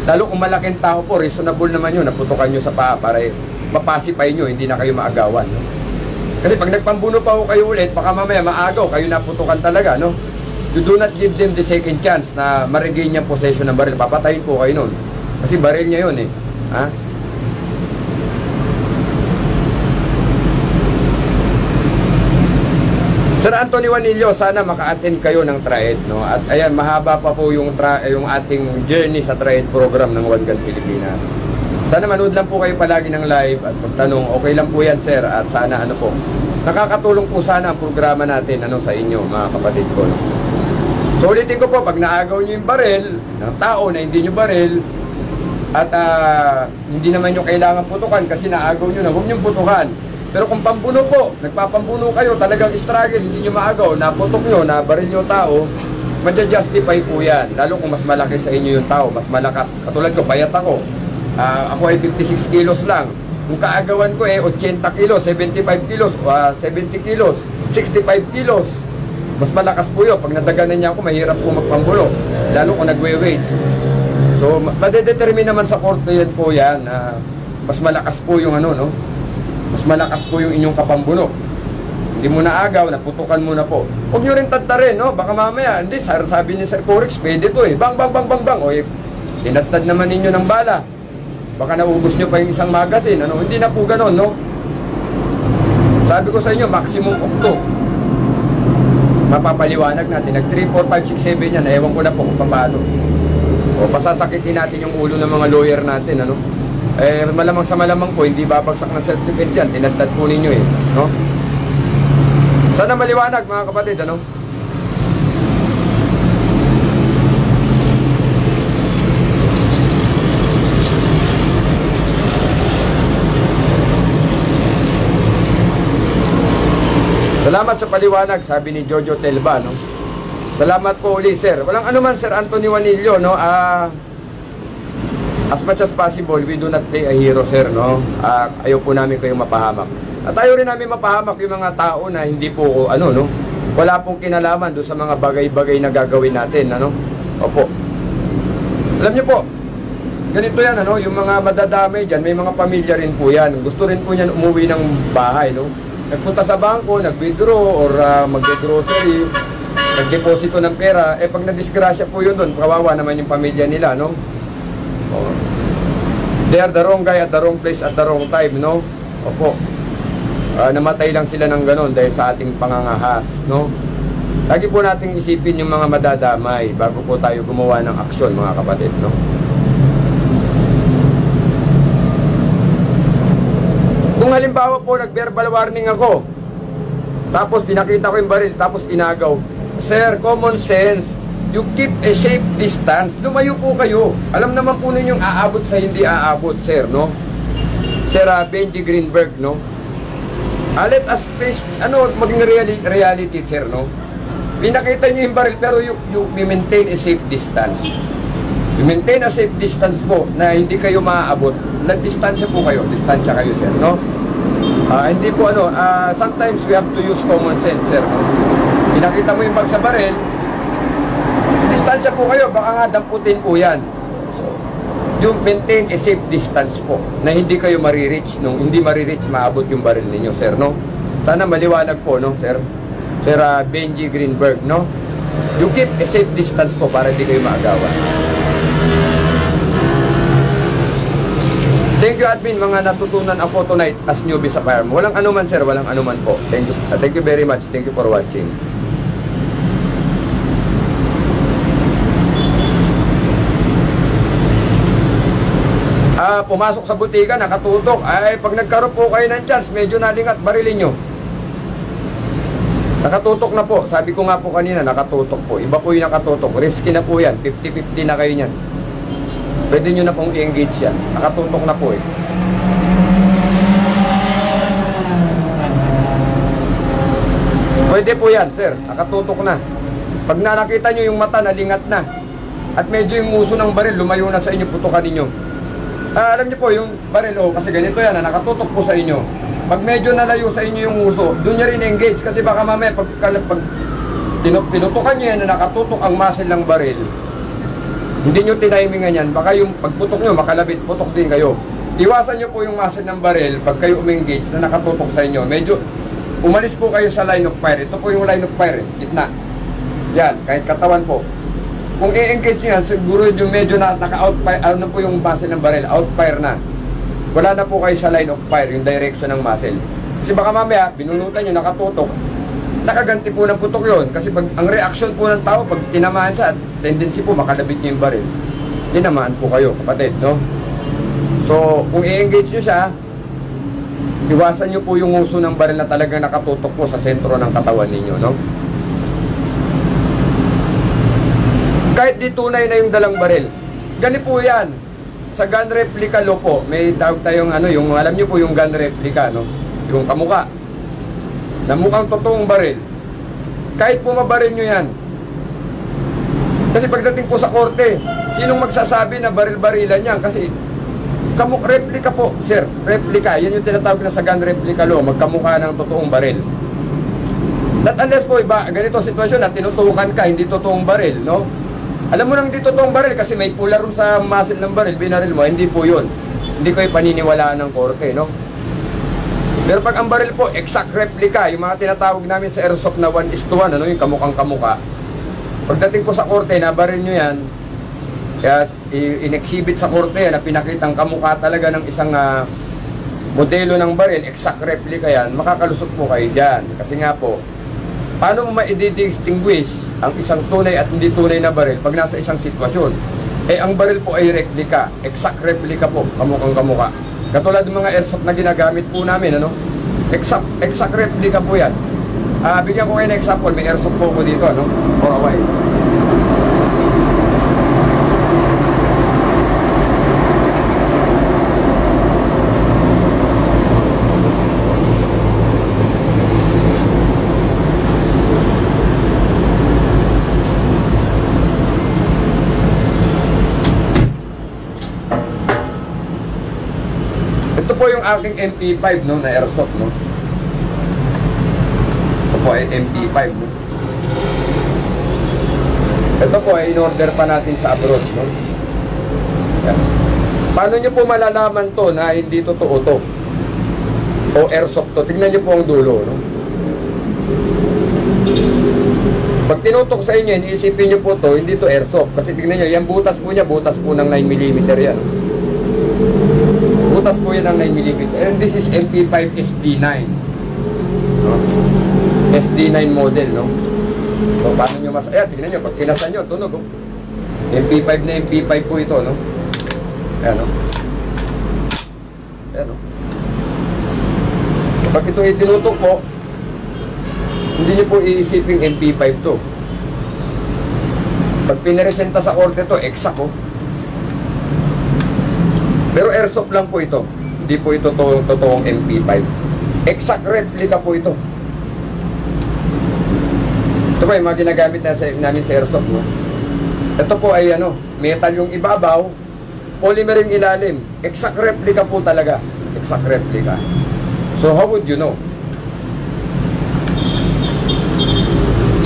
Lalo kung malaking tao po, reasonable naman yun, naputukan nyo sa paa para mapasipay nyo, hindi na kayo maagawan, no? Kasi pag nagpambuno pa ho kayo ulit, baka mamaya maagaw, kayo naputukan talaga, no? You do not give them the second chance na ma-regain yung possession ng baril. Papatayin po kayo nun. Kasi baril niya yun eh. Ha? Sir Anthony Wanillo, sana maka-attend kayo ng TRAED, no? At ayan, mahaba pa po yung yung ating journey sa TRAED program ng One Gun Pilipinas. Sana manood lang po kayo palagi ng live at magtanong, okay lang po yan, sir, at sana ano po. Nakakatulong po sana ang programa natin ano sa inyo, mga kapatid ko. No? So ulitin ko po, pag naagaw nyo yung baril ng tao na hindi nyo baril, at uh, hindi naman nyo kailangan putukan kasi naagaw nyo na, huwag nyo putukan. Pero kung pambuno po, nagpapambuno kayo, talagang struggle, hindi nyo maagaw, naputok nyo, nabaril nyo tao, madja-justify po yan. Lalo kung mas malaki sa inyo yung tao, mas malakas. Katulad ko, payat ako. Uh, ako ay 56 kilos lang. Kung kaagawan ko eh, 80 kilos, 75 kilos, ah, 70 kilos, 65 kilos. Mas malakas po yun. Pag nadaganan niya ako, mahirap po magpambulo. Lalo kung nagwe-weights. So, ma- madedetermine naman sa korte yan po yan na mas malakas po yung ano, no? Mas malakas po yung inyong kapambuno. Hindi mo na agaw, naputukan mo na po. Huwag nyo rin tatarin, no? Baka mamaya, hindi, sir, sabi ni Sir Corix, pwede to eh. Bang, bang, bang, bang, bang. O, eh, tinatad naman ninyo ng bala. Baka naubos nyo pa yung isang magazine, ano? Hindi na po ganon, no? Sabi ko sa inyo, maximum of 2. Mapapaliwanag natin. Nag 3, 4, 5, 6, 7 yan. Ewan ko na po kung paano. O, pasasakitin natin yung ulo ng mga lawyer natin, ano? Eh, malamang sa malamang po, hindi babagsak ng self-defense yan. Tinatad po ninyo eh, no? Sana maliwanag mga kapatid, ano? Salamat sa paliwanag, sabi ni Jojo Telba, no? Salamat po uli, sir. Walang anuman, Sir Anthony Wanillo, no? Ah, as much as possible, we do not play a hero, sir, no? Ah, ayaw po namin kayong mapahamak. At ayaw rin namin mapahamak yung mga tao na hindi po, ano, no? Wala pong kinalaman doon sa mga bagay-bagay na gagawin natin, ano? Opo. Alam niyo po, ganito yan, ano? Yung mga madadamay dyan, may mga pamilya rin po yan. Gusto rin po niyan umuwi ng bahay, no? Nagpunta sa bangko, nag-withdraw or uh, mag-grocery, nag-deposito ng pera, eh pag nadisgrasya po yun doon, kawawa naman yung pamilya nila, no? Oh. They are the wrong guy at the wrong place at the wrong time, no? Opo. Ah, namatay lang sila ng ganon dahil sa ating pangangahas, no? Lagi po nating isipin yung mga madadamay bago po tayo gumawa ng aksyon, mga kapatid, no? Kung halimbawa po nag-verbal warning ako, tapos pinakita ko yung baril, tapos inagaw, Sir, common sense, you keep a safe distance, lumayo po kayo. Alam naman po ninyong aabot sa hindi aabot, sir, no? Sir uh, Benji Greenberg, no? Uh, let us face, ano, maging reality, reality, sir, no? Pinakita nyo yung baril, pero you, you, maintain a safe distance. Maintain a safe distance po na hindi kayo maaabot. Nagdistansya po kayo, distansya kayo, sir, no? Ah, hindi po ano, ah, sometimes we have to use common sense, sir. no? Pinakita mo yung bag sa baril, distansya po kayo, baka nga damputin po yan. So, yung maintain a safe distance po, na hindi kayo marireach, nung hindi marireach, maabot yung baril ninyo, sir, no? Sana maliwanag po, no, sir? Sir ah, Benji Greenberg, no? You keep a safe distance po para hindi kayo maagawan. Thank you admin mga natutunan ako tonight as newbie sa firearm. Walang anuman sir, walang anuman po. Thank you. uh, thank you very much. Thank you for watching. Ah, pumasok sa butika, nakatutok. Ay, pag nagkaroon po kayo ng chance, medyo nalingat, barilin nyo. Nakatutok na po. Sabi ko nga po kanina, nakatutok po. Iba po yung nakatutok. Risky na po yan. 50-50 na kayo niyan. Pwede nyo na pong i-engage yan. Nakatutok na po eh. Pwede po yan, sir. Nakatutok na. Pag na nakita nyo yung mata, nalingat na. At medyo yung muso ng baril, lumayo na sa inyo, putukan ninyo. Ah, alam niyo po, yung baril, oh, kasi ganito yan, ah, nakatutok po sa inyo. Pag medyo nalayo sa inyo yung muso, doon nyo rin engage. Kasi baka mamaya, pag, pag tinu- pinutukan nyo yan na nakatutok ang muscle ng baril, hindi nyo tinimingan yan, baka yung pagputok nyo, makalabit, putok din kayo. Iwasan nyo po yung muscle ng baril pag kayo umengage na nakatutok sa inyo. Medyo, umalis po kayo sa line of fire. Ito po yung line of fire, gitna. Yan, kahit katawan po. Kung i-engage nyo yan, siguro yung medyo na, naka-outfire, ano po yung muscle ng baril, outfire na. Wala na po kayo sa line of fire, yung direction ng muscle. Kasi baka mamaya, binunutan nyo, nakatutok, nakaganti po ng putok yon kasi pag ang reaction po ng tao pag tinamaan siya tendency po makalabit niyo yung baril. Tinamaan po kayo kapatid no? So kung i-engage nyo siya iwasan nyo po yung uso ng baril na talagang nakatutok po sa sentro ng katawan ninyo no? Kahit di na yung dalang baril gani po yan. Sa gun replica law po may tawag tayong ano yung alam nyo po yung gun replica no? Yung kamuka. Na mukhang totoong baril, kahit pumabaril nyo yan. Kasi pagdating po sa korte, sinong magsasabi na baril-barilan yan? Kasi Magkamuk replica po, sir. Replica. Yan yung tinatawag na sa gun replica law. Magkamukha ng totoong baril. Not unless po iba, ganito sitwasyon na tinutukan ka, hindi totoong baril, no? Alam mo nang hindi totoong baril kasi may pula rin sa muzzle ng baril, binaril mo, hindi po yun. Hindi ko ipaniniwalaan ng korte, no? Pero pag ang baril po, exact replica, yung mga tinatawag namin sa airsoft na 1 is to 1, ano, yung kamukhang kamuka. Pagdating po sa korte, na baril nyo yan, kaya in-exhibit sa korte yan, na pinakitang kamukha talaga ng isang uh, modelo ng baril, exact replica yan, makakalusot po kayo dyan. Kasi nga po, paano mo ma-distinguish ang isang tunay at hindi tunay na baril pag nasa isang sitwasyon? Eh, ang baril po ay replica, exact replica po, kamukhang kamukha. Katulad ng mga airsoft na ginagamit po namin, ano? Exact, exact replica po yan. Uh, bigyan ko kayo ng example, may airsoft po ko dito, ano? For a while. aking MP5 no, na airsoft no. Po ay MP5 no. Ito po ay in-order pa natin sa abroad no. Yan. Paano nyo po malalaman to na hindi totoo to? O airsoft to? Tingnan nyo po ang dulo no. Pag tinutok sa inyo, iniisipin nyo po to, hindi to airsoft. Kasi tingnan nyo, yan butas po niya, butas po ng 9mm yan. Butas po yan ng 9mm. And this is MP5 SD9. No? SD9 model, no? So, paano nyo mas... Ayan, tignan nyo, pag kinasan nyo, tunog, oh. MP5 na MP5 po ito, no? Ayan, no? Ayan, no? Pag ito itinutok po, hindi nyo po iisipin MP5 to. Pag pinaresenta sa order to, exact, oh. Pero airsoft lang po ito. Hindi po ito to, totoong MP5. Exact replica po ito. Ito po yung mga ginagamit na sa, namin sa airsoft. No? Ito po ay ano, metal yung ibabaw, polymer yung ilalim. Exact replica po talaga. Exact replica. So how would you know?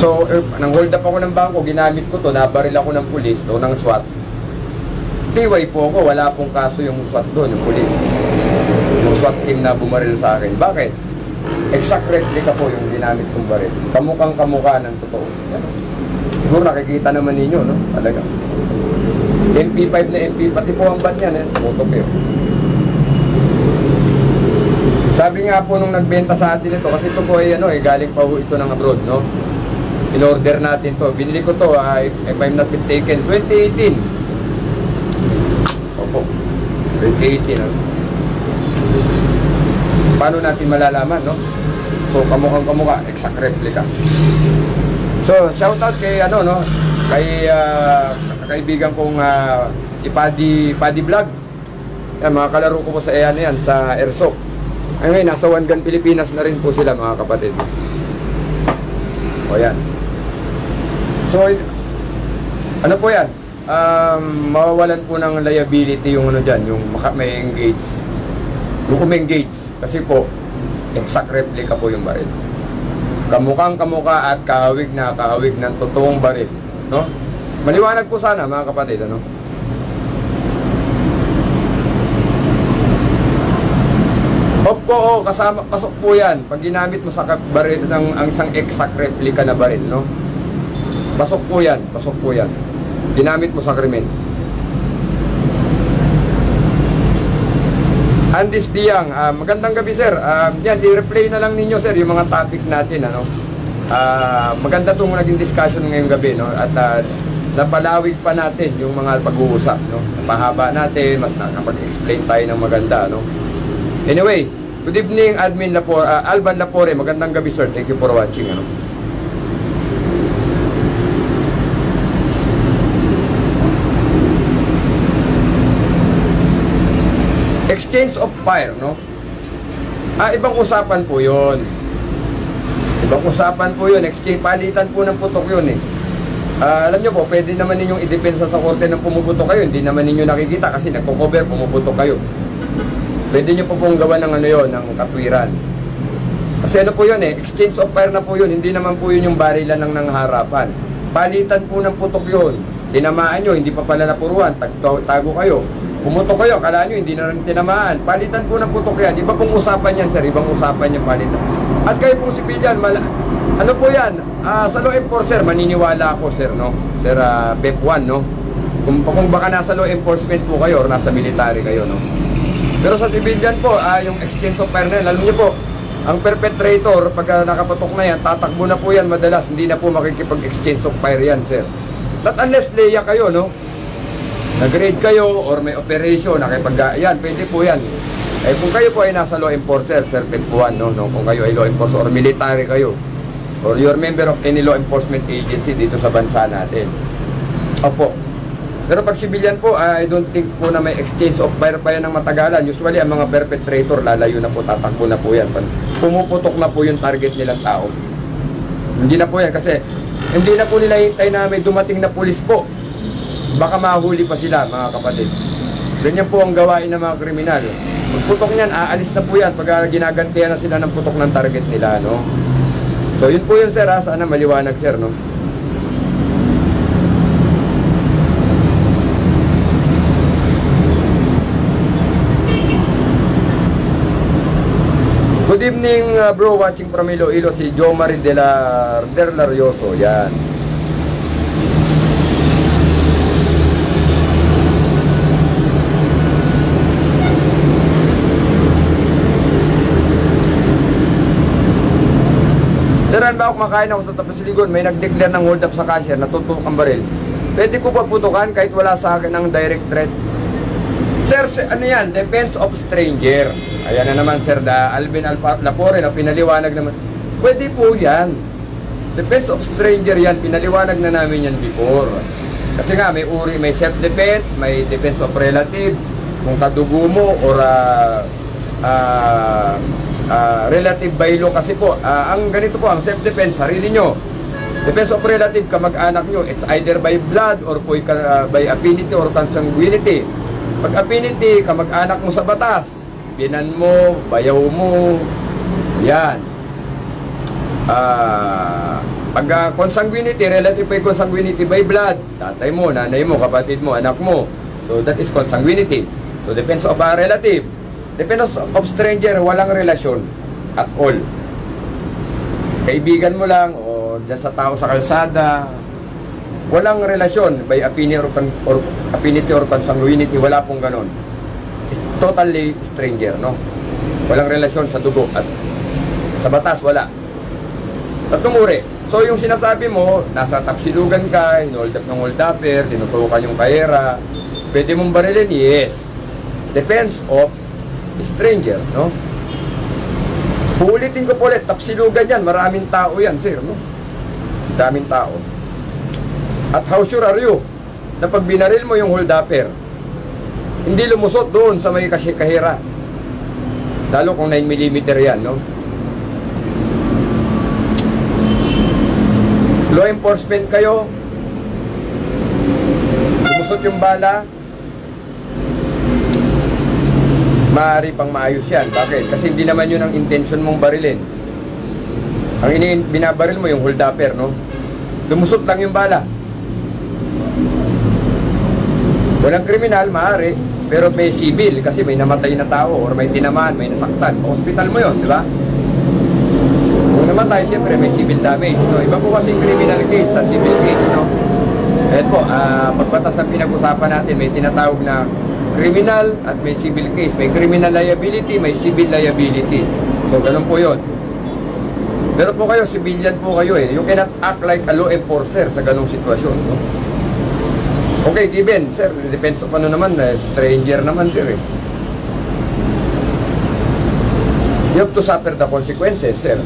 So, er, nang hold up ako ng bangko, ginamit ko to, nabaril ako ng pulis o ng SWAT TY po ako, wala pong kaso yung SWAT doon, yung police. Yung SWAT team na bumaril sa akin. Bakit? Exact replica po yung ginamit kong baril. Kamukhang kamukha ng totoo. Yan. Siguro nakikita naman ninyo, no? Talaga. MP5 na MP, pati po ang bat yan, eh. Motopeo. Sabi nga po nung nagbenta sa atin ito, kasi ito po ay ano, eh, galing pa po ito ng abroad, no? In-order natin to. Binili ko to, uh, if I'm not mistaken, 2018. Opo. 2018, no? Paano natin malalaman, no? So, kamukhang kamukha, exact replica. So, shout out kay, ano, no? Kay, uh, kaibigan kong uh, si Paddy, Paddy Vlog. Yan, mga kalaro ko po sa ayan yan, sa Airsoft. Ay ngayon, nasa Gun Pilipinas na rin po sila, mga kapatid. O, yan. So, ano po yan? um, mawawalan po ng liability yung ano dyan, yung may engage. Yung engage. Kasi po, exact replica po yung baril. Kamukhang kamukha at kahawig na kahawig ng totoong baril. No? Maliwanag po sana mga kapatid, ano? Off po, oh, kasama, pasok po yan. Pag ginamit mo sa baril, ang, ang isang exact replica na baril, no? Pasok po yan, pasok po yan ginamit mo sa krimen. Andis Diang, uh, magandang gabi sir. Uh, yan, i-replay na lang ninyo sir yung mga topic natin. Ano? Uh, maganda itong naging discussion ngayong gabi. No? At uh, napalawig pa natin yung mga pag-uusap. No? Napahaba natin, mas nakapag-explain tayo ng maganda. No? Anyway, good evening Admin Lapore, uh, Alban Lapore. Magandang gabi sir. Thank you for watching. Ano? Exchange of fire, no? Ah, ibang usapan po yon. Ibang usapan po yon. Exchange, palitan po ng putok yun eh. Ah, alam nyo po, pwede naman ninyong idepensa sa korte ng pumuputok kayo. Hindi naman ninyo nakikita kasi nagko-cover, pumuputok kayo. Pwede nyo po pong gawa ng ano yon ng katwiran. Kasi ano po yun eh, exchange of fire na po yun. Hindi naman po yun yung barilan ng nangharapan. Palitan po ng putok yun. Tinamaan nyo, hindi pa pala napuruan, tag tago kayo. Pumutok kayo, akala nyo hindi na rin tinamaan. Palitan po ng putok yan. Iba pong usapan yan, sir. Ibang usapan yung palitan. At kayo po si Pilyan, mala- ano po yan? Ah, sa law enforcer, maniniwala ako, sir, no? Sir, uh, BEP1, no? Kung, kung baka nasa law enforcement po kayo or nasa military kayo, no? Pero sa civilian po, ah, yung exchange of fire na yan, alam niyo po, ang perpetrator, pag uh, nakapatok na yan, tatakbo na po yan madalas, hindi na po makikipag-exchange of fire yan, sir. Not unless leya kayo, no? Nag-raid kayo or may operation, nakipag yan, pwede po yan. Eh kung kayo po ay nasa law enforcer, PEP1, no? no? Kung kayo ay law enforcer or military kayo, or you're member of any law enforcement agency dito sa bansa natin. Opo. Pero pag civilian po, I don't think po na may exchange of fire pa yan ng matagalan. Usually, ang mga perpetrator, lalayo na po, tatakbo na po yan. Pumuputok na po yung target nilang tao. Hindi na po yan kasi hindi na po nila hintay na may dumating na pulis po. Baka mahuli pa sila, mga kapatid. Ganyan po ang gawain ng mga kriminal. Pag putok niyan, aalis na po yan pag ginagantihan na sila ng putok ng target nila, no? So, yun po yun, sir, ha? Sana maliwanag, sir, no? Good evening, uh, bro, watching from Iloilo, si Joe Marie de la Del Larioso, yan. Sir, ba ako makain ako sa tapos ligon, may nag-declare ng hold up sa cashier, natutok ang baril. Pwede ko ba putukan kahit wala sa akin ang direct threat? Sir, ano yan? Defense of stranger. Ayan na naman, Sir, da Alvin Alfa na pinaliwanag naman. Pwede po yan. Defense of stranger yan, pinaliwanag na namin yan before. Kasi nga, may uri, may self-defense, may defense of relative, kung kadugo mo, or uh, uh, uh, relative by law kasi po, uh, ang ganito po, ang self-defense, sarili nyo. Defense of relative, kamag-anak nyo, it's either by blood or po, uh, by affinity or consanguinity. Pag affinity, kamag-anak mo sa batas, binan mo, bayaw mo, yan. Uh, pag uh, consanguinity, relative by consanguinity by blood, tatay mo, nanay mo, kapatid mo, anak mo. So that is consanguinity. So depends of a relative. Depends of stranger, walang relasyon at all. Kaibigan mo lang o dyan sa tao sa kalsada, walang relasyon by affinity or, affinity or consanguinity, wala pong ganon. It's totally stranger, no? Walang relasyon sa dugo at sa batas, wala. Tatlong uri. So yung sinasabi mo, nasa tapsilugan ka, hinold up ng hold upper, tinutukan yung kahera, pwede mong barilin? Yes. Depends of stranger, no? Uulitin ko po ulit, tapsilugan yan, maraming tao yan, sir, no? Daming tao. At how sure are you na pag binaril mo yung hold upper, hindi lumusot doon sa may kahera. Lalo kung 9mm yan, no? law enforcement kayo lumusot yung bala maaari pang maayos yan bakit? kasi hindi naman yun ang intention mong barilin ang ini binabaril mo yung hold upper no? lumusot lang yung bala walang kriminal maaari pero may civil kasi may namatay na tao or may tinamaan, may nasaktan hospital mo yon di ba? Kung namatay, siyempre may civil damage. So, iba po kasi criminal case sa civil case, no? Ayan po, uh, pagbatas ng pinag-usapan natin, may tinatawag na criminal at may civil case. May criminal liability, may civil liability. So, ganun po yon. Pero po kayo, civilian po kayo eh. You cannot act like a law enforcer sa ganung sitwasyon, no? Okay, given, sir, depends on ano naman, eh, stranger naman, sir eh. You have to suffer the consequences, sir.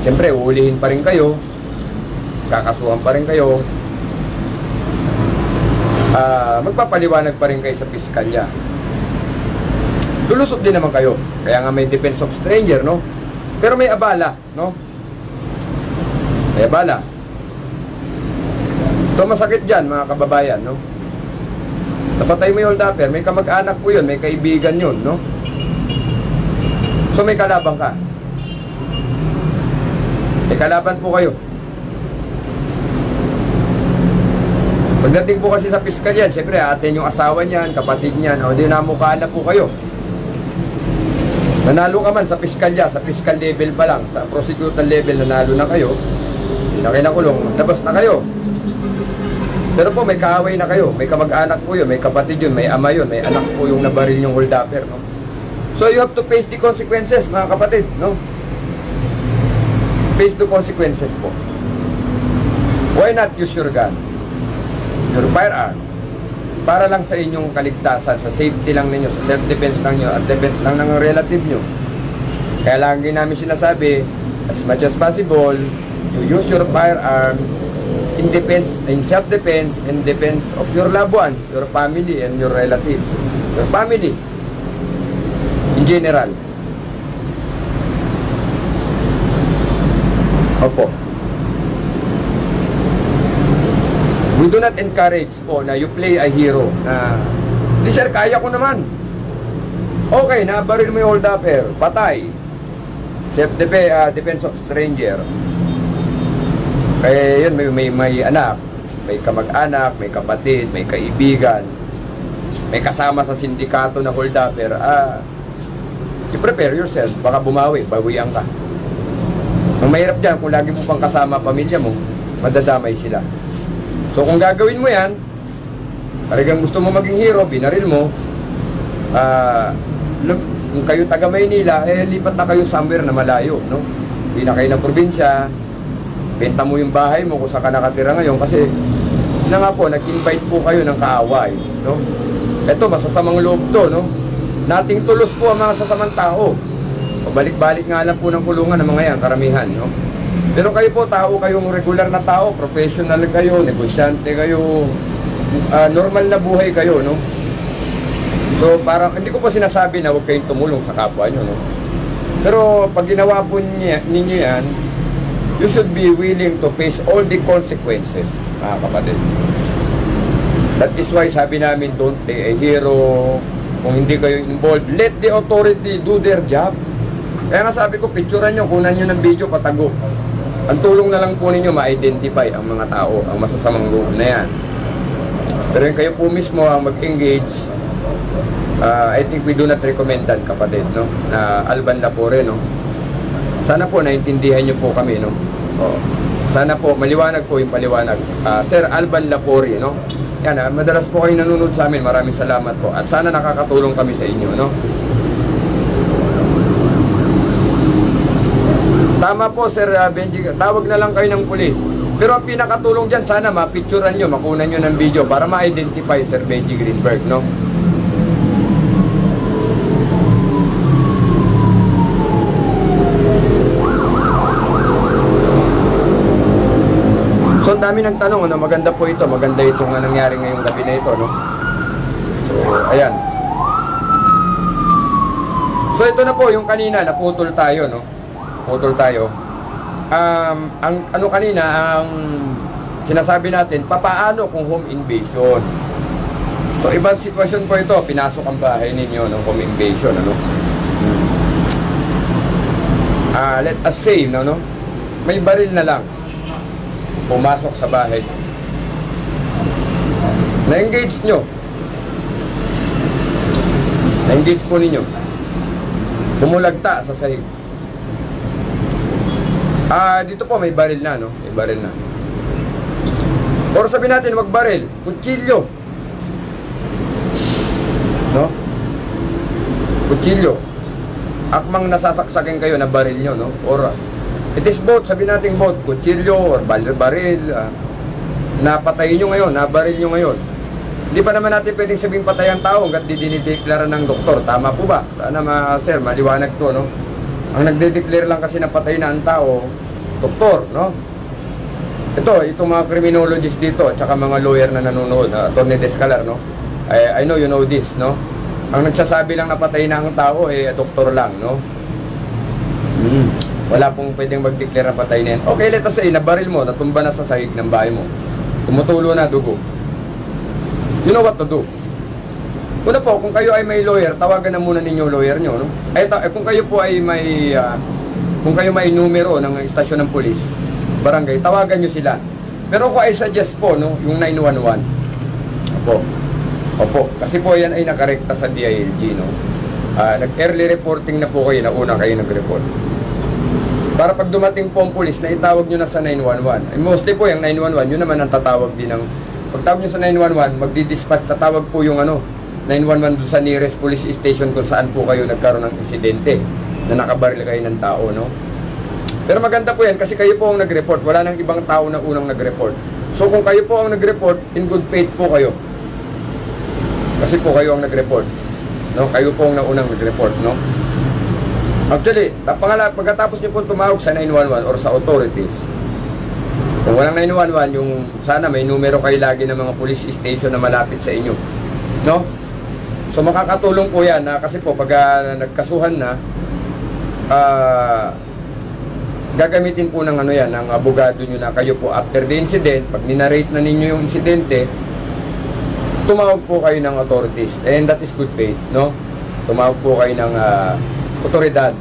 Siyempre, uulihin pa rin kayo, kakasuhan pa rin kayo, uh, magpapaliwanag pa rin kayo sa piskalya. Lulusot din naman kayo. Kaya nga may defense of stranger, no? Pero may abala, no? May abala. Ito masakit dyan, mga kababayan, no? Napatay mo yung dapper, may kamag-anak po yun, may kaibigan yun, no? So may kalaban ka. May kalaban po kayo. Pagdating po kasi sa piskal yan, siyempre atin yung asawa niyan, kapatid niyan, o di namukhaan na po kayo. Nanalo ka man sa piskalya, sa piskal level pa lang, sa prosecutor level, nanalo na kayo, hindi na kayo nakulong, labas na kayo. Pero po, may kaaway na kayo, may kamag-anak po yun, may kapatid yun, may ama yun, may anak po yung nabaril yung holdapper, no? So you have to face the consequences, mga kapatid, no? Face the consequences po. Why not use your gun? Your firearm para lang sa inyong kaligtasan, sa safety lang ninyo, sa self-defense lang nyo, at defense lang ng relative nyo. Kaya lagi namin sinasabi, as much as possible, you use your firearm in defense, in self-defense, in defense of your loved ones, your family, and your relatives. Your family, in general. Opo. We do not encourage po na you play a hero na di sir, kaya ko naman. Okay, nabaril mo yung hold upper, patay. Self -defe, uh, defense of stranger. Kaya yun, may, may, may anak, may kamag-anak, may kapatid, may kaibigan, may kasama sa sindikato na hold upper, ah, you prepare yourself, baka bumawi, bawian ka. Ang mahirap dyan, kung lagi mo pang kasama pamilya mo, madadamay sila. So kung gagawin mo yan, talagang gusto mo maging hero, binaril mo, uh, kung kayo taga Maynila, eh lipat na kayo somewhere na malayo, no? Hindi kayo ng probinsya, benta mo yung bahay mo kung saan ka nakatira ngayon kasi na nga po, nag-invite po kayo ng kaaway, no? Ito, masasamang loob to, no? Nating tulos po ang mga sasamang tao. Pabalik-balik nga lang po ng kulungan ng mga yan, karamihan, no? Pero kayo po, tao kayong regular na tao, professional kayo, negosyante kayo, uh, normal na buhay kayo, no? So, parang, hindi ko po sinasabi na huwag kayong tumulong sa kapwa nyo, no? Pero, pag ginawa po niya, ninyo yan, you should be willing to face all the consequences, mga kapatid. That is why sabi namin, don't play a hero, kung hindi kayo involved, let the authority do their job. Kaya nga sabi ko, picturean nyo, kunan nyo ng video, patago. Ang tulong na lang po ninyo ma-identify ang mga tao, ang masasamang loob na yan. Pero yung kayo po mismo ang mag-engage, uh, I think we do not recommend that kapatid, no? Na Alban Lapore, no? Sana po naintindihan nyo po kami, no? Oh. Sana po, maliwanag po yung paliwanag. Uh, Sir Alban Lapore, no? Yan, uh, madalas po kayo nanonood sa amin. Maraming salamat po. At sana nakakatulong kami sa inyo, no? Tama po, Sir uh, Benji. Tawag na lang kayo ng pulis. Pero ang pinakatulong dyan, sana mapicturean nyo, makunan nyo ng video para ma-identify Sir Benji Greenberg, no? So, ang dami ng tanong, ano, maganda po ito, maganda itong uh, nangyari ngayong gabi na ito, no? So, ayan. So, ito na po, yung kanina, naputol tayo, no? Putol tayo. Um, ang ano kanina, ang sinasabi natin, papaano kung home invasion? So, ibang sitwasyon po ito, pinasok ang bahay ninyo ng home invasion, ano? Uh, let us say, no, no? May baril na lang pumasok sa bahay. Na-engage nyo. Na-engage po ninyo. Pumulagta sa sahig. Ah, dito po may baril na, no? May baril na. Or sabi natin, wag baril, kutsilyo. No? Kutsilyo. Akmang nasasaksakin kayo na baril nyo, no? Or it is both, sabi natin both, kutsilyo or baril, baril uh, napatay nyo ngayon, nabaril nyo ngayon. Hindi pa naman natin pwedeng sabing patay ang tao hanggat di dinideklara ng doktor. Tama po ba? Sana ma sir, maliwanag to, no? Ang nagde-declare lang kasi na patay na ang tao, doktor, no? Ito, itong mga criminologist dito at saka mga lawyer na nanonood, uh, Attorney Descalar, no? I, I know you know this, no? Ang nagsasabi lang na patay na ang tao, eh, doktor lang, no? Hmm. Wala pong pwedeng mag-declare na patay na yan. Okay, let us say, nabaril mo, natumba na sa sahig ng bahay mo. Tumutulo na dugo. You know what to do. Una po, kung kayo ay may lawyer, tawagan na muna ninyo lawyer nyo. No? Ta- eh, kung kayo po ay may, ah, kung kayo may numero ng istasyon ng polis, barangay, tawagan nyo sila. Pero ako ay suggest po, no, yung 911. Opo. Opo. Kasi po yan ay nakarekta sa DILG, no. Ah, nag-early reporting na po kayo na una kayo nag-report. Para pag dumating po ang pulis na itawag nyo na sa 911. Eh, mostly po yung 911, yun naman ang tatawag din ng pag tawag nyo sa 911, magdi-dispatch, tatawag po yung ano, 911 doon sa nearest police station kung saan po kayo nagkaroon ng insidente na nakabaril kayo ng tao, no? Pero maganda po yan kasi kayo po ang nag-report. Wala nang ibang tao na unang nag-report. So kung kayo po ang nag-report, in good faith po kayo. Kasi po kayo ang nag-report. No? Kayo po ang naunang nag-report, no? Actually, pangala, pagkatapos niyo po tumawag sa 911 or sa authorities, kung walang 911, yung sana may numero kayo lagi ng mga police station na malapit sa inyo. No? So makakatulong po yan na kasi po pag ah, nagkasuhan na, ah, gagamitin po ng ano yan, ng abogado nyo na kayo po after the incident, pag ninarrate na ninyo yung insidente, tumawag po kayo ng authorities. And that is good faith, no? Tumawag po kayo ng ah, otoridad.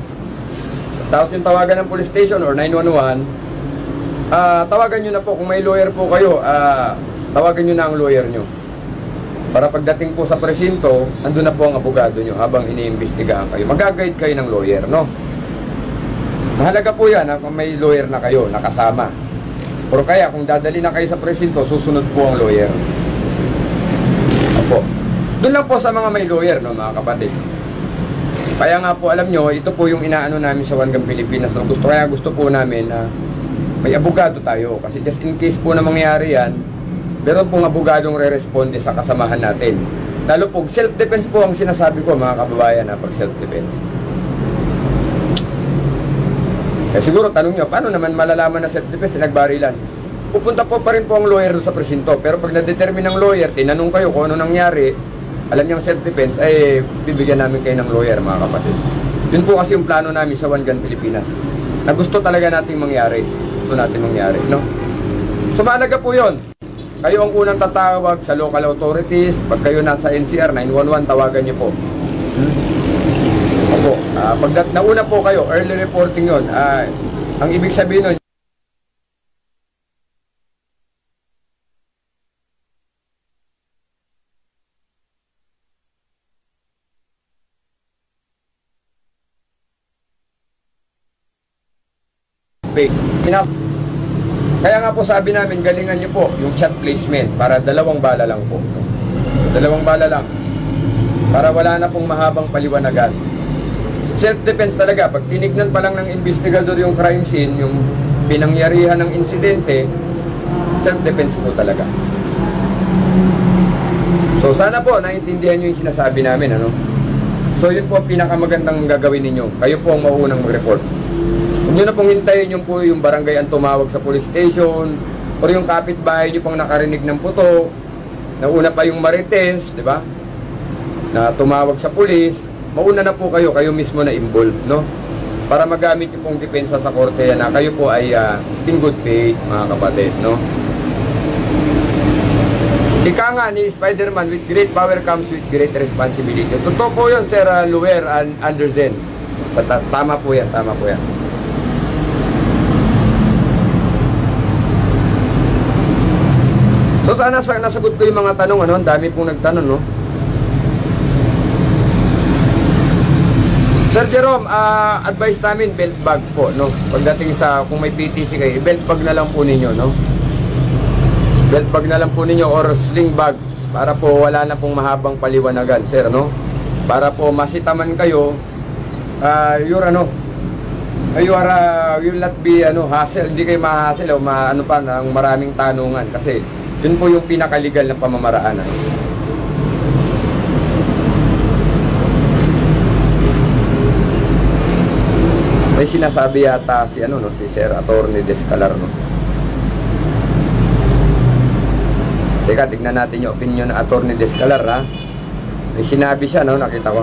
Tapos yung tawagan ng police station or 911, ah, tawagan nyo na po, kung may lawyer po kayo, ah, tawagan nyo na ang lawyer nyo. Para pagdating po sa presinto, andun na po ang abogado nyo habang iniimbestigahan kayo. Mag-guide kayo ng lawyer, no? Mahalaga po yan ha, kung may lawyer na kayo, nakasama. Pero kaya kung dadali na kayo sa presinto, susunod po ang lawyer. Opo. Doon lang po sa mga may lawyer, no, mga kapatid. Kaya nga po, alam nyo, ito po yung inaano namin sa Gun Pilipinas. No? Gusto, kaya gusto po namin na may abogado tayo. Kasi just in case po na mangyari yan, meron pong abogadong re-responde sa kasamahan natin. Lalo po, self-defense po ang sinasabi ko mga kababayan na pag self-defense. Eh siguro tanong nyo, paano naman malalaman na self-defense nagbarilan? Pupunta po pa rin po ang lawyer sa presinto. Pero pag na-determine ng lawyer, tinanong kayo kung ano nangyari, alam niyang self-defense, ay bibigyan namin kayo ng lawyer mga kapatid. Yun po kasi yung plano namin sa One Gun Pilipinas. Na gusto talaga nating mangyari. Gusto natin mangyari, no? So mahalaga po yun. Kayo ang unang tatawag sa local authorities. Pag kayo nasa NCR 911, tawagan niyo po. Opo. Ah, pag na- nauna po kayo, early reporting yon. Ah, ang ibig sabihin nun. Ina- Kaya nga po sabi namin, galingan nyo po yung shot placement para dalawang bala lang po. Dalawang bala lang. Para wala na pong mahabang paliwanagan. Self-defense talaga. Pag tinignan pa lang ng investigador yung crime scene, yung pinangyarihan ng insidente, self-defense po talaga. So sana po, naiintindihan nyo yung sinasabi namin. Ano? So yun po ang pinakamagandang gagawin ninyo. Kayo po ang maunang mag-report. Huwag nyo na pong hintayin yung po yung barangay ang tumawag sa police station o yung kapitbahay nyo pong nakarinig ng puto. Nauna pa yung marites, di ba? Na tumawag sa police. Mauna na po kayo, kayo mismo na involved, no? Para magamit yung pong depensa sa korte na kayo po ay uh, in good faith, mga kapatid, no? Ika nga ni Spider-Man, with great power comes with great responsibility. Totoo po yun, Sir uh, Luer and Andersen. Tama po yan, tama po yan. So sana sa nasagot ko yung mga tanong ano, ang dami pong nagtanong no. Sir Jerome, ah, advice namin belt bag po no. Pagdating sa kung may PTC kayo, belt bag na lang po ninyo no. Belt bag na lang po ninyo or sling bag para po wala na pong mahabang paliwanagan, sir no. Para po masitaman kayo ah your ano you are uh, will not be ano hassle, hindi kayo ma-hassle o ma, ano pa ng maraming tanungan kasi yun po yung pinakaligal na pamamaraan. Ano? May sinasabi yata si ano no si Sir Attorney Descalar no. Teka, tignan natin yung opinion ng Attorney Descalar ha. May sinabi siya no, nakita ko.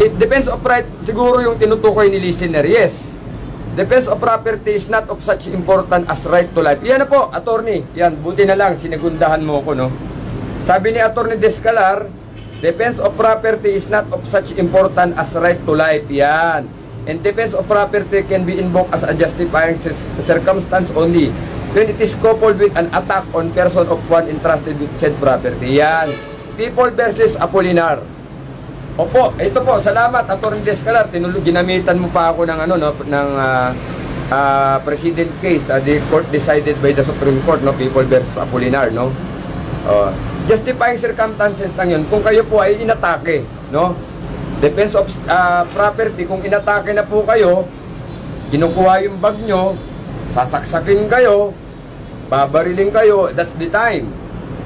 It depends of right siguro yung tinutukoy ni listener. Yes. Defense of property is not of such important as right to life. Yan na po, attorney. Yan, buti na lang, sinigundahan mo ko, no? Sabi ni attorney Descalar, defense of property is not of such important as right to life. Yan. And defense of property can be invoked as a justifying circumstance only when it is coupled with an attack on person of one entrusted with said property. Yan. People versus Apolinar. Opo, ito po, salamat Attorney Descalar, tinulog ginamitan mo pa ako ng ano no ng uh, uh, president case, uh, the court decided by the Supreme Court no, People versus Apolinar, no. Uh, justifying circumstances lang 'yun kung kayo po ay inatake, no. Defense of uh, property kung inatake na po kayo, kinukuha yung bag nyo, sasaksakin kayo, babariling kayo, that's the time.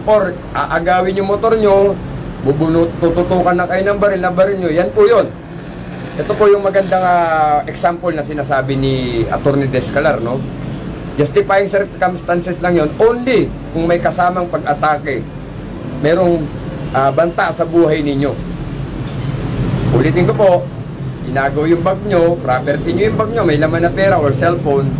Or aagawin yung motor nyo, bubunot, tututukan na kayo ng baril na baril nyo, yan po yun. Ito po yung magandang uh, example na sinasabi ni Attorney Descalar, no? Justifying circumstances lang yon only kung may kasamang pag-atake. Merong uh, banta sa buhay ninyo. Ulitin ko po, inagaw yung bag nyo, property nyo yung bag nyo, may laman na pera or cellphone,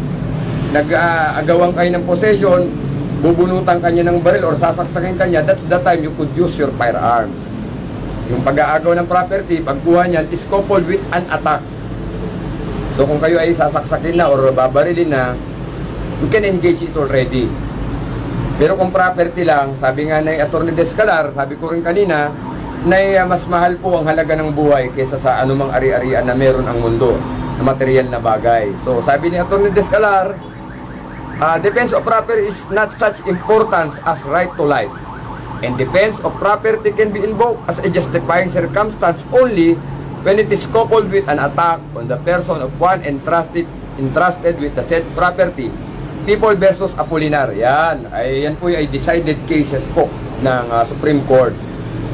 nag-agawang kayo ng possession, bubunutan kanya ng baril or sasaksakin kanya, that's the time you could use your firearm. Yung pag-aagaw ng property, pagkuha niyan is coupled with an attack. So kung kayo ay sasaksakin na or babarilin na, you can engage it already. Pero kung property lang, sabi nga ng Attorney Descalar, sabi ko rin kanina, na uh, mas mahal po ang halaga ng buhay kaysa sa anumang ari-arian na meron ang mundo na material na bagay. So sabi ni Attorney Descalar, Uh, defense of property is not such importance as right to life. And defense of property can be invoked as a justifying circumstance only when it is coupled with an attack on the person of one entrusted, entrusted with the said property. People versus Apolinar. Yan. Ay, yan po ay decided cases po ng uh, Supreme Court.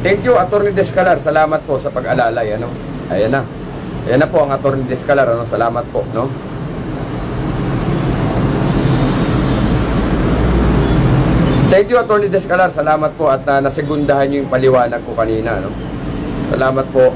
Thank you, Attorney Descalar. Salamat po sa pag-alalay. Ano? Ayan na. Ayan na po ang Attorney Descalar. Ano? Salamat po. No? Thank you, Attorney Descalar. Salamat po at uh, nasegundahan niyo yung paliwanag ko kanina. No? Salamat po.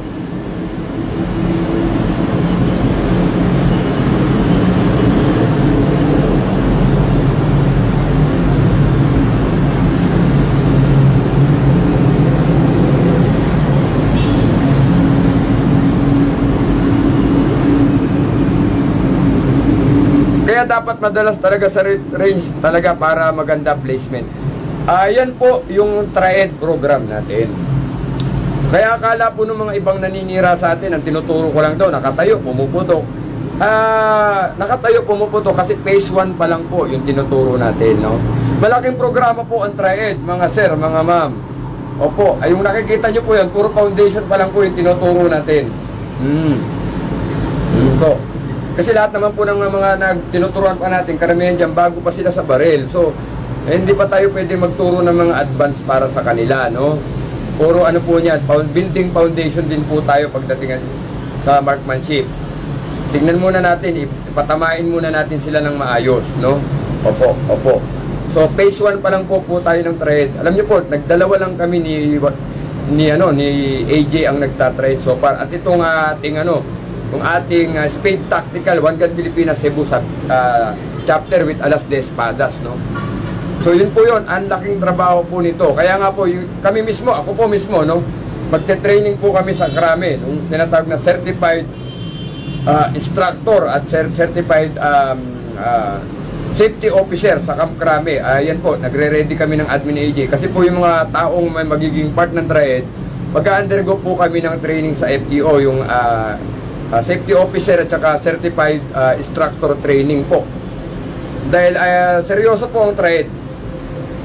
Kaya dapat madalas talaga sa range talaga para maganda placement. Ayan uh, po yung TRAED program natin. Kaya akala po ng mga ibang naninira sa atin, ang tinuturo ko lang daw, nakatayo, pumuputok. Ah, uh, nakatayo, pumuputok kasi phase 1 pa lang po yung tinuturo natin, no? Malaking programa po ang TRAED, mga sir, mga ma'am. Opo, ay yung nakikita nyo po yan, puro foundation pa lang po yung tinuturo natin. Hmm. Hmm, to. Kasi lahat naman po ng mga nagtinuturuan pa natin, karamihan dyan, bago pa sila sa baril. So, eh, hindi pa tayo pwede magturo ng mga advance para sa kanila, no? Puro ano po niya, building foundation din po tayo pagdating sa markmanship. Tingnan muna natin, ipatamain muna natin sila ng maayos, no? Opo, opo. So, phase 1 pa lang po po tayo ng trade. Alam niyo po, nagdalawa lang kami ni ni ano ni AJ ang nagta-trade so far. At itong ating ano, itong ating uh, Spade Tactical One Gun Pilipinas Cebu sa uh, chapter with Alas de Espadas, no? So yun po yun, ang laking trabaho po nito. Kaya nga po, yung, kami mismo, ako po mismo, no, magte-training po kami sa Krame, nung tinatawag na certified uh, instructor at certified um, uh, safety officer sa Camp Krame. Uh, yan po, nagre-ready kami ng admin AJ. Kasi po yung mga taong may magiging part ng triad, mag-undergo po kami ng training sa FTO, yung uh, uh, safety officer at saka certified uh, instructor training po. Dahil uh, seryoso po ang trade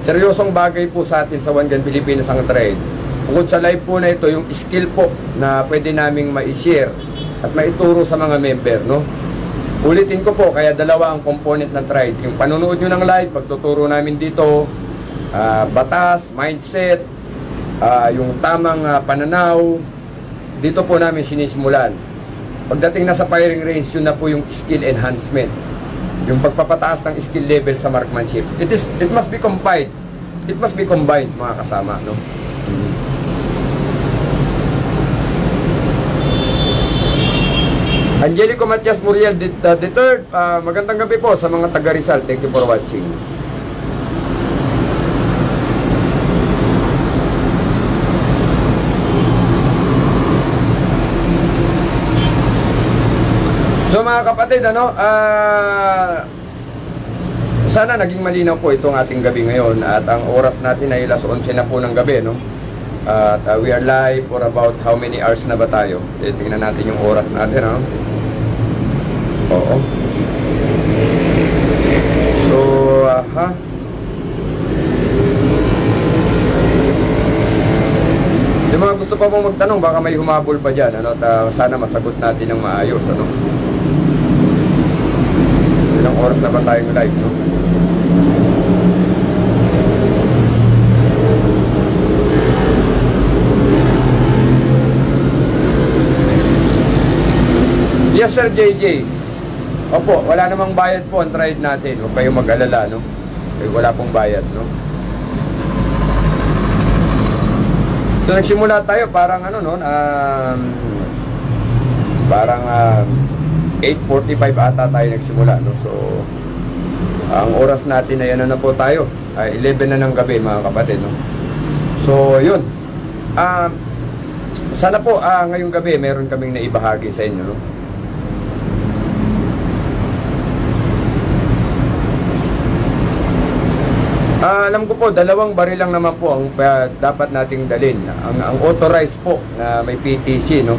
seryosong bagay po sa atin sa Gun Pilipinas ang trade. Bukod sa live po na ito, yung skill po na pwede naming ma-share at maituro sa mga member, no? Ulitin ko po, kaya dalawa ang component ng trade. Yung panunood nyo ng live, pagtuturo namin dito, uh, batas, mindset, uh, yung tamang uh, pananaw, dito po namin sinisimulan. Pagdating na sa firing range, yun na po yung skill enhancement yung pagpapataas ng skill level sa marksmanship. It is it must be combined. It must be combined mga kasama, no? Angelico Matias Muriel the, the, the third. Ah, magandang gabi po sa mga taga Rizal. Thank you for watching. So mga kapatid, ano, ah sana naging malinaw po itong ating gabi ngayon at ang oras natin ay alas 11 na po ng gabi, no? At uh, we are live for about how many hours na ba tayo? Eh, tingnan natin yung oras natin, no? Oo. So, uh, ha? Yung mga gusto pa pong magtanong, baka may humabol pa dyan, ano? At, uh, sana masagot natin ng maayos, ano? Ilang oras na ba tayong live, no? Yes, Sir JJ. Opo, wala namang bayad po ang trade natin. Huwag kayong mag-alala, no? Eh, wala pong bayad, no? So, nagsimula tayo parang ano, no? Um, parang um, 8.45 ata tayo nagsimula, no? So, ang oras natin ay ano na po tayo? Ay 11 na ng gabi, mga kapatid, no? So, yun. Um, sana po ah, ngayong gabi meron kaming naibahagi sa inyo, no? Ah, alam ko po, dalawang baril lang naman po ang ah, dapat nating dalin. Ang, ang authorized po na may PTC, no?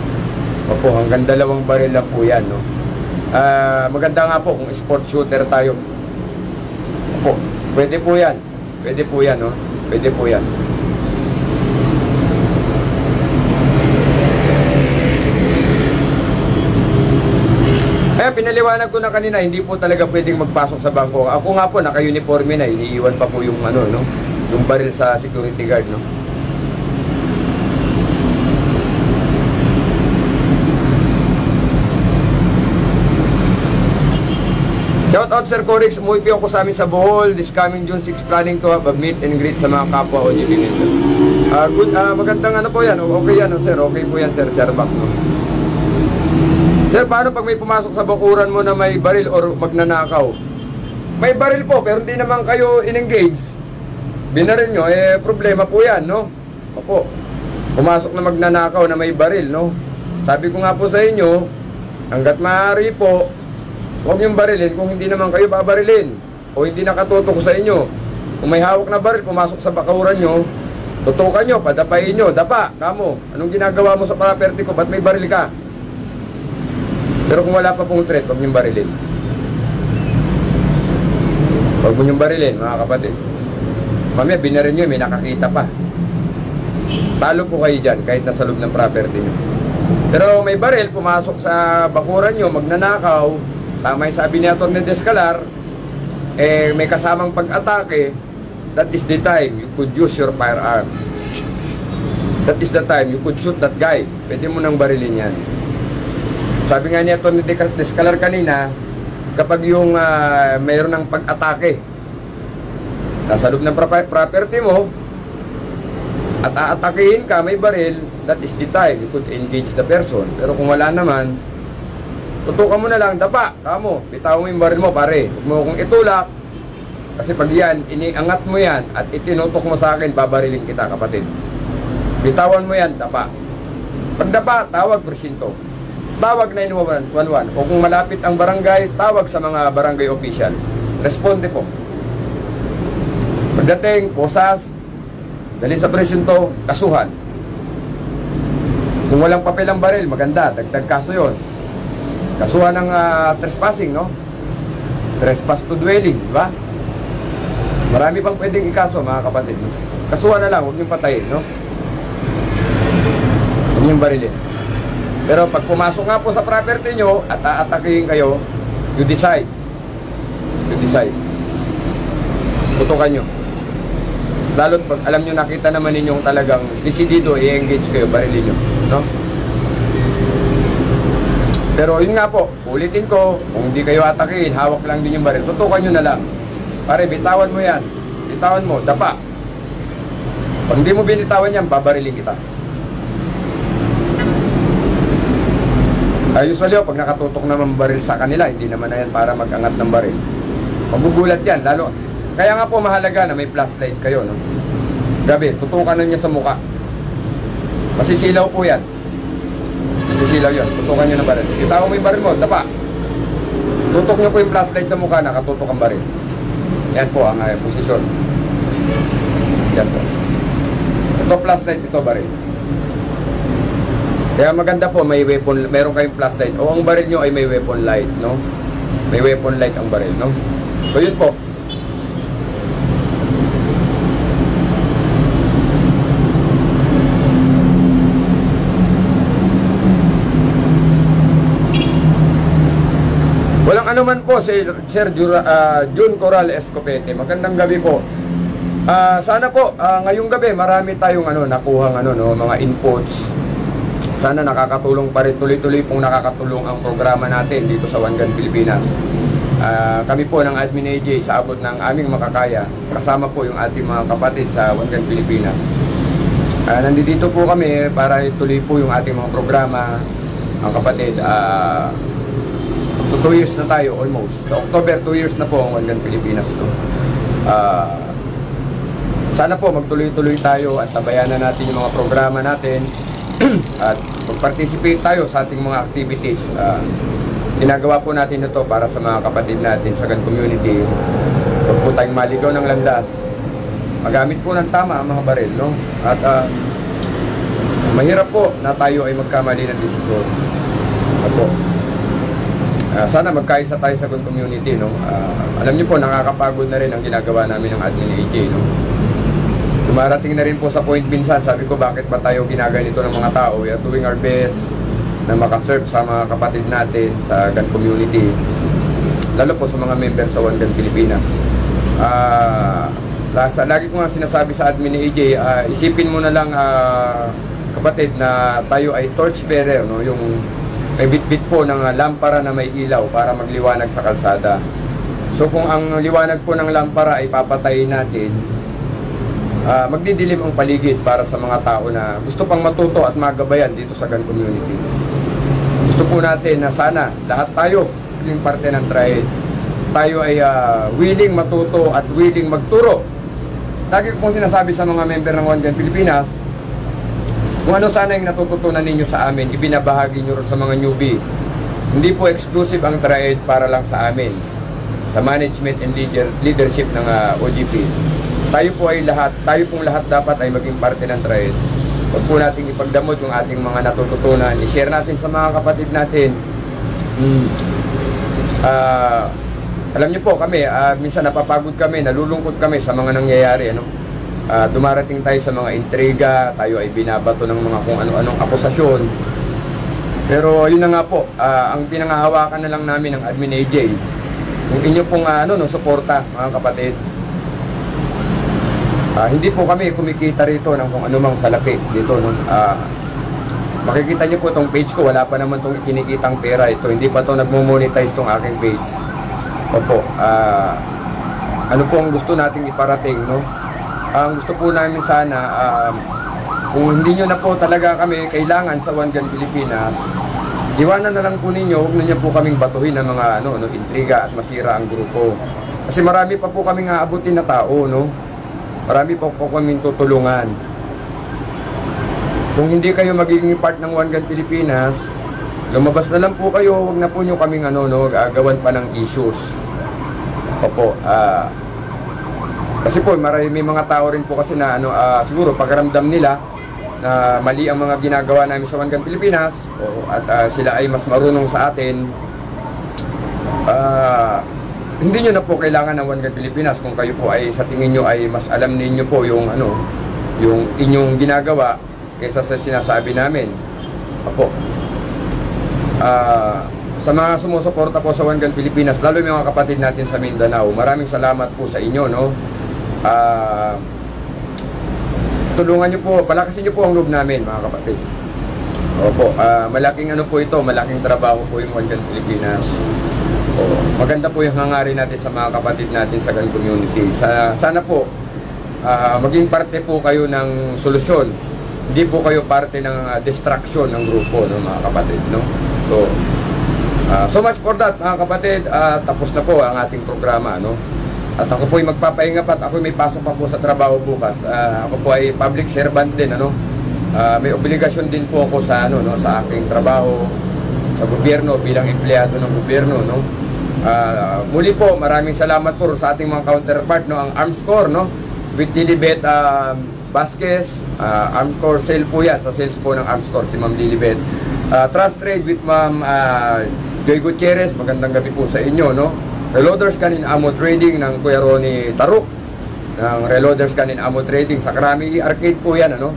Opo, hanggang dalawang baril lang po yan, no? Ah, maganda nga po kung sport shooter tayo. Opo, pwede po yan. Pwede po yan, no? Pwede po yan. Kaya pinaliwanag ko na kanina, hindi po talaga pwedeng magpasok sa bangko. Ako nga po, naka-uniforme na, iniiwan pa po yung ano, no? Yung baril sa security guard, no? Shout out Sir Corix, umuwi po ako sa amin sa Bohol this coming June 6 planning to have a meet and greet sa mga kapwa o nito. Ah, good, ah, magandang ano po yan, okay yan, no, sir, okay po yan, sir, Charbox, no? Sir, paano pag may pumasok sa bakuran mo na may baril or magnanakaw? May baril po, pero hindi naman kayo in-engage. Binaril nyo, eh, problema po yan, no? Opo, pumasok na magnanakaw na may baril, no? Sabi ko nga po sa inyo, hanggat maaari po, huwag yung barilin kung hindi naman kayo babarilin o hindi nakatutok sa inyo. Kung may hawak na baril, pumasok sa bakuran nyo, tutukan nyo, padapain nyo, dapa, kamo. Anong ginagawa mo sa property ko? Ba't may baril ka? Pero kung wala pa pong threat, huwag niyong barilin. Huwag mo niyong barilin, mga kapatid. Mamaya, binarin niyo, may nakakita pa. Talo po kayo dyan, kahit nasa loob ng property niyo. Pero may baril, pumasok sa bakuran niyo, magnanakaw, tama yung sabi ni Atty. Descalar, eh, may kasamang pag-atake, that is the time you could use your firearm. That is the time you could shoot that guy. Pwede mo nang barilin yan. Sabi nga ni Descalar kanina, kapag yung uh, mayroon ng pag-atake, nasa loob ng property mo, at aatakihin ka, may baril, that is the time you could engage the person. Pero kung wala naman, tutukan mo na lang, dapa, kamo, bitaw mo yung baril mo, pare. Huwag mo kung itulak, kasi pag yan, iniangat mo yan, at itinutok mo sa akin, babarilin kita, kapatid. Bitawan mo yan, dapa. Pag dapa, tawag presinto tawag 911 o kung malapit ang barangay, tawag sa mga barangay official. Responde po. Pagdating, posas, dalhin sa presinto, kasuhan. Kung walang papel ang baril, maganda, dagdag kaso yon. Kasuhan ng uh, trespassing, no? Trespass to dwelling, di ba? Marami pang pwedeng ikaso, mga kapatid. No? Kasuhan na lang, huwag niyong patayin, no? Huwag niyong barilin. Pero pag pumasok nga po sa property nyo at aatakihin kayo, you decide. You decide. Putukan nyo. Lalo pag alam nyo nakita naman ninyong talagang desidido i-engage kayo, barilin nyo. No? Pero yun nga po, ulitin ko, kung hindi kayo atakihin, hawak lang din yung baril, tutukan nyo na lang. Pare, bitawan mo yan. Bitawan mo, dapa. Pag hindi mo binitawan yan, babarilin kita. Uh, usually, oh, pag nakatutok naman baril sa kanila, hindi naman na yan para mag-angat ng baril. Magugulat yan, lalo. Kaya nga po mahalaga na may flashlight kayo, no? Gabi, tutukan na sa muka. Masisilaw po yan. Masisilaw yan. Tutukan niyo ng baril. Kita mo yung baril mo, dapa. Tutok niyo po yung flashlight sa mukha, nakatutok ang baril. Yan po ang uh, posisyon. Yan po. Ito flashlight, ito baril. Kaya maganda po, may weapon, meron kayong flashlight. O ang baril nyo ay may weapon light, no? May weapon light ang baril, no? So yun po. Walang anuman po si Sir Jura, uh, June Coral Escopete. Magandang gabi po. Uh, sana po uh, ngayong gabi marami tayong ano nakuhang ano no mga inputs. Sana nakakatulong pa rin tuloy-tuloy pong nakakatulong ang programa natin dito sa Gun Pilipinas. Uh, kami po ng Admin AJ sa abot ng aming makakaya kasama po yung ating mga kapatid sa Gun Pilipinas. Uh, nandito po kami para ituloy po yung ating mga programa. Ang kapatid, uh, 2 years na tayo almost. Sa October, 2 years na po ang One Gun Pilipinas. No? Uh, sana po magtuloy-tuloy tayo at tabayanan natin yung mga programa natin at mag-participate tayo sa ating mga activities. Uh, ginagawa po natin ito para sa mga kapatid natin sa gun community. Huwag po tayong maligaw ng landas. Magamit po ng tama ang mga baril. No? At uh, mahirap po na tayo ay magkamali ng desisyon. Ako. Uh, sana magkaisa tayo sa gun community. No? Uh, alam niyo po, nakakapagod na rin ang ginagawa namin ng admin AJ. No? Dumarating na rin po sa point minsan, sabi ko bakit ba tayo ginaganito ng mga tao? We are doing our best na makaserve sa mga kapatid natin sa gun community. Lalo po sa mga members sa One Gun Pilipinas. Uh, lasa, lagi ko nga sinasabi sa admin ni AJ, uh, isipin mo na lang uh, kapatid na tayo ay torch bearer, no? yung may bitbit po ng lampara na may ilaw para magliwanag sa kalsada. So kung ang liwanag po ng lampara ay papatayin natin, uh, magdidilim ang paligid para sa mga tao na gusto pang matuto at magabayan dito sa gun community. Gusto po natin na sana lahat tayo yung parte ng trade tayo ay uh, willing matuto at willing magturo. Lagi ko pong sinasabi sa mga member ng One Gun Pilipinas, kung ano sana yung natututunan ninyo sa amin, ibinabahagi nyo sa mga newbie. Hindi po exclusive ang trade para lang sa amin, sa management and leader, leadership ng uh, OGP tayo po ay lahat, tayo pong lahat dapat ay maging parte ng trade. Huwag po natin ipagdamot yung ating mga natututunan. I-share natin sa mga kapatid natin. Hmm. Uh, alam niyo po kami, uh, minsan napapagod kami, nalulungkot kami sa mga nangyayari. Ano? Uh, dumarating tayo sa mga intriga, tayo ay binabato ng mga kung ano-anong akusasyon. Pero yun na nga po, uh, ang pinangahawakan na lang namin ng Admin AJ, yung inyo pong uh, ano, no, suporta mga kapatid. Uh, hindi po kami kumikita rito ng kung anumang salapi dito. No? Uh, makikita niyo po itong page ko, wala pa naman itong kinikitang pera ito. Hindi pa ito nagmo-monetize itong aking page. Opo, uh, ano po ang gusto nating iparating, no? Ang gusto po namin sana, uh, kung hindi nyo na po talaga kami kailangan sa One Gun Pilipinas, iwanan na lang po ninyo, huwag na niyo po kaming batuhin ng mga ano, no, intriga at masira ang grupo. Kasi marami pa po kaming aabutin na tao, no? Marami po po kaming tutulungan. Kung hindi kayo magiging part ng One Gun Pilipinas, lumabas na lang po kayo, wag na po nyo kaming ano, no, gagawan pa ng issues. Opo, ah, uh, kasi po, marami may mga tao rin po kasi na ano, uh, siguro pagkaramdam nila na mali ang mga ginagawa namin sa Gun Pilipinas o, at uh, sila ay mas marunong sa atin. Uh, hindi nyo na po kailangan ng Gun Pilipinas kung kayo po ay sa tingin nyo ay mas alam ninyo po yung ano yung inyong ginagawa kaysa sa sinasabi namin. Apo. Uh, sa mga sumusuporta po sa Gun Pilipinas, lalo yung mga kapatid natin sa Mindanao, maraming salamat po sa inyo, no? Uh, tulungan nyo po, palakasin nyo po ang loob namin, mga kapatid. Opo, uh, malaking ano po ito, malaking trabaho po yung Gun Pilipinas. O, maganda po yung hangarin natin sa mga kapatid natin sa gun community. Sa, sana po, uh, maging parte po kayo ng solusyon hindi po kayo parte ng ah, distraction ng grupo, no, mga kapatid, no? So, ah, so much for that, mga kapatid. Ah, tapos na po ang ating programa, no? At ako po ay magpapahinga pa at ako may pasok pa po sa trabaho bukas. Ah, ako po ay public servant din, ano? Ah, may obligasyon din po ako sa ano, no, sa aking trabaho sa gobyerno bilang empleyado ng gobyerno, no? Ah, muli po, maraming salamat po sa ating mga counterpart, no, ang Arms Corps, no? With Lilibet um, Vasquez, uh, Arms Corps sale po yan, sa sales po ng Arms Corps, si Ma'am Lilibet. Ah, Trust Trade with Ma'am uh, Joy Gutierrez, magandang gabi po sa inyo, no? Reloaders Canin Ammo Trading ng Kuya Ronnie Taruk, ng Reloaders Canin Ammo Trading sa Karami Arcade po yan, ano?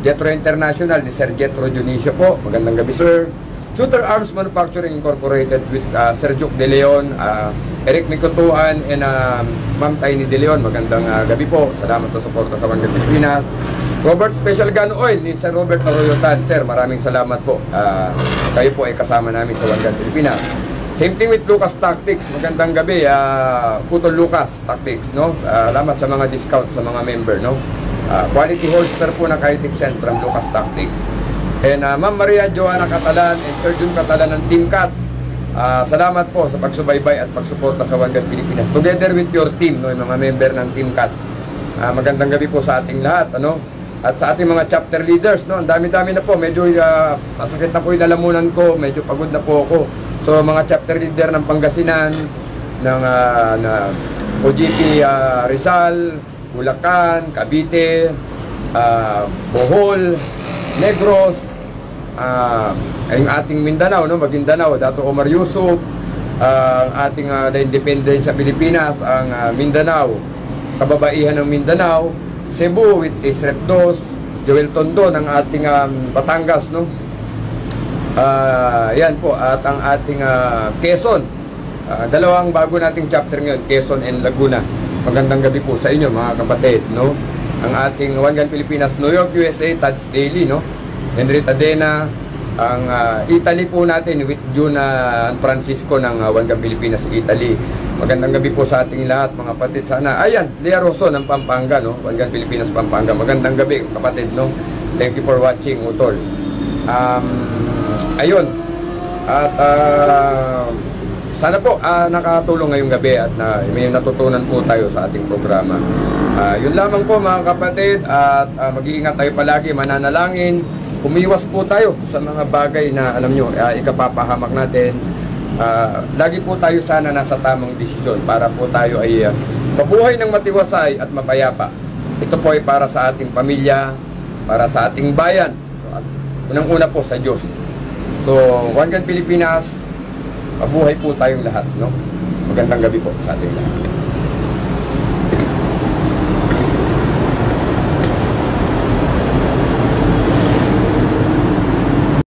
Jetro International ni Sir Jetro Dionisio po, magandang gabi sir. Shooter Arms Manufacturing Incorporated with uh, Sir Juke De Leon, uh, Eric Mikutuan, and uh, Ma'am Tiny De Leon. Magandang uh, gabi po. Salamat sa suporta sa Wangga Pilipinas. Robert Special Gun Oil ni Sir Robert Maroyotan. Sir, maraming salamat po. Uh, kayo po ay kasama namin sa Wangga Pilipinas. Same thing with Lucas Tactics. Magandang gabi, uh, Putol Lucas Tactics. No? Uh, salamat sa mga discount sa mga member. No? Uh, quality holster po na Kinetic from Lucas Tactics. And uh, Ma'am Maria Joanna Catalan and Sir Jun Catalan ng Team Cats. Uh, salamat po sa pagsubaybay at pagsuporta sa Gun Pilipinas. Together with your team, no, yung mga member ng Team Cats. Uh, magandang gabi po sa ating lahat, ano? At sa ating mga chapter leaders, no? Ang dami-dami na po. Medyo uh, masakit na po yung lalamunan ko. Medyo pagod na po ako. So, mga chapter leader ng Pangasinan, ng uh, na OGP uh, Rizal, Bulacan, Cavite, uh, Bohol, Negros, uh, ang ating Mindanao, no? Maguindanao, Dato Omar Yusuf, uh, ating uh, The Independence sa Pilipinas, ang uh, Mindanao, kababaihan ng Mindanao, Cebu with Isrep Dos, Joel Tondo ng ating um, Batangas, no? Uh, yan po, at ang ating uh, Quezon, uh, dalawang bago nating chapter ngayon, Quezon and Laguna. Magandang gabi po sa inyo mga kapatid, no? Ang ating Gun Pilipinas, New York, USA, Touch Daily, no? Henry Tadena, ang uh, Italy po natin with June uh, Francisco ng uh, Gun Pilipinas, Italy. Magandang gabi po sa ating lahat mga kapatid. Sana, ayan, Lea Rosso ng Pampanga, no? Gun Pilipinas, Pampanga. Magandang gabi kapatid, no? Thank you for watching, Utol. Um, ayun. At uh, sana po uh, nakatulong ngayong gabi at na, may natutunan po tayo sa ating programa. Uh, yun lamang po mga kapatid at uh, mag-iingat tayo palagi, mananalangin. Umiwas po tayo sa mga bagay na alam nyo, uh, ikapapahamak natin. Uh, lagi po tayo sana nasa tamang desisyon para po tayo ay uh, mabuhay ng matiwasay at mapayapa. Ito po ay para sa ating pamilya, para sa ating bayan, at unang-una po sa Diyos. So, Gun Pilipinas, mabuhay po tayong lahat, no? Magandang gabi po sa ating lahat.